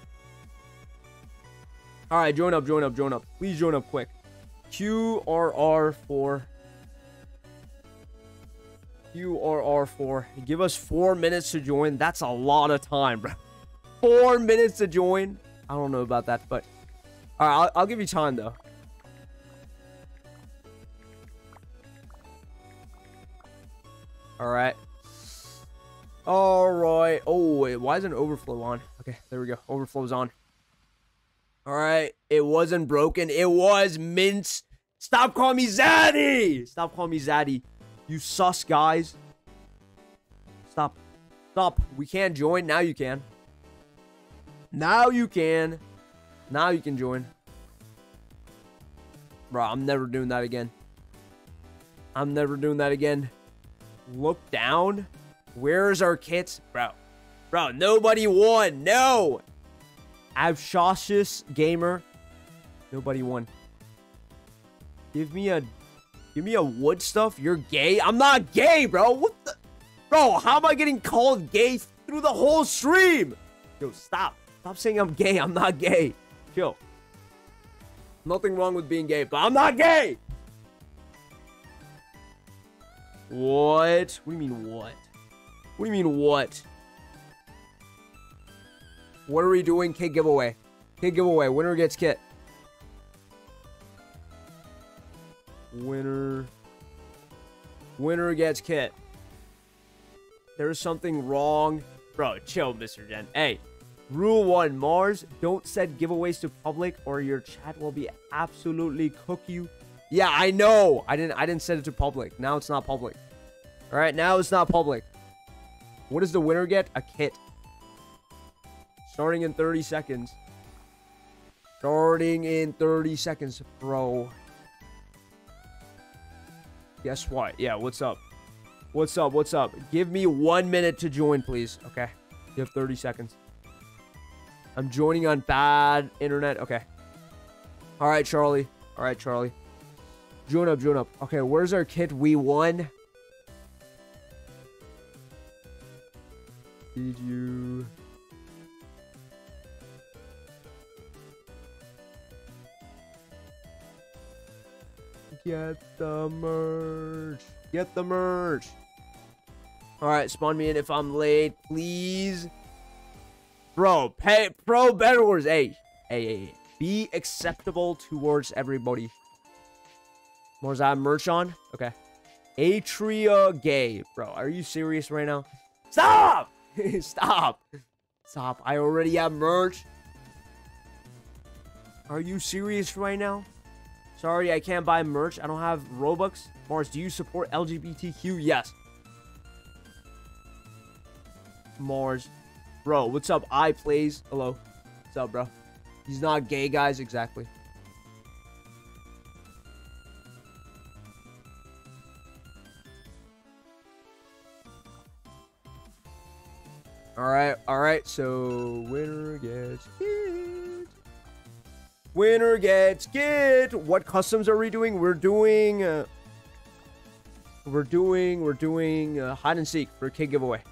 All right. Join up, join up, join up. Please join up quick. QRR4. QRR4. Give us four minutes to join. That's a lot of time, bro. Four minutes to join. I don't know about that, but... All right, I'll, I'll give you time, though. All right. All right. Oh, wait. Why isn't overflow on? Okay, there we go. Overflow's on. All right. It wasn't broken. It was mince. Stop calling me Zaddy. Stop calling me Zaddy. You sus guys. Stop. Stop. We can't join. Now you can. Now you can. Now you can join. Bro, I'm never doing that again. I'm never doing that again. Look down. Where's our kits? Bro. Bro, nobody won. No. Abshashis Gamer. Nobody won. Give me a... Give me a wood stuff. You're gay. I'm not gay, bro. What the... Bro, how am I getting called gay through the whole stream? Yo, stop. Stop saying I'm gay. I'm not gay. Chill. Nothing wrong with being gay, but I'm not gay. What? What do you mean what? What do you mean what? What are we doing? Kit giveaway. Kit giveaway. Winner gets kit. Winner. Winner gets kit. There's something wrong. Bro, chill, Mr. Gen. Hey, rule one, Mars, don't set giveaways to public or your chat will be absolutely cook you. Yeah, I know. I didn't I didn't send it to public. Now it's not public. Alright, now it's not public. What does the winner get? A kit. Starting in 30 seconds. Starting in 30 seconds, bro. Guess what? Yeah, what's up? What's up? What's up? Give me one minute to join, please. Okay. You have 30 seconds. I'm joining on bad internet. Okay. All right, Charlie. All right, Charlie. Join up, join up. Okay, where's our kit? We won. Did you... Get the merch. Get the merch. Alright, spawn me in if I'm late, please. Bro, pay pro better words. Hey, hey, hey, hey. Be acceptable towards everybody. More that merch on? Okay. Atria gay. Bro, are you serious right now? Stop! Stop! Stop. I already have merch. Are you serious right now? Sorry, I can't buy merch. I don't have Robux. Mars, do you support LGBTQ? Yes. Mars. Bro, what's up? I plays. Hello. What's up, bro? He's not gay, guys. Exactly. All right, all right. So winner gets it. Winner gets it. What customs are we doing? We're doing. Uh, we're doing. We're doing uh, hide and seek for a kid giveaway.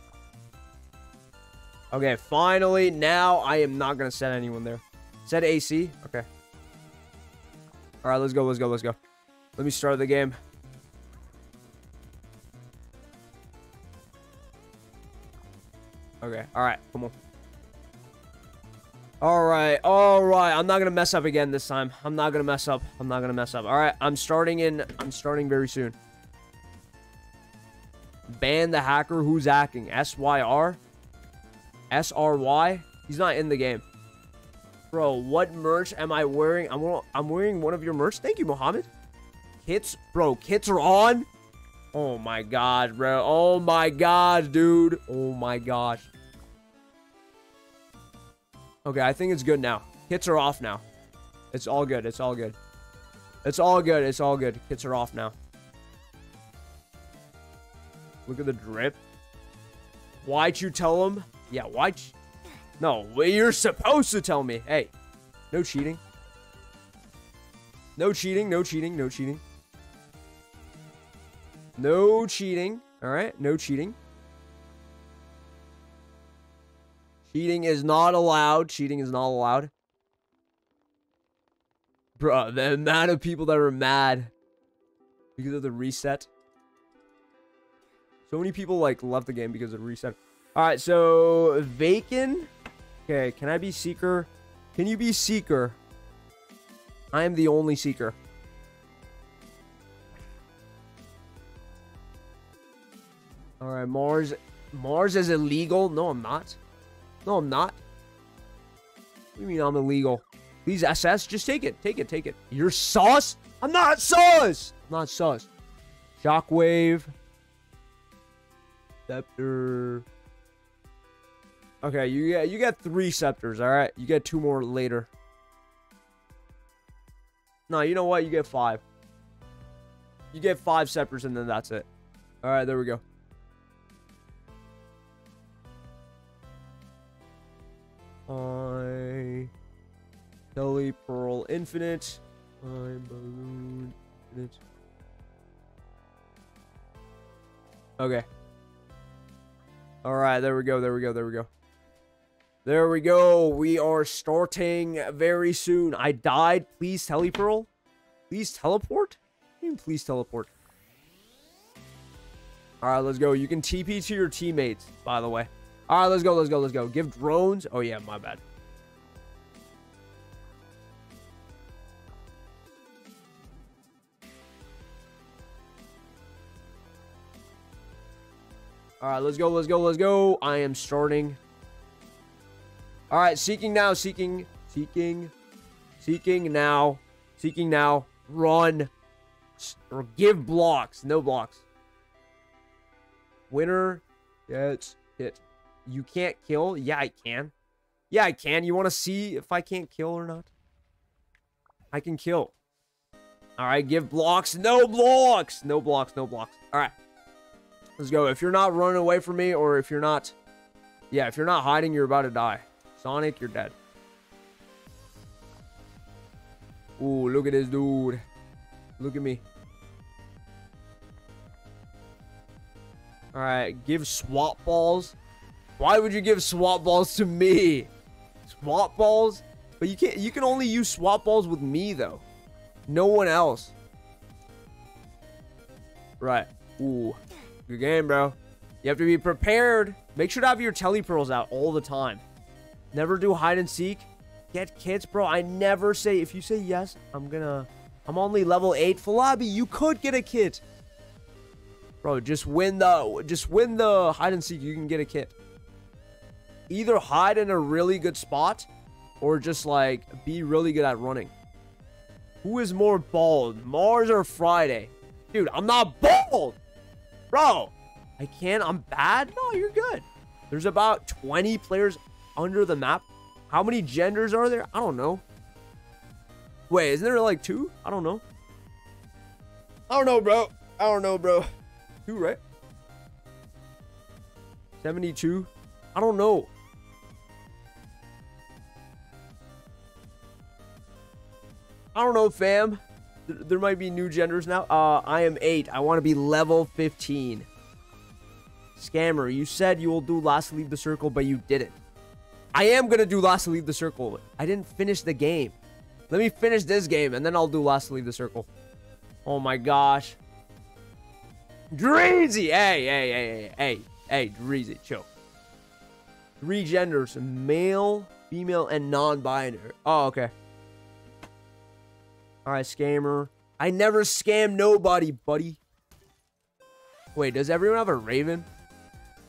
Okay, finally. Now I am not gonna set anyone there. Set AC. Okay. All right, let's go. Let's go. Let's go. Let me start the game. Okay. All right. Come on. All right. All right. I'm not going to mess up again this time. I'm not going to mess up. I'm not going to mess up. All right. I'm starting in. I'm starting very soon. Ban the hacker who's hacking. S-Y-R? S-R-Y? He's not in the game. Bro, what merch am I wearing? I'm, I'm wearing one of your merch. Thank you, Mohammed. Kits? Bro, kits are on? Oh my god, bro. Oh my god, dude. Oh my gosh. Okay, I think it's good now. Hits are off now. It's all good. It's all good. It's all good. It's all good. Hits are off now. Look at the drip. Why'd you tell him? Yeah, why'd. No, you're supposed to tell me. Hey, no cheating. No cheating, no cheating, no cheating. No cheating. All right, no cheating. Cheating is not allowed. Cheating is not allowed. Bruh, the amount of people that are mad because of the reset. So many people, like, left the game because of the reset. Alright, so... Vacant? Okay, can I be Seeker? Can you be Seeker? I am the only Seeker. All right, Mars. Mars is illegal? No, I'm not. No, I'm not. What do you mean I'm illegal? Please, SS, just take it. Take it, take it. You're sauce? I'm not sauce! I'm not sauce. Shockwave. Scepter. Okay, you get you get three scepters, alright? You get two more later. No, you know what? You get five. You get five scepters and then that's it. Alright, there we go. I Telly Pearl Infinite. I Balloon Infinite. Okay. Alright, there we go, there we go, there we go. There we go. We are starting very soon. I died. Please, Telepearl. Please teleport? please teleport? Alright, let's go. You can TP to your teammates, by the way. All right, let's go, let's go, let's go. Give drones. Oh, yeah, my bad. All right, let's go, let's go, let's go. I am starting. All right, seeking now, seeking, seeking, seeking now, seeking now. Run. Or give blocks. No blocks. Winner gets hit you can't kill? Yeah, I can. Yeah, I can. You want to see if I can't kill or not? I can kill. All right, give blocks. No blocks. No blocks. No blocks. All right. Let's go. If you're not running away from me or if you're not... Yeah, if you're not hiding, you're about to die. Sonic, you're dead. Ooh, look at this dude. Look at me. All right, give swap balls. Why would you give swap balls to me? Swap balls? But you can't you can only use swap balls with me though. No one else. Right. Ooh. Good game, bro. You have to be prepared. Make sure to have your telepearls out all the time. Never do hide and seek. Get kits, bro. I never say if you say yes, I'm gonna I'm only level 8. Falabi, you could get a kit. Bro, just win the just win the hide and seek. You can get a kit either hide in a really good spot or just like be really good at running. Who is more bald, Mars or Friday? Dude, I'm not bald. Bro, I can't. I'm bad. No, you're good. There's about 20 players under the map. How many genders are there? I don't know. Wait, isn't there like two? I don't know. I don't know, bro. I don't know, bro. Two, right? 72? I don't know. I don't know, fam. There might be new genders now. Uh, I am 8. I want to be level 15. Scammer, you said you will do last leave the circle, but you didn't. I am going to do last leave the circle. I didn't finish the game. Let me finish this game, and then I'll do last leave the circle. Oh my gosh. Dreezy! Hey, hey, hey, hey, hey, hey, Dreezy, chill. Three genders, male, female, and non-binary. Oh, okay. Alright, scammer. I never scam nobody, buddy. Wait, does everyone have a raven?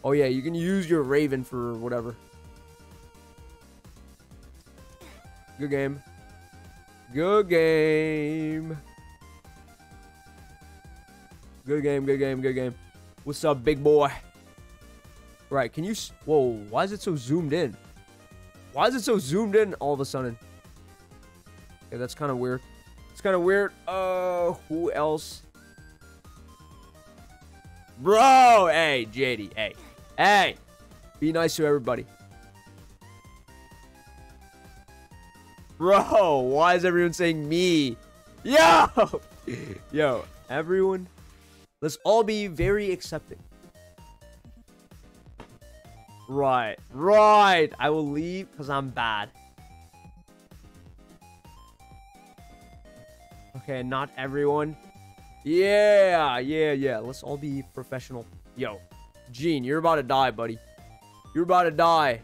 Oh yeah, you can use your raven for whatever. Good game. Good game. Good game, good game, good game. What's up, big boy? Right, can you... Whoa, why is it so zoomed in? Why is it so zoomed in all of a sudden? Okay, that's kind of weird. It's kind of weird. Uh, who else? Bro, hey, JD, hey. Hey, be nice to everybody. Bro, why is everyone saying me? Yo! Yo, everyone, let's all be very accepting. Right, right. I will leave because I'm bad. Okay, not everyone. Yeah, yeah, yeah. Let's all be professional. Yo, Gene, you're about to die, buddy. You're about to die.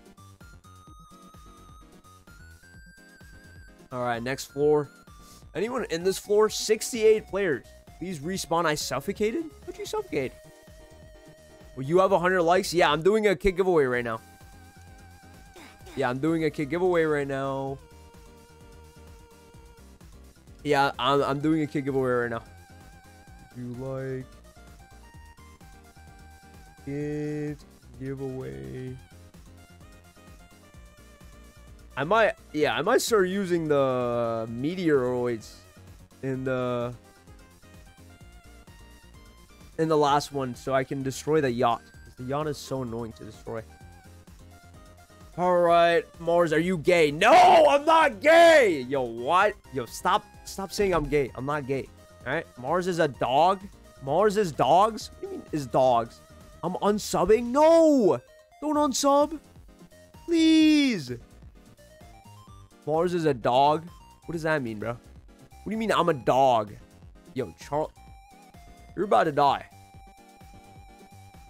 All right, next floor. Anyone in this floor? 68 players. Please respawn. I suffocated? What'd you suffocate? Well, you have 100 likes? Yeah, I'm doing a kit giveaway right now. Yeah, I'm doing a kit giveaway right now. Yeah, I'm, I'm doing a kit giveaway right now. you like kit giveaway? I might, yeah, I might start using the meteoroids in the in the last one so I can destroy the yacht. The yacht is so annoying to destroy. All right, Mars, are you gay? No, I'm not gay. Yo, what? Yo, stop, stop saying I'm gay. I'm not gay. All right, Mars is a dog. Mars is dogs. What do you mean is dogs? I'm unsubbing. No, don't unsub, please. Mars is a dog. What does that mean, bro? What do you mean I'm a dog? Yo, Charles, you're about to die.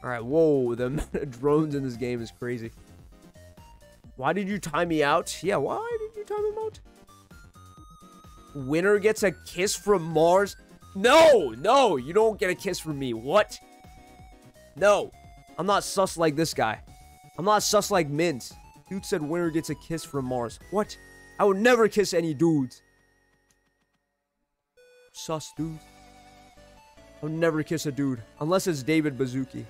All right, whoa, the amount of drones in this game is crazy. Why did you time me out? Yeah, why did you time him out? Winner gets a kiss from Mars? No, no, you don't get a kiss from me. What? No, I'm not sus like this guy. I'm not sus like Mint. Dude said winner gets a kiss from Mars. What? I would never kiss any dudes. Sus, dude. I would never kiss a dude. Unless it's David Baszucki.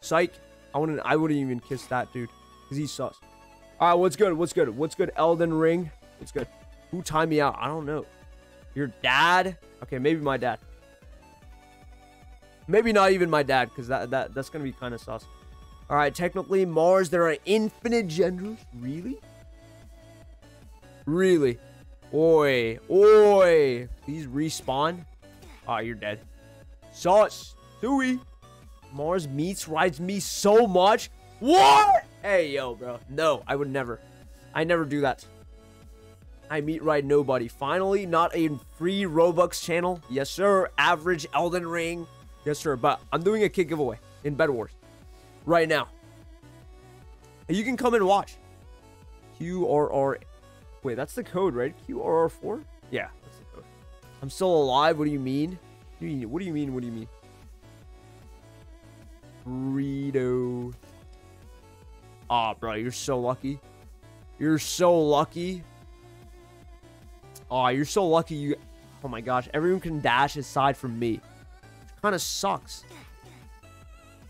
Psych. I wouldn't I wouldn't even kiss that dude. Because he's sus. Alright, what's good? What's good? What's good? Elden Ring. What's good? Who timed me out? I don't know. Your dad? Okay, maybe my dad. Maybe not even my dad, because that, that that's gonna be kind of sus. Alright, technically Mars, there are infinite genders. Really? Really? Oi. Oi. Please respawn. Ah, oh, you're dead. Sauce. Dewey. Mars meets rides me so much. What? Hey, yo, bro. No, I would never. I never do that. I meet ride nobody. Finally, not a free Robux channel. Yes, sir. Average Elden Ring. Yes, sir. But I'm doing a kit giveaway in Bed Wars right now. You can come and watch. QRR. Wait, that's the code, right? QRR4? Yeah, that's the code. I'm still alive. What do you mean? What do you mean? What do you mean? What do you mean? Burrito. Oh, bro, you're so lucky. You're so lucky. Oh, you're so lucky. You. Oh my gosh, everyone can dash aside from me. Kind of sucks.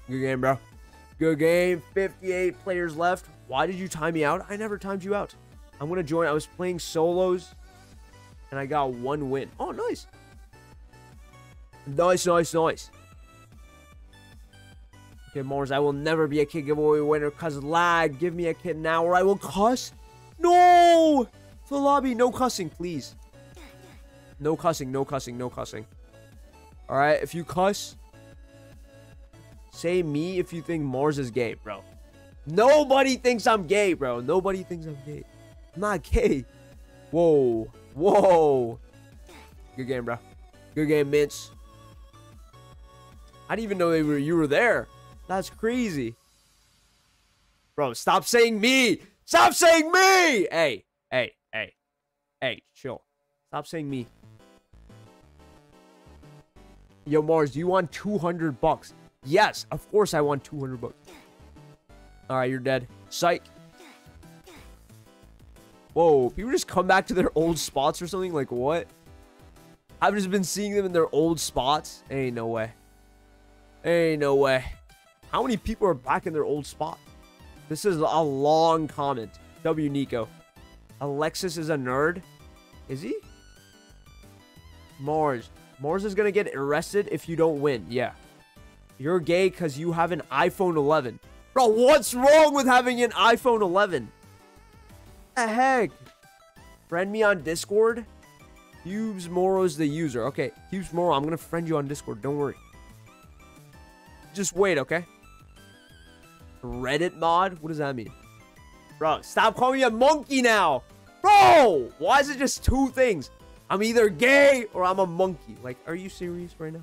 Good game, bro. Good game. 58 players left. Why did you time me out? I never timed you out. I'm going to join. I was playing solos, and I got one win. Oh, nice. Nice, nice, nice. Okay, Mars, I will never be a kid giveaway winner because lag. Give me a kid now or I will cuss. No! The lobby, no cussing, please. No cussing, no cussing, no cussing. Alright, if you cuss, say me if you think Mars is gay, bro. Nobody thinks I'm gay, bro. Nobody thinks I'm gay. I'm not gay. Whoa. Whoa. Good game, bro. Good game, Mints. I didn't even know they were you were there. That's crazy. Bro, stop saying me. Stop saying me. Hey, hey, hey, hey, chill. Stop saying me. Yo, Mars, do you want 200 bucks? Yes, of course I want 200 bucks. All right, you're dead. Psych. Whoa, people just come back to their old spots or something? Like, what? I've just been seeing them in their old spots. Ain't no way. Ain't no way. How many people are back in their old spot? This is a long comment. W Nico. Alexis is a nerd. Is he? Mars. Mars is gonna get arrested if you don't win. Yeah. You're gay because you have an iPhone 11. Bro, what's wrong with having an iPhone 11? The heck? Friend me on Discord? Hughes Moro's the user. Okay, Hughes Moro, I'm gonna friend you on Discord. Don't worry. Just wait, okay? Reddit mod? What does that mean? Bro, stop calling me a monkey now. Bro, why is it just two things? I'm either gay or I'm a monkey. Like, are you serious right now?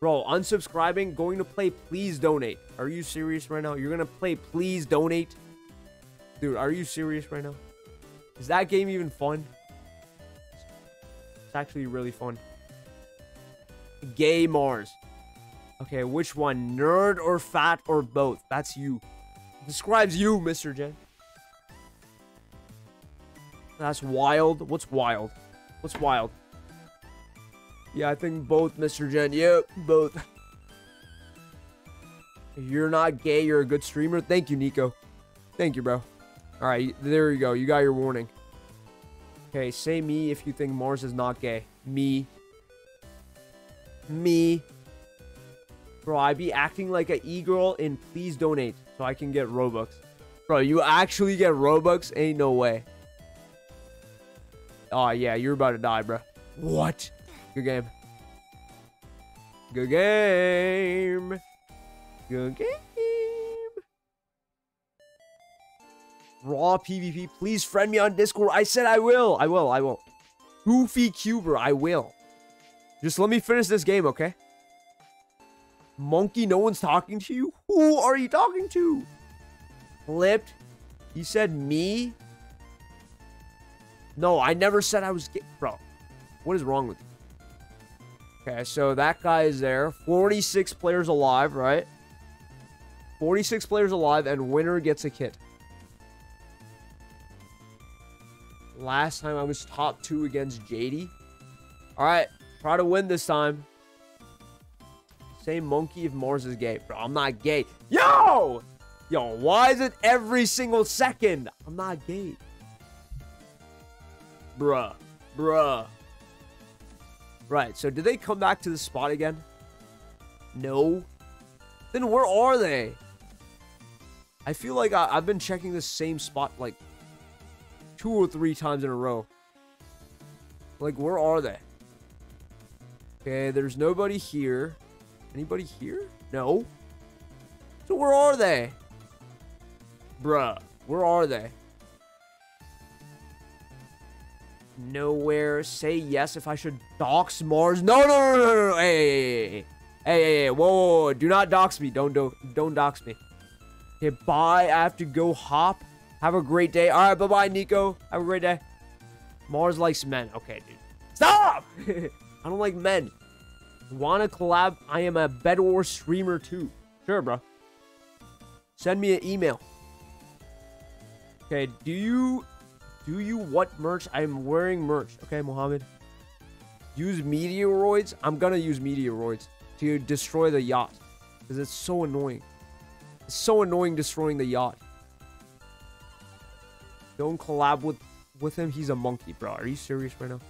Bro, unsubscribing, going to play Please Donate. Are you serious right now? You're going to play Please Donate? Dude, are you serious right now? Is that game even fun? It's actually really fun. Gay Mars. Okay, which one? Nerd or fat or both? That's you. Describes you, Mr. Jen. That's wild. What's wild? What's wild? Yeah, I think both, Mr. Jen. Yep, both. You're not gay. You're a good streamer. Thank you, Nico. Thank you, bro. All right, there you go. You got your warning. Okay, say me if you think Mars is not gay. Me. Me. Bro, I be acting like a e-girl and please donate so I can get Robux. Bro, you actually get Robux? Ain't no way. Oh, yeah, you're about to die, bro. What? Good game. Good game. Good game. Raw PvP. Please friend me on Discord. I said I will. I will. I will. Goofy Cuber. I will. Just let me finish this game, okay? Monkey, no one's talking to you? Who are you talking to? Flipped. He said me? No, I never said I was gay. Bro, what is wrong with you? Okay, so that guy is there. 46 players alive, right? 46 players alive, and winner gets a kit. Last time I was top two against JD. All right, try to win this time. Say monkey if Mars is gay. Bro, I'm not gay. Yo! Yo, why is it every single second? I'm not gay. Bruh. Bruh. Right, so did they come back to the spot again? No. Then where are they? I feel like I, have been checking the same spot like two or three times in a row. Like, where are they? Okay, there's nobody here. Anybody here? No. So where are they? Bruh, where are they? Nowhere. Say yes if I should dox Mars. No, no, no, no, no. no. Hey, hey, hey, hey, hey, hey. Whoa, whoa, whoa. Do not dox me. Don't, do, don't dox me. Okay, bye. I have to go hop. Have a great day. All right, bye-bye, Nico. Have a great day. Mars likes men. Okay, dude. Stop! I don't like men. Wanna collab? I am a Bed Wars streamer too. Sure, bro. Send me an email. Okay, do you do you what merch? I'm wearing merch. Okay, Mohammed. Use meteoroids. I'm gonna use meteoroids to destroy the yacht because it's so annoying. It's so annoying destroying the yacht. Don't collab with with him. He's a monkey, bro. Are you serious right now?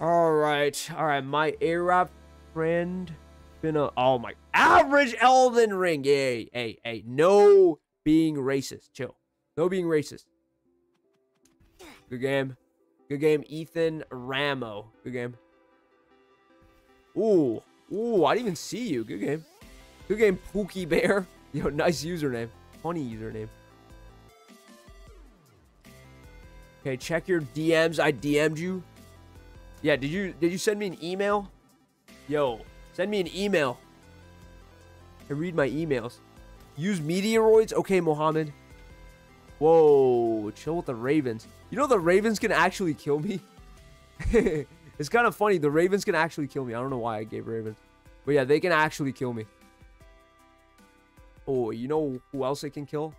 All right, all right. My Arab friend been a oh my average Elden Ring. Hey, hey, hey. No being racist. Chill. No being racist. Good game. Good game, Ethan Ramo. Good game. Ooh. Ooh, I didn't even see you. Good game. Good game, Pookie Bear. Yo, nice username. Funny username. Okay, check your DMs. I DM'd you. Yeah, did you did you send me an email? Yo, send me an email. I read my emails. Use meteoroids? Okay, Mohammed. Whoa, chill with the Ravens. You know the Ravens can actually kill me? it's kind of funny. The Ravens can actually kill me. I don't know why I gave Ravens. But yeah, they can actually kill me. Oh, you know who else they can kill?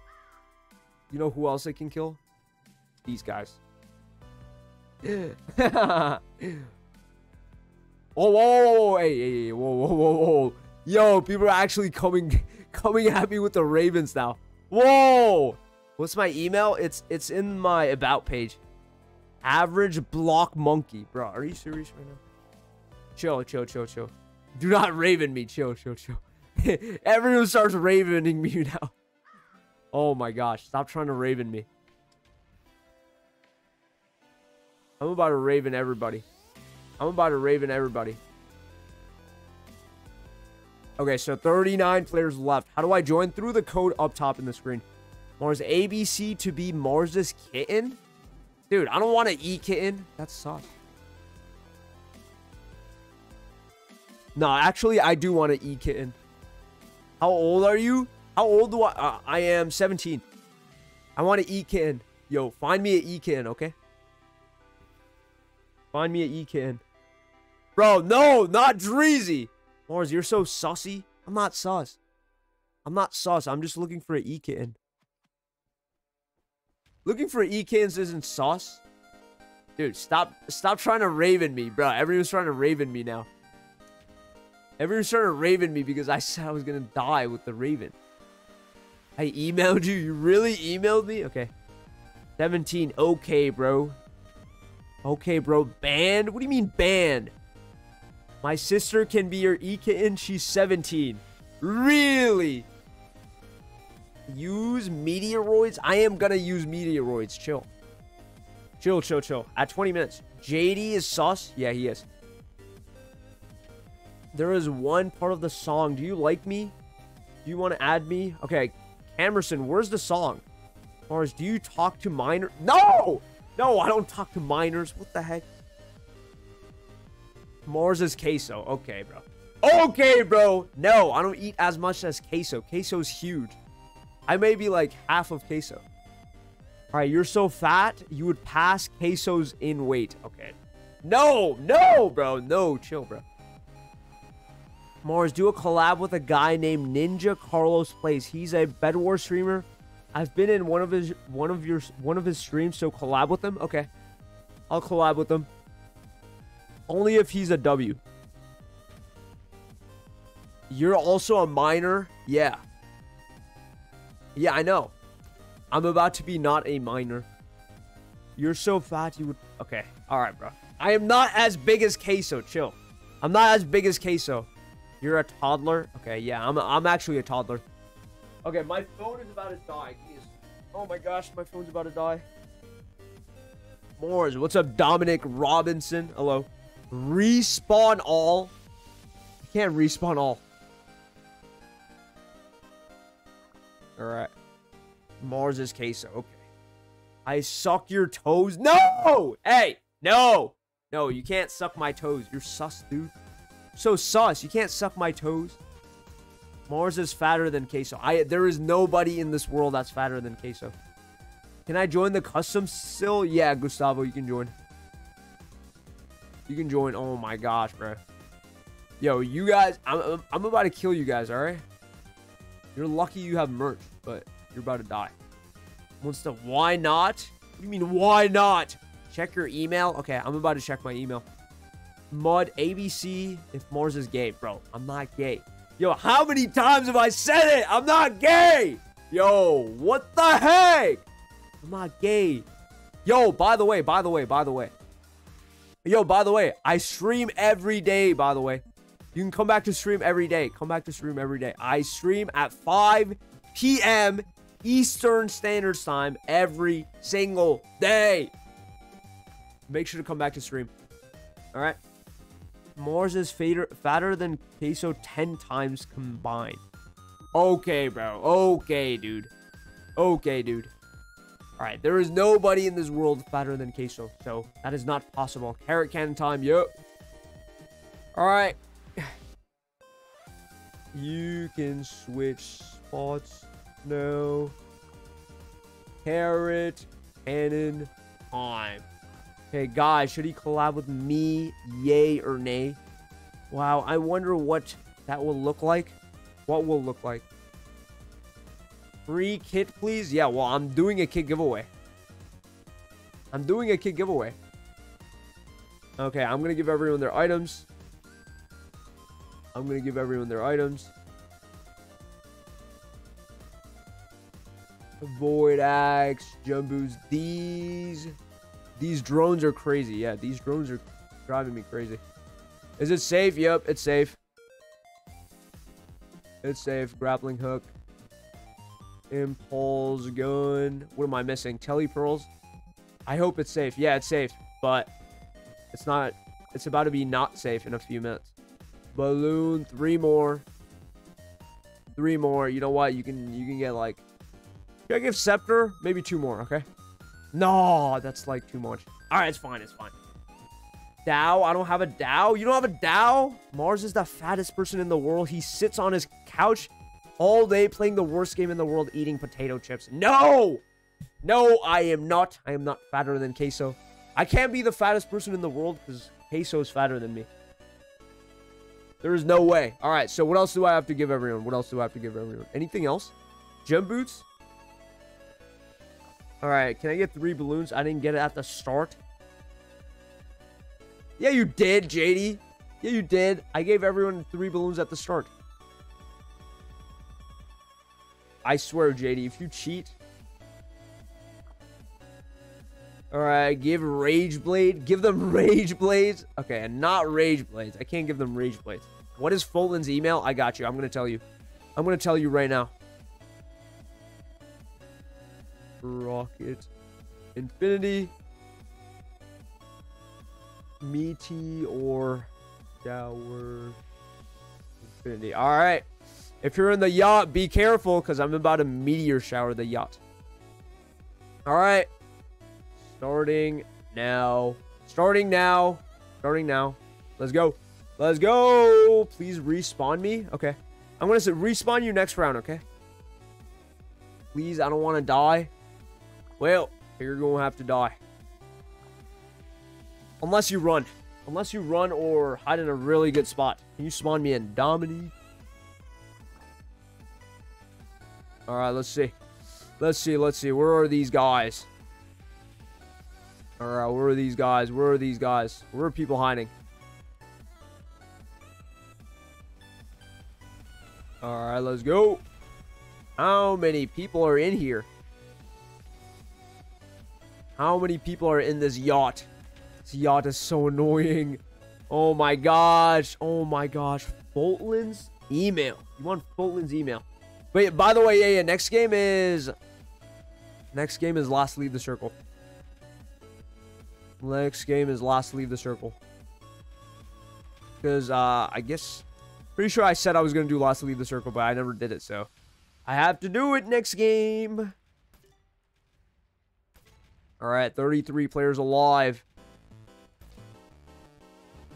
You know who else they can kill? These guys. oh, whoa, whoa, whoa, hey, hey, whoa, whoa, whoa, whoa. Yo, people are actually coming coming at me with the Ravens now. Whoa! What's my email? It's it's in my about page. Average block monkey. Bro, are you serious right now? Chill, chill, chill, chill. Do not raven me. Chill, chill, chill. Everyone starts ravening me now. Oh my gosh. Stop trying to raven me. I'm about to raven everybody. I'm about to raven everybody. Okay, so 39 players left. How do I join? Through the code up top in the screen. Mars ABC to be Mars's kitten? Dude, I don't want to eat kitten. That sucks. No, actually, I do want to eat kitten. How old are you? How old do I? Uh, I am 17. I want to eat kitten. Yo, find me an e kitten, okay? Find me an e kitten. Bro, no, not Dreezy. Mars, you're so sussy. I'm not sus. I'm not sus. I'm just looking for an e kitten. Looking for E-Cans isn't sauce. Dude, stop stop trying to raven me, bro. Everyone's trying to raven me now. Everyone's trying to raven me because I said I was to die with the raven. I emailed you. You really emailed me? Okay. 17. Okay, bro. Okay, bro. Banned? What do you mean banned? My sister can be your E-Kitten. She's 17. Really? use meteoroids? I am gonna use meteoroids. Chill. Chill, chill, chill. At 20 minutes. JD is sus? Yeah, he is. There is one part of the song. Do you like me? Do you want to add me? Okay, Emerson, where's the song? Mars, do you talk to minors? No! No, I don't talk to minors. What the heck? Mars is queso. Okay, bro. Okay, bro. No, I don't eat as much as queso. Queso's huge. I may be like half of queso. All right, you're so fat, you would pass quesos in weight. Okay. No, no, bro. No, chill, bro. Mars, do a collab with a guy named Ninja Carlos Plays. He's a Bed Wars streamer. I've been in one of his one of your one of his streams, so collab with him. Okay. I'll collab with him. Only if he's a W. You're also a minor? Yeah. Yeah, I know. I'm about to be not a minor. You're so fat you would... Okay. Alright, bro. I am not as big as Queso. Chill. I'm not as big as Queso. You're a toddler? Okay, yeah. I'm, I'm actually a toddler. Okay, my phone is about to die. Jeez. Oh my gosh, my phone's about to die. Moors, what's up, Dominic Robinson? Hello. Respawn all. I can't respawn all. Alright. Mars is queso. Okay. I suck your toes. No! Hey! No! No, you can't suck my toes. You're sus, dude. So sus. You can't suck my toes. Mars is fatter than queso. I there is nobody in this world that's fatter than queso. Can I join the custom still? Yeah, Gustavo, you can join. You can join. Oh my gosh, bro. Yo, you guys, I'm, I'm about to kill you guys, all right? You're lucky you have merch, but you're about to die. Wants to, why not? What do you mean, why not? Check your email. Okay, I'm about to check my email. Mud, ABC, if Mars is gay. Bro, I'm not gay. Yo, how many times have I said it? I'm not gay. Yo, what the heck? I'm not gay. Yo, by the way, by the way, by the way. Yo, by the way, I stream every day, by the way. You can come back to stream every day. Come back to stream every day. I stream at 5 p.m. Eastern Standard Time every single day. Make sure to come back to stream. All right. Mars is fatter, fatter than queso 10 times combined. Okay, bro. Okay, dude. Okay, dude. All right, there is nobody in this world fatter than queso, so that is not possible. Carrot cannon time, yep. All right. You can switch spots now. Carrot cannon time. Okay, guys, should he collab with me? Yay or nay? Wow, I wonder what that will look like. What will look like? Free kit, please? Yeah, well, I'm doing a kit giveaway. I'm doing a kit giveaway. Okay, I'm going to give everyone their items. I'm going to give everyone their items. Void Axe, Jumbos. These... These drones are crazy. Yeah, these drones are driving me crazy. Is it safe? Yep, it's safe. It's safe. Grappling hook. Impulse gun. What am I missing? Telepearls. I hope it's safe. Yeah, it's safe. But it's not. It's about to be not safe in a few minutes. Balloon. Three more. Three more. You know what? You can you can get like. Should I give scepter? Maybe two more. Okay. No, that's like too much. All right, it's fine. It's fine. Dao. I don't have a Dao. You don't have a Dao? Mars is the fattest person in the world. He sits on his couch all day playing the worst game in the world, eating potato chips. No! No, I am not. I am not fatter than Queso. I can't be the fattest person in the world because Queso is fatter than me. There is no way. All right, so what else do I have to give everyone? What else do I have to give everyone? Anything else? Gem boots? All right, can I get three balloons? I didn't get it at the start. Yeah, you did, JD. Yeah, you did. I gave everyone three balloons at the start. I swear, JD, if you cheat... Alright, give Rage Blade. Give them Rage Blades. Okay, and not Rage Blades. I can't give them Rage Blades. What is Fulton's email? I got you. I'm going to tell you. I'm going to tell you right now. Rocket. Infinity. Meteor. Shower. Infinity. Alright. If you're in the yacht, be careful, because I'm about to meteor shower the yacht. Alright. Starting now. Starting now. Starting now. Let's go. Let's go. Please respawn me. Okay. I'm going to respawn you next round, okay? Please, I don't want to die. Well, you're going to have to die. Unless you run. Unless you run or hide in a really good spot. Can you spawn me in Dominique? Alright, let's see. Let's see, let's see. Where are these guys? Alright, where are these guys? Where are these guys? Where are people hiding? Alright, let's go. How many people are in here? How many people are in this yacht? This yacht is so annoying. Oh my gosh. Oh my gosh. Fulton's email. You want Fulton's email. Wait, by the way, yeah, yeah. Next game is... Next game is Last Leave the Circle. Next game is Last Leave the Circle. Because, uh, I guess... Pretty sure I said I was going to do Last Leave the Circle, but I never did it, so... I have to do it next game. All right, 33 players alive.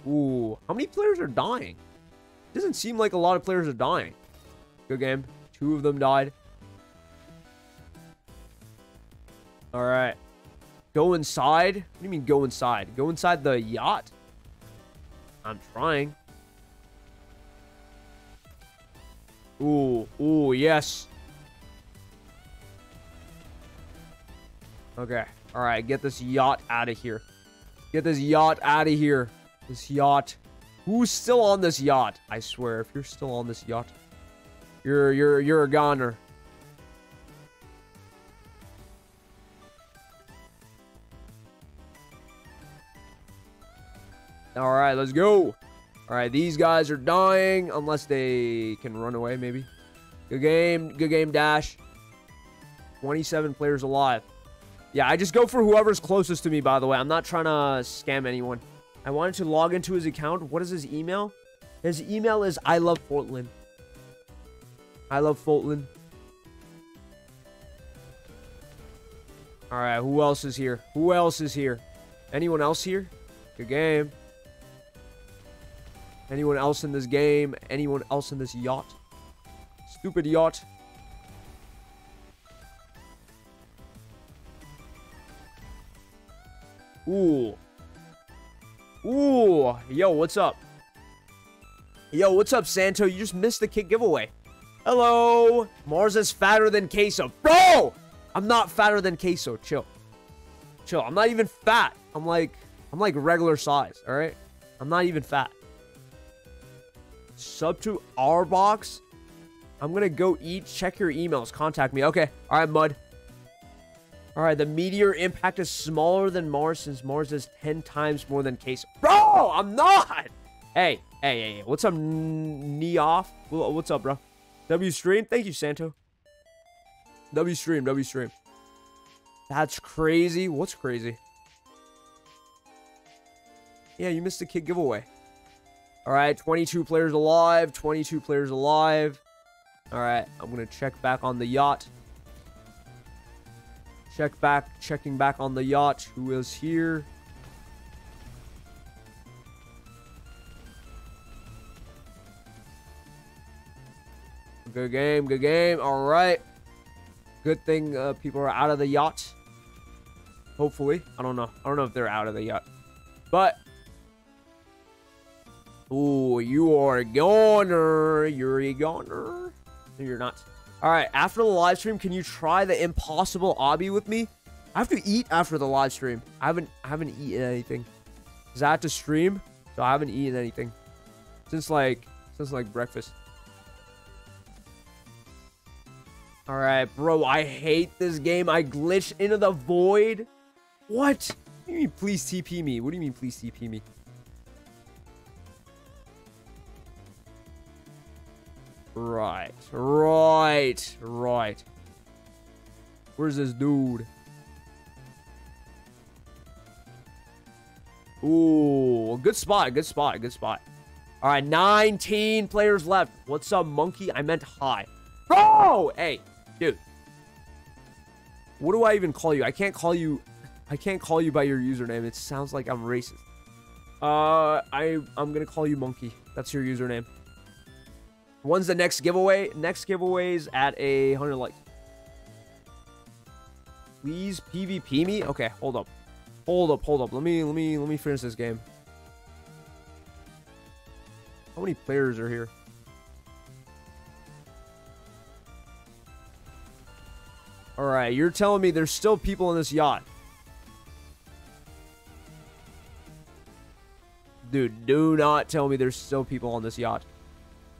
Ooh, how many players are dying? Doesn't seem like a lot of players are dying. Good game. Two of them died. All right. Go inside? What do you mean go inside? Go inside the yacht? I'm trying. Ooh, ooh, yes. Okay. All right, get this yacht out of here. Get this yacht out of here. This yacht. Who's still on this yacht? I swear, if you're still on this yacht, you're you're you're a goner. All right, let's go. All right, these guys are dying unless they can run away, maybe. Good game. Good game, Dash. 27 players alive. Yeah, I just go for whoever's closest to me, by the way. I'm not trying to scam anyone. I wanted to log into his account. What is his email? His email is I love Fortland. I love Fortland. All right, who else is here? Who else is here? Anyone else here? Good game. Anyone else in this game? Anyone else in this yacht? Stupid yacht. Ooh. Ooh. Yo, what's up? Yo, what's up, Santo? You just missed the kit giveaway. Hello. Mars is fatter than queso. Bro! I'm not fatter than queso. Chill. Chill. I'm not even fat. I'm like, I'm like regular size, all right? I'm not even fat. Sub to our box. I'm gonna go eat. Check your emails. Contact me. Okay. All right, Mud. All right, the meteor impact is smaller than Mars since Mars is 10 times more than Case. Bro, I'm not! Hey, hey, hey, hey. what's up, Neoff? What's up, bro? W stream? Thank you, Santo. W stream, W stream. That's crazy. What's crazy? Yeah, you missed the kit giveaway. All right, 22 players alive, 22 players alive. All right, I'm going to check back on the yacht. Check back, checking back on the yacht. Who is here? Good game, good game. All right. Good thing uh, people are out of the yacht. Hopefully. I don't know. I don't know if they're out of the yacht. But. Ooh, you are a goner. You're a goner. No, you're not. All right, after the live stream, can you try the impossible obby with me? I have to eat after the live stream. I haven't I haven't eaten anything. Cause I have to stream, so I haven't eaten anything since like since like breakfast. All right, bro. I hate this game. I glitched into the void. What? What do you mean, please TP me? What do you mean, please TP me? Right, right, right. Where's this dude? Ooh, good spot, good spot, good spot. All right, 19 players left. What's up, monkey? I meant hi. Bro! Hey, dude. What do I even call you? I can't call you... I can't call you by your username. It sounds like I'm racist. Uh, I, I'm gonna call you monkey. That's your username. When's the next giveaway? Next giveaway's at a 100 likes. Please PvP me? Okay, hold up. Hold up, hold up. Let me let me let me finish this game. How many players are here? Alright, you're telling me there's still people in this yacht. Dude, do not tell me there's still people on this yacht.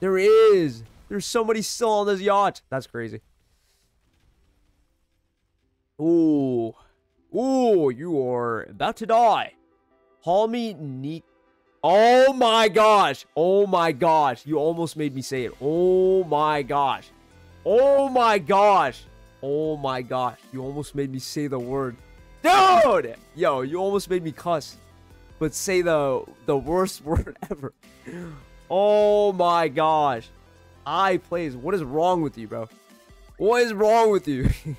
There is. There's somebody still on this yacht. That's crazy. Ooh. Ooh, you are about to die. Call me Neek. Oh my gosh. Oh my gosh. You almost made me say it. Oh my gosh. Oh my gosh. Oh my gosh. You almost made me say the word. Dude! Yo, you almost made me cuss. But say the the worst word ever. Oh my gosh. I plays. What is wrong with you, bro? What is wrong with you?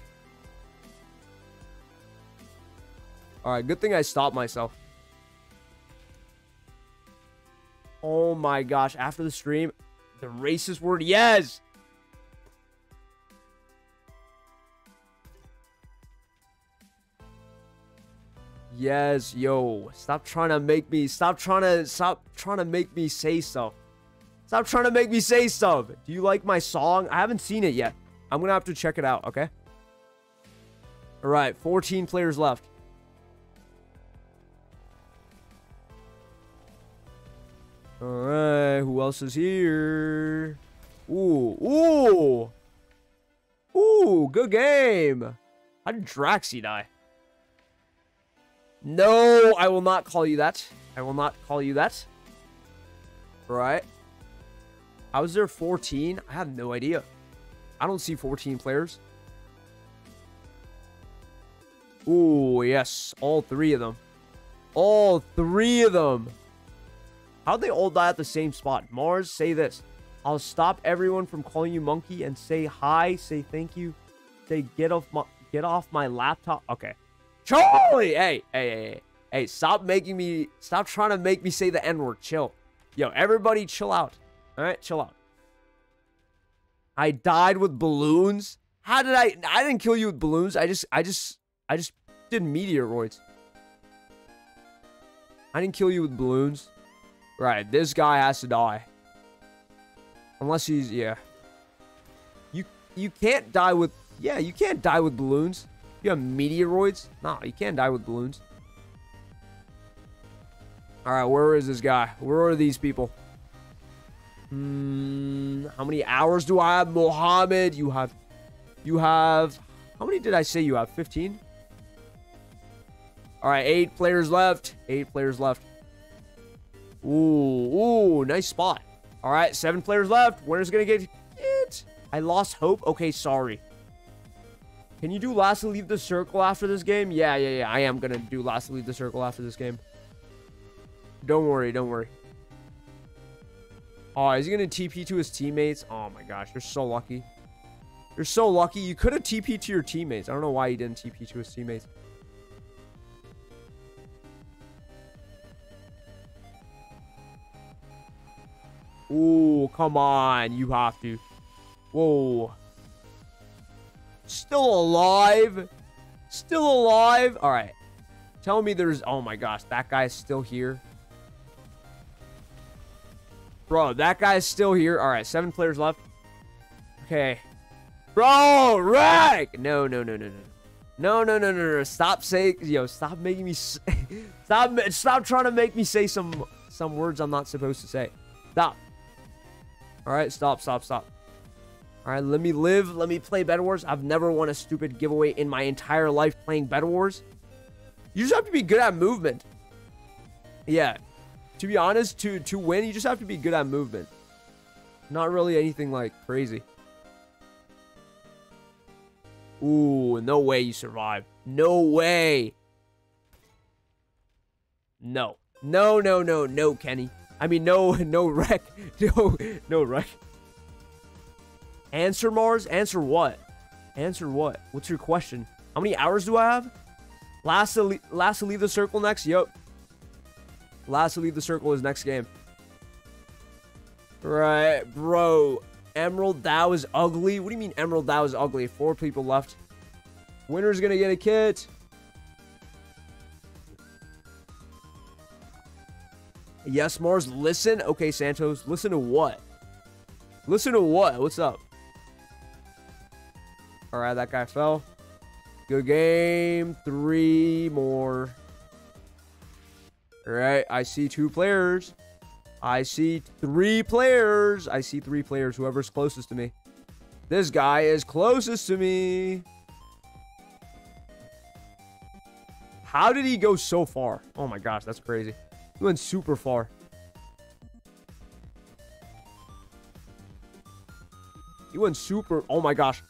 Alright, good thing I stopped myself. Oh my gosh. After the stream, the racist word, yes! Yes, yo. Stop trying to make me stop trying to stop trying to make me say stuff. Stop trying to make me say stuff. Do you like my song? I haven't seen it yet. I'm gonna have to check it out, okay? Alright, 14 players left. All right, who else is here? Ooh, ooh, ooh, good game. How did Draxi die? No, I will not call you that. I will not call you that. Right. How is there 14? I have no idea. I don't see 14 players. Ooh, yes. All three of them. All three of them. How'd they all die at the same spot? Mars, say this. I'll stop everyone from calling you monkey and say hi, say thank you, say get off my get off my laptop. Okay. Charlie! Hey, hey, hey, hey. Stop making me stop trying to make me say the N-word. Chill. Yo, everybody chill out. Alright, chill out. I died with balloons? How did I I didn't kill you with balloons. I just I just I just did meteoroids. I didn't kill you with balloons. Right, this guy has to die. Unless he's, yeah. You you can't die with, yeah, you can't die with balloons. You have meteoroids? No, you can't die with balloons. Alright, where is this guy? Where are these people? Hmm, how many hours do I have? Mohammed, you have, you have, how many did I say you have? 15? Alright, eight players left. Eight players left. Ooh, ooh, nice spot. All right, seven players left. Winner's gonna get it. I lost hope. Okay, sorry. Can you do lastly leave the circle after this game? Yeah, yeah, yeah. I am gonna do lastly leave the circle after this game. Don't worry, don't worry. Oh, is he gonna TP to his teammates? Oh my gosh, you're so lucky. You're so lucky. You could have TP to your teammates. I don't know why he didn't TP to his teammates. Ooh, come on. You have to. Whoa. Still alive? Still alive? All right. Tell me there's... Oh, my gosh. That guy's still here. Bro, that guy's still here. All right. Seven players left. Okay. Bro, Rick! No, no, no, no, no. No, no, no, no, no. Stop saying... Yo, stop making me... stop, stop trying to make me say some, some words I'm not supposed to say. Stop. All right, stop, stop, stop. All right, let me live. Let me play Bed Wars. I've never won a stupid giveaway in my entire life playing Bed Wars. You just have to be good at movement. Yeah. To be honest, to, to win, you just have to be good at movement. Not really anything like crazy. Ooh, no way you survive. No way. No. No, no, no, no, Kenny. I mean, no, no wreck. No, no wreck. Answer, Mars? Answer what? Answer what? What's your question? How many hours do I have? Last to, last to leave the circle next? Yep. Last to leave the circle is next game. Right, bro. Emerald Dao is ugly. What do you mean Emerald Dao is ugly? Four people left. Winner's gonna get a kit. Yes, Mars, listen. Okay, Santos, listen to what? Listen to what? What's up? All right, that guy fell. Good game. Three more. All right, I see two players. I see three players. I see three players. Whoever's closest to me. This guy is closest to me. How did he go so far? Oh my gosh, that's crazy. He went super far. He went super... Oh my gosh.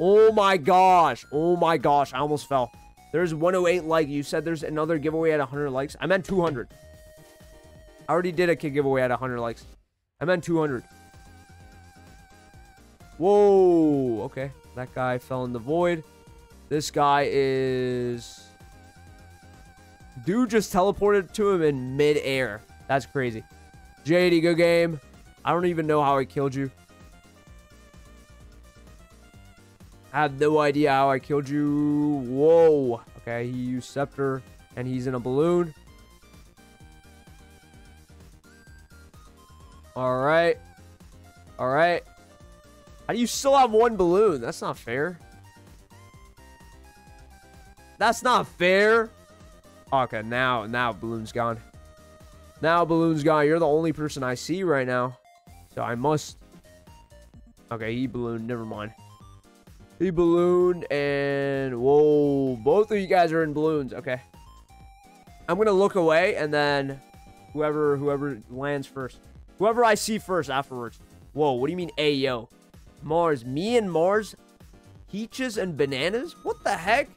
Oh my gosh. Oh my gosh. I almost fell. There's 108 like. You said there's another giveaway at 100 likes. I meant 200. I already did a kit giveaway at 100 likes. I meant 200. Whoa. Okay. That guy fell in the void. This guy is... Dude just teleported to him in midair. That's crazy. JD, good game. I don't even know how I killed you. I have no idea how I killed you. Whoa. Okay, he used Scepter, and he's in a balloon. Alright. Alright. How do you still have one balloon? That's not fair. That's not fair. Okay, now, now balloon's gone. Now, balloon's gone. you're the only person I see right now. So I must... Okay, he ballooned. Never mind. He ballooned and... Whoa, both of you guys are in balloons. Okay. I'm going to look away and then whoever whoever lands first. Whoever I see first afterwards. Whoa, what do you mean Ayo? Mars. Me and Mars? Peaches and bananas? What the heck?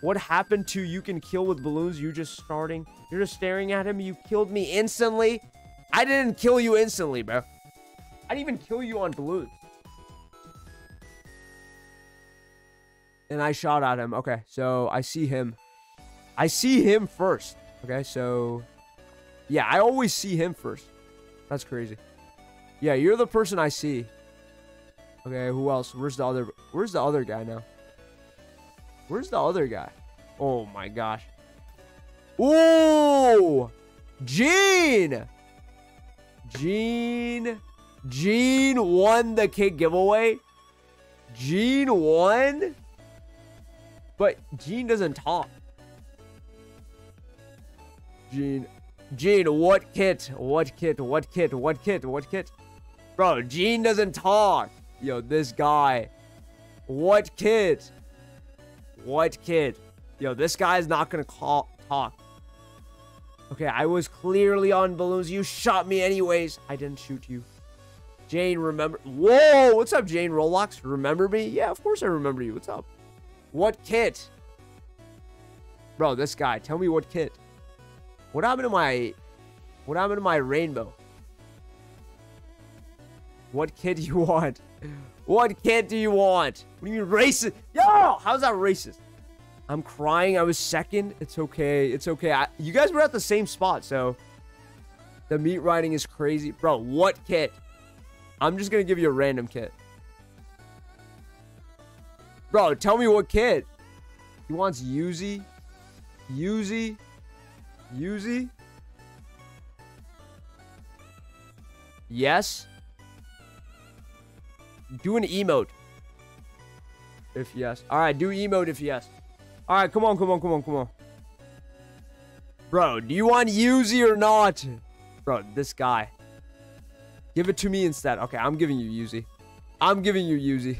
What happened to you can kill with balloons? You just starting? You're just staring at him. You killed me instantly. I didn't kill you instantly, bro. I didn't even kill you on balloons. And I shot at him. Okay, so I see him. I see him first. Okay, so... Yeah, I always see him first. That's crazy. Yeah, you're the person I see. Okay, who else? Where's the other... Where's the other guy now? Where's the other guy? Oh my gosh. Ooh! Gene! Gene. Gene won the kit giveaway. Gene won? But Gene doesn't talk. Gene. Gene, what kit? What kit? What kit? What kit? What kit? Bro, Gene doesn't talk. Yo, this guy. What kit? What kid? Yo, this guy's not gonna call talk. Okay, I was clearly on balloons. You shot me anyways. I didn't shoot you. Jane, remember? Whoa, what's up, Jane Roblox? Remember me? Yeah, of course I remember you. What's up? What kit? Bro, this guy. Tell me what kit. What happened to my... What happened to my rainbow? What kit do you want? What kit do you want? What do you mean racist? Yo, how's that racist? I'm crying. I was second. It's okay. It's okay. I, you guys were at the same spot, so the meat riding is crazy. Bro, what kit? I'm just going to give you a random kit. Bro, tell me what kit. He wants Yuzi. Yuzi. Yuzi. Yes. Do an emote. If yes. Alright, do emote if yes. Alright, come on, come on, come on, come on. Bro, do you want Yuzi or not? Bro, this guy. Give it to me instead. Okay, I'm giving you Yuzi. I'm giving you Yuzi.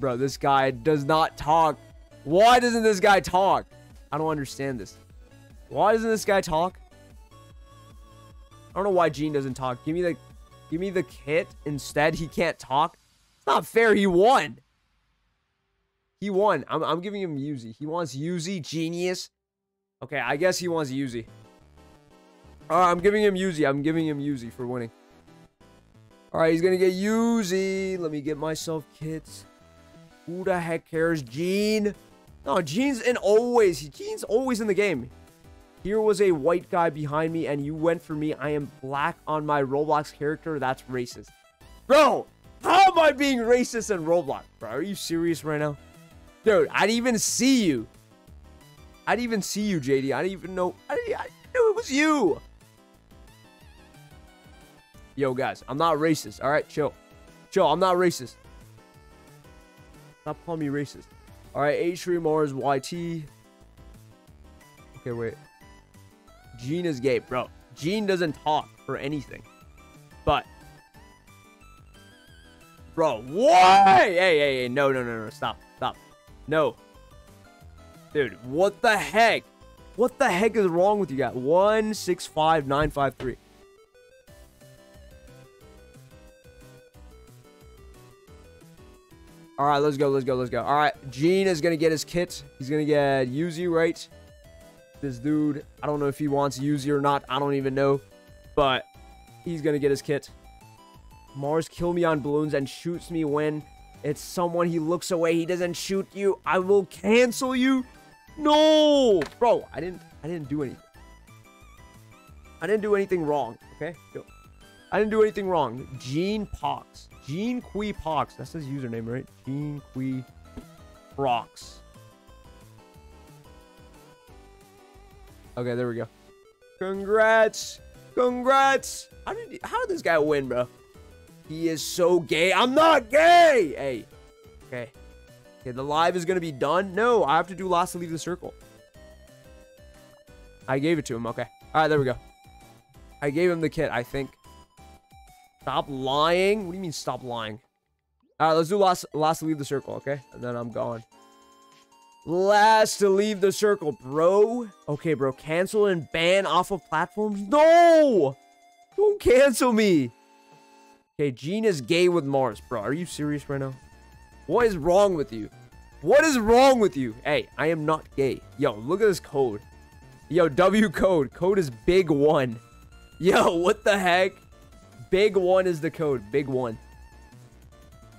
Bro, this guy does not talk. Why doesn't this guy talk? I don't understand this. Why doesn't this guy talk? I don't know why Gene doesn't talk. Give me the give me the kit instead. He can't talk. It's not fair. He won. He won. I'm, I'm giving him Yuzi. He wants Yuzi. Genius. Okay, I guess he wants Yuzi. Alright, I'm giving him Yuzi. I'm giving him Yuzi for winning. Alright, he's gonna get Yuzi. Let me get myself kits. Who the heck cares? Gene. No, Gene's in always. Gene's always in the game. Here was a white guy behind me and you went for me. I am black on my Roblox character. That's racist. Bro, how am I being racist in Roblox? Bro, are you serious right now? Dude, I didn't even see you. I didn't even see you, JD. I didn't even know. I, didn't, I knew it was you. Yo, guys, I'm not racist. All right, chill. Chill, I'm not racist. Stop calling me racist. All right, H3 Mars YT. Okay, wait. Gene is gay, bro. Gene doesn't talk for anything. But Bro, what? Hey, hey, hey, no, no, no, no, stop, stop. No. Dude, what the heck? What the heck is wrong with you guys? 165953. All right, let's go, let's go, let's go. All right, Gene is going to get his kit. He's going to get Yuzi, right? This dude, I don't know if he wants Yuzi or not. I don't even know. But he's going to get his kit. Mars kill me on balloons and shoots me when it's someone he looks away. He doesn't shoot you. I will cancel you. No, bro, I didn't. I didn't do anything. I didn't do anything wrong. Okay, Yo. I didn't do anything wrong. Gene Pox. Gene Qui Pox. That's his username, right? Gene Qui Prox. Okay, there we go. Congrats. Congrats. How did how did this guy win, bro? He is so gay. I'm not gay. Hey. Okay. Okay, the live is going to be done. No, I have to do last to leave the circle. I gave it to him. Okay. All right, there we go. I gave him the kit, I think. Stop lying. What do you mean stop lying? All right, let's do last last to leave the circle, okay? And then I'm gone. Last to leave the circle, bro. Okay, bro. Cancel and ban off of platforms? No! Don't cancel me. Okay, Gene is gay with Mars. Bro, are you serious right now? What is wrong with you? What is wrong with you? Hey, I am not gay. Yo, look at this code. Yo, W code. Code is big one. Yo, what the heck? Big one is the code. Big one.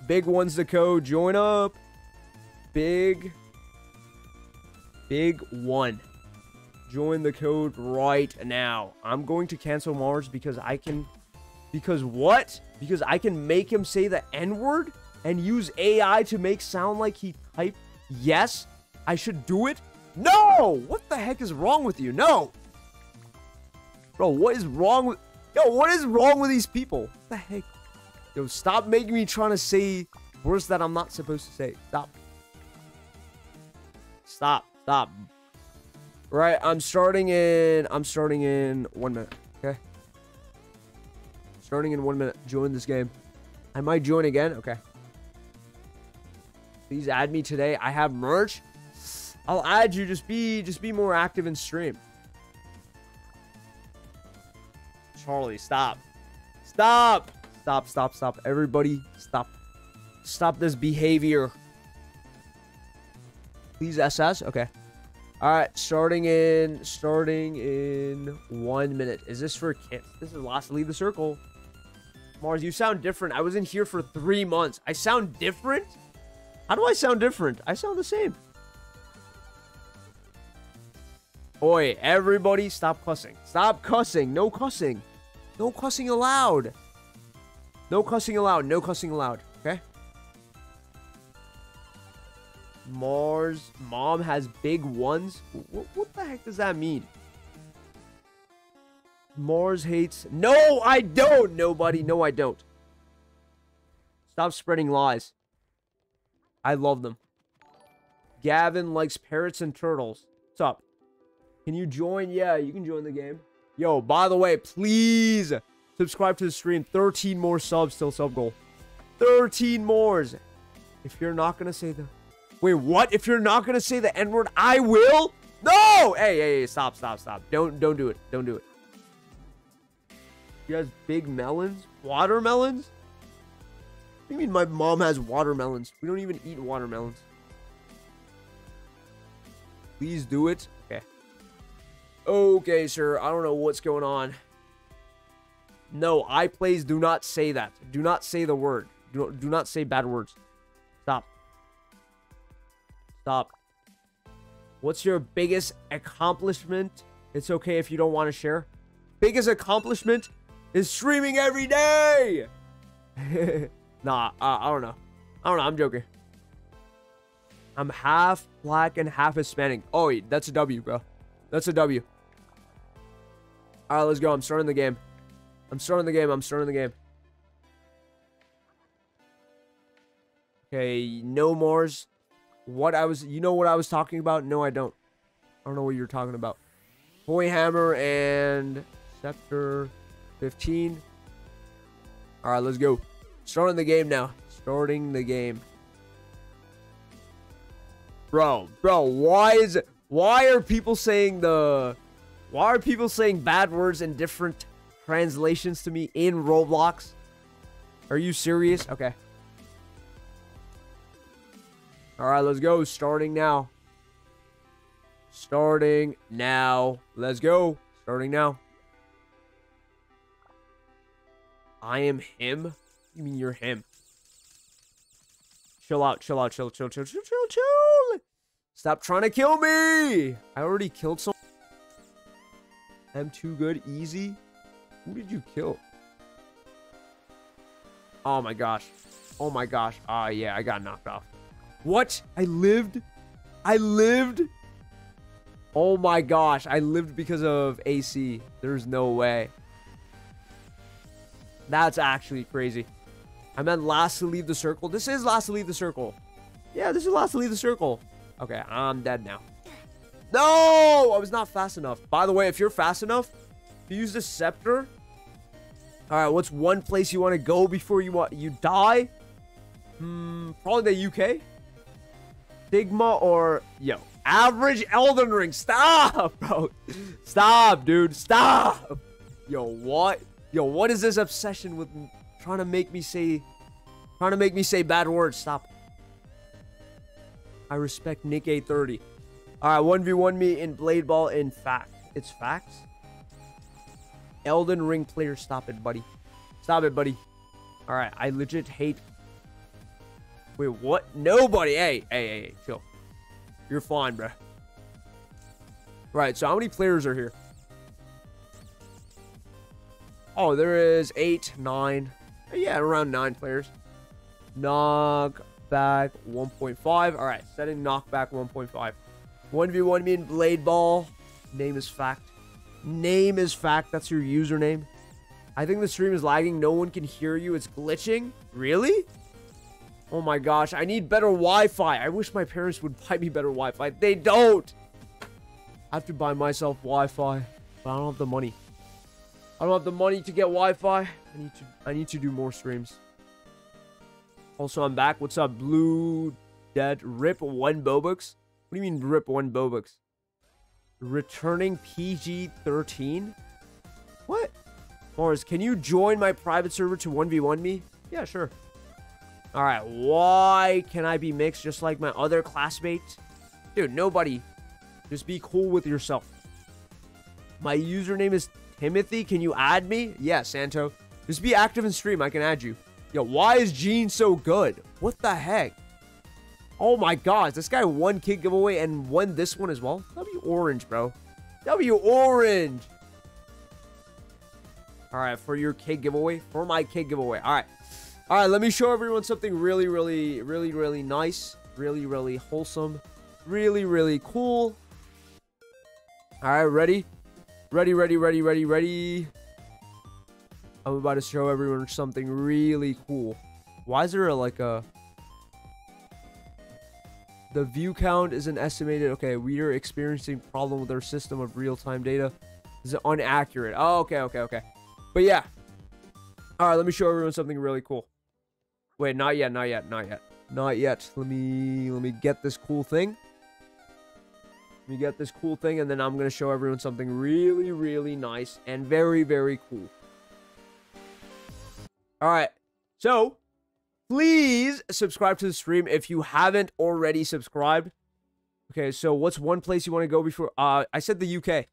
Big one's the code. Join up. Big. Big one. Join the code right now. I'm going to cancel Mars because I can. Because what? Because I can make him say the N word and use AI to make sound like he typed yes. I should do it. No! What the heck is wrong with you? No! Bro, what is wrong with... Yo, what is wrong with these people? What the heck? Yo, stop making me trying to say words that I'm not supposed to say. Stop. Stop. Stop. Right, I'm starting in... I'm starting in one minute, okay? Starting in one minute. Join this game. I might join again. Okay. Please add me today. I have merch. I'll add you. Just be just be more active in stream. Charlie, stop. Stop. Stop, stop, stop. Everybody, stop. Stop this behavior. Please SS. Okay. All right, starting in starting in one minute. Is this for kids? This is last to leave the circle. Mars, you sound different. I was in here for three months. I sound different? How do I sound different? I sound the same. Oi, everybody stop cussing. Stop cussing. No cussing. No cussing allowed. No cussing allowed. No cussing allowed. Okay? Mars. Mom has big ones. What, what the heck does that mean? Mars hates. No, I don't. Nobody. No, I don't. Stop spreading lies. I love them. Gavin likes parrots and turtles. What's up? Can you join? Yeah, you can join the game. Yo, by the way, please subscribe to the stream. 13 more subs till sub goal. 13 mores. If you're not going to say the... Wait, what? If you're not going to say the N-word, I will? No! Hey, hey, hey, stop, stop, stop. Don't, don't do it. Don't do it. You guys big melons? Watermelons? What do you mean my mom has watermelons? We don't even eat watermelons. Please do it. Okay, sir. I don't know what's going on. No, I plays do not say that. Do not say the word. Do, do not say bad words. Stop. Stop. What's your biggest accomplishment? It's okay if you don't want to share. Biggest accomplishment is streaming every day. nah, I don't know. I don't know. I'm joking. I'm half black and half Hispanic. Oh, wait, that's a W, bro. That's a W. All right, let's go. I'm starting the game. I'm starting the game. I'm starting the game. Okay, no Mars. What I was, you know what I was talking about? No, I don't. I don't know what you're talking about. Boy Hammer and Scepter 15. All right, let's go. Starting the game now. Starting the game. Bro, bro, why is it? Why are people saying the why are people saying bad words in different translations to me in Roblox? Are you serious? Okay. Alright, let's go. Starting now. Starting now. Let's go. Starting now. I am him? You mean you're him? Chill out, chill out, chill, chill, chill, chill, chill, chill. Stop trying to kill me. I already killed someone. I'm too good. Easy. Who did you kill? Oh my gosh. Oh my gosh. Ah, uh, yeah, I got knocked off. What? I lived? I lived? Oh my gosh. I lived because of AC. There's no way. That's actually crazy. I meant last to leave the circle. This is last to leave the circle. Yeah, this is last to leave the circle. Okay, I'm dead now. No! I was not fast enough. By the way, if you're fast enough, you use the scepter. All right, what's one place you want to go before you you die? Hmm, probably the UK. Sigma or yo, average Elden Ring. Stop, bro. Stop, dude. Stop. Yo, what? Yo, what is this obsession with trying to make me say trying to make me say bad words? Stop. I respect Nick A30. All right, 1v1 me in Blade Ball in fact. It's facts. Elden Ring player, stop it, buddy. Stop it, buddy. All right, I legit hate. Wait, what? Nobody. Hey, hey, hey, hey, chill. You're fine, bro. Right, so how many players are here? Oh, there is eight, nine. Yeah, around nine players. Knockback 1.5. All right, setting knockback 1.5. 1v1 me in Blade Ball. Name is fact. Name is fact. That's your username. I think the stream is lagging. No one can hear you. It's glitching. Really? Oh my gosh. I need better Wi-Fi. I wish my parents would buy me better Wi-Fi. They don't. I have to buy myself Wi-Fi. But I don't have the money. I don't have the money to get Wi-Fi. I need to I need to do more streams. Also, I'm back. What's up, Blue Dead? Rip one Bobux? What do you mean rip one Bobux? Returning PG-13? What? Morris, can you join my private server to 1v1 me? Yeah, sure. Alright, why can I be mixed just like my other classmates? Dude, nobody. Just be cool with yourself. My username is Timothy. Can you add me? Yeah, Santo. Just be active and stream. I can add you. Yo, why is Gene so good? What the heck? Oh my gosh, this guy won kit giveaway and won this one as well. W orange, bro. W orange. All right, for your kit giveaway, for my kit giveaway. All right. All right, let me show everyone something really, really, really, really nice. Really, really wholesome. Really, really cool. All right, ready? Ready, ready, ready, ready, ready. I'm about to show everyone something really cool. Why is there a, like a... The view count is an estimated... Okay, we are experiencing problem with our system of real-time data. Is it inaccurate? Oh, okay, okay, okay. But yeah. Alright, let me show everyone something really cool. Wait, not yet, not yet, not yet. Not yet. Let me... Let me get this cool thing. Let me get this cool thing, and then I'm going to show everyone something really, really nice and very, very cool. Alright. So, please subscribe to the stream if you haven't already subscribed. Okay, so what's one place you want to go before? Uh, I said the UK.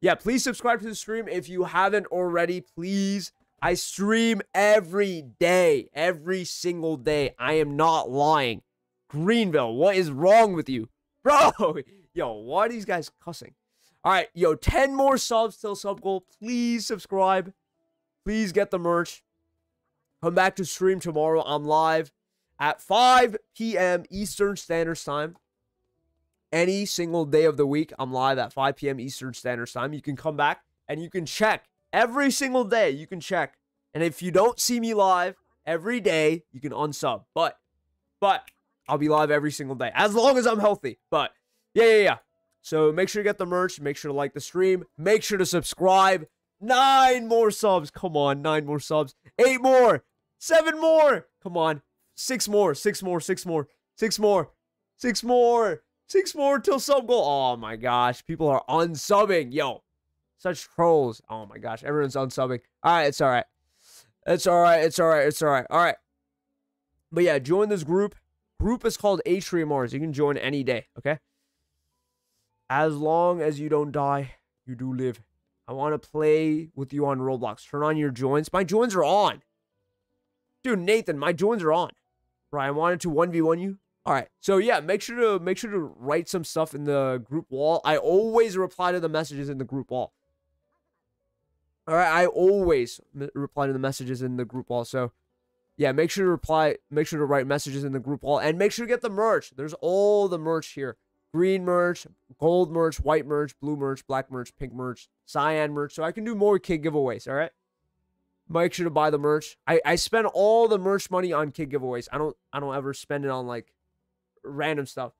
Yeah, please subscribe to the stream if you haven't already. Please. I stream every day. Every single day. I am not lying. Greenville, what is wrong with you? Bro, yo, why are these guys cussing? All right, yo, 10 more subs till sub goal. Please subscribe. Please get the merch. Come back to stream tomorrow. I'm live at 5 p.m. Eastern Standard Time. Any single day of the week, I'm live at 5 p.m. Eastern Standard Time. You can come back and you can check every single day. You can check. And if you don't see me live every day, you can unsub. But, but I'll be live every single day as long as I'm healthy. But yeah, yeah, yeah. So make sure to get the merch. Make sure to like the stream. Make sure to subscribe. Nine more subs. Come on, nine more subs. Eight more. Seven more. Come on. Six more. Six more. Six more. Six more. Six more. Six more till sub goal. Oh my gosh. People are unsubbing. Yo. Such trolls. Oh my gosh. Everyone's unsubbing. Alright, it's alright. It's alright. It's alright. It's alright. Alright. But yeah, join this group. Group is called Atriumars. You can join any day, okay? As long as you don't die, you do live. I want to play with you on Roblox. Turn on your joins. My joins are on. Dude, Nathan, my joins are on. Right, I wanted to 1v1 you. All right. So yeah, make sure to make sure to write some stuff in the group wall. I always reply to the messages in the group wall. All right, I always reply to the messages in the group wall. So yeah, make sure to reply, make sure to write messages in the group wall and make sure to get the merch. There's all the merch here. Green merch, gold merch, white merch, blue merch, black merch, pink merch, cyan merch. So I can do more kit giveaways, all right? Make sure to buy the merch. I, I spend all the merch money on kit giveaways. I don't I don't ever spend it on like random stuff.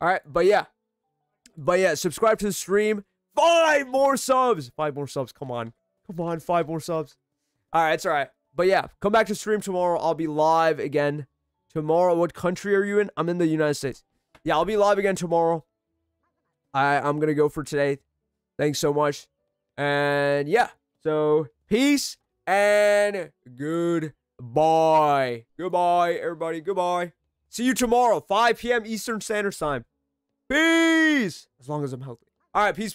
All right, but yeah. But yeah, subscribe to the stream. Five more subs. Five more subs. Come on. Come on, five more subs. All right, it's all right. But yeah, come back to stream tomorrow. I'll be live again tomorrow. What country are you in? I'm in the United States. Yeah, I'll be live again tomorrow. I I'm gonna go for today. Thanks so much. And yeah, so peace and goodbye. Goodbye, everybody. Goodbye. See you tomorrow, 5 p.m. Eastern Standard Time. Peace. As long as I'm healthy. All right, peace, peace.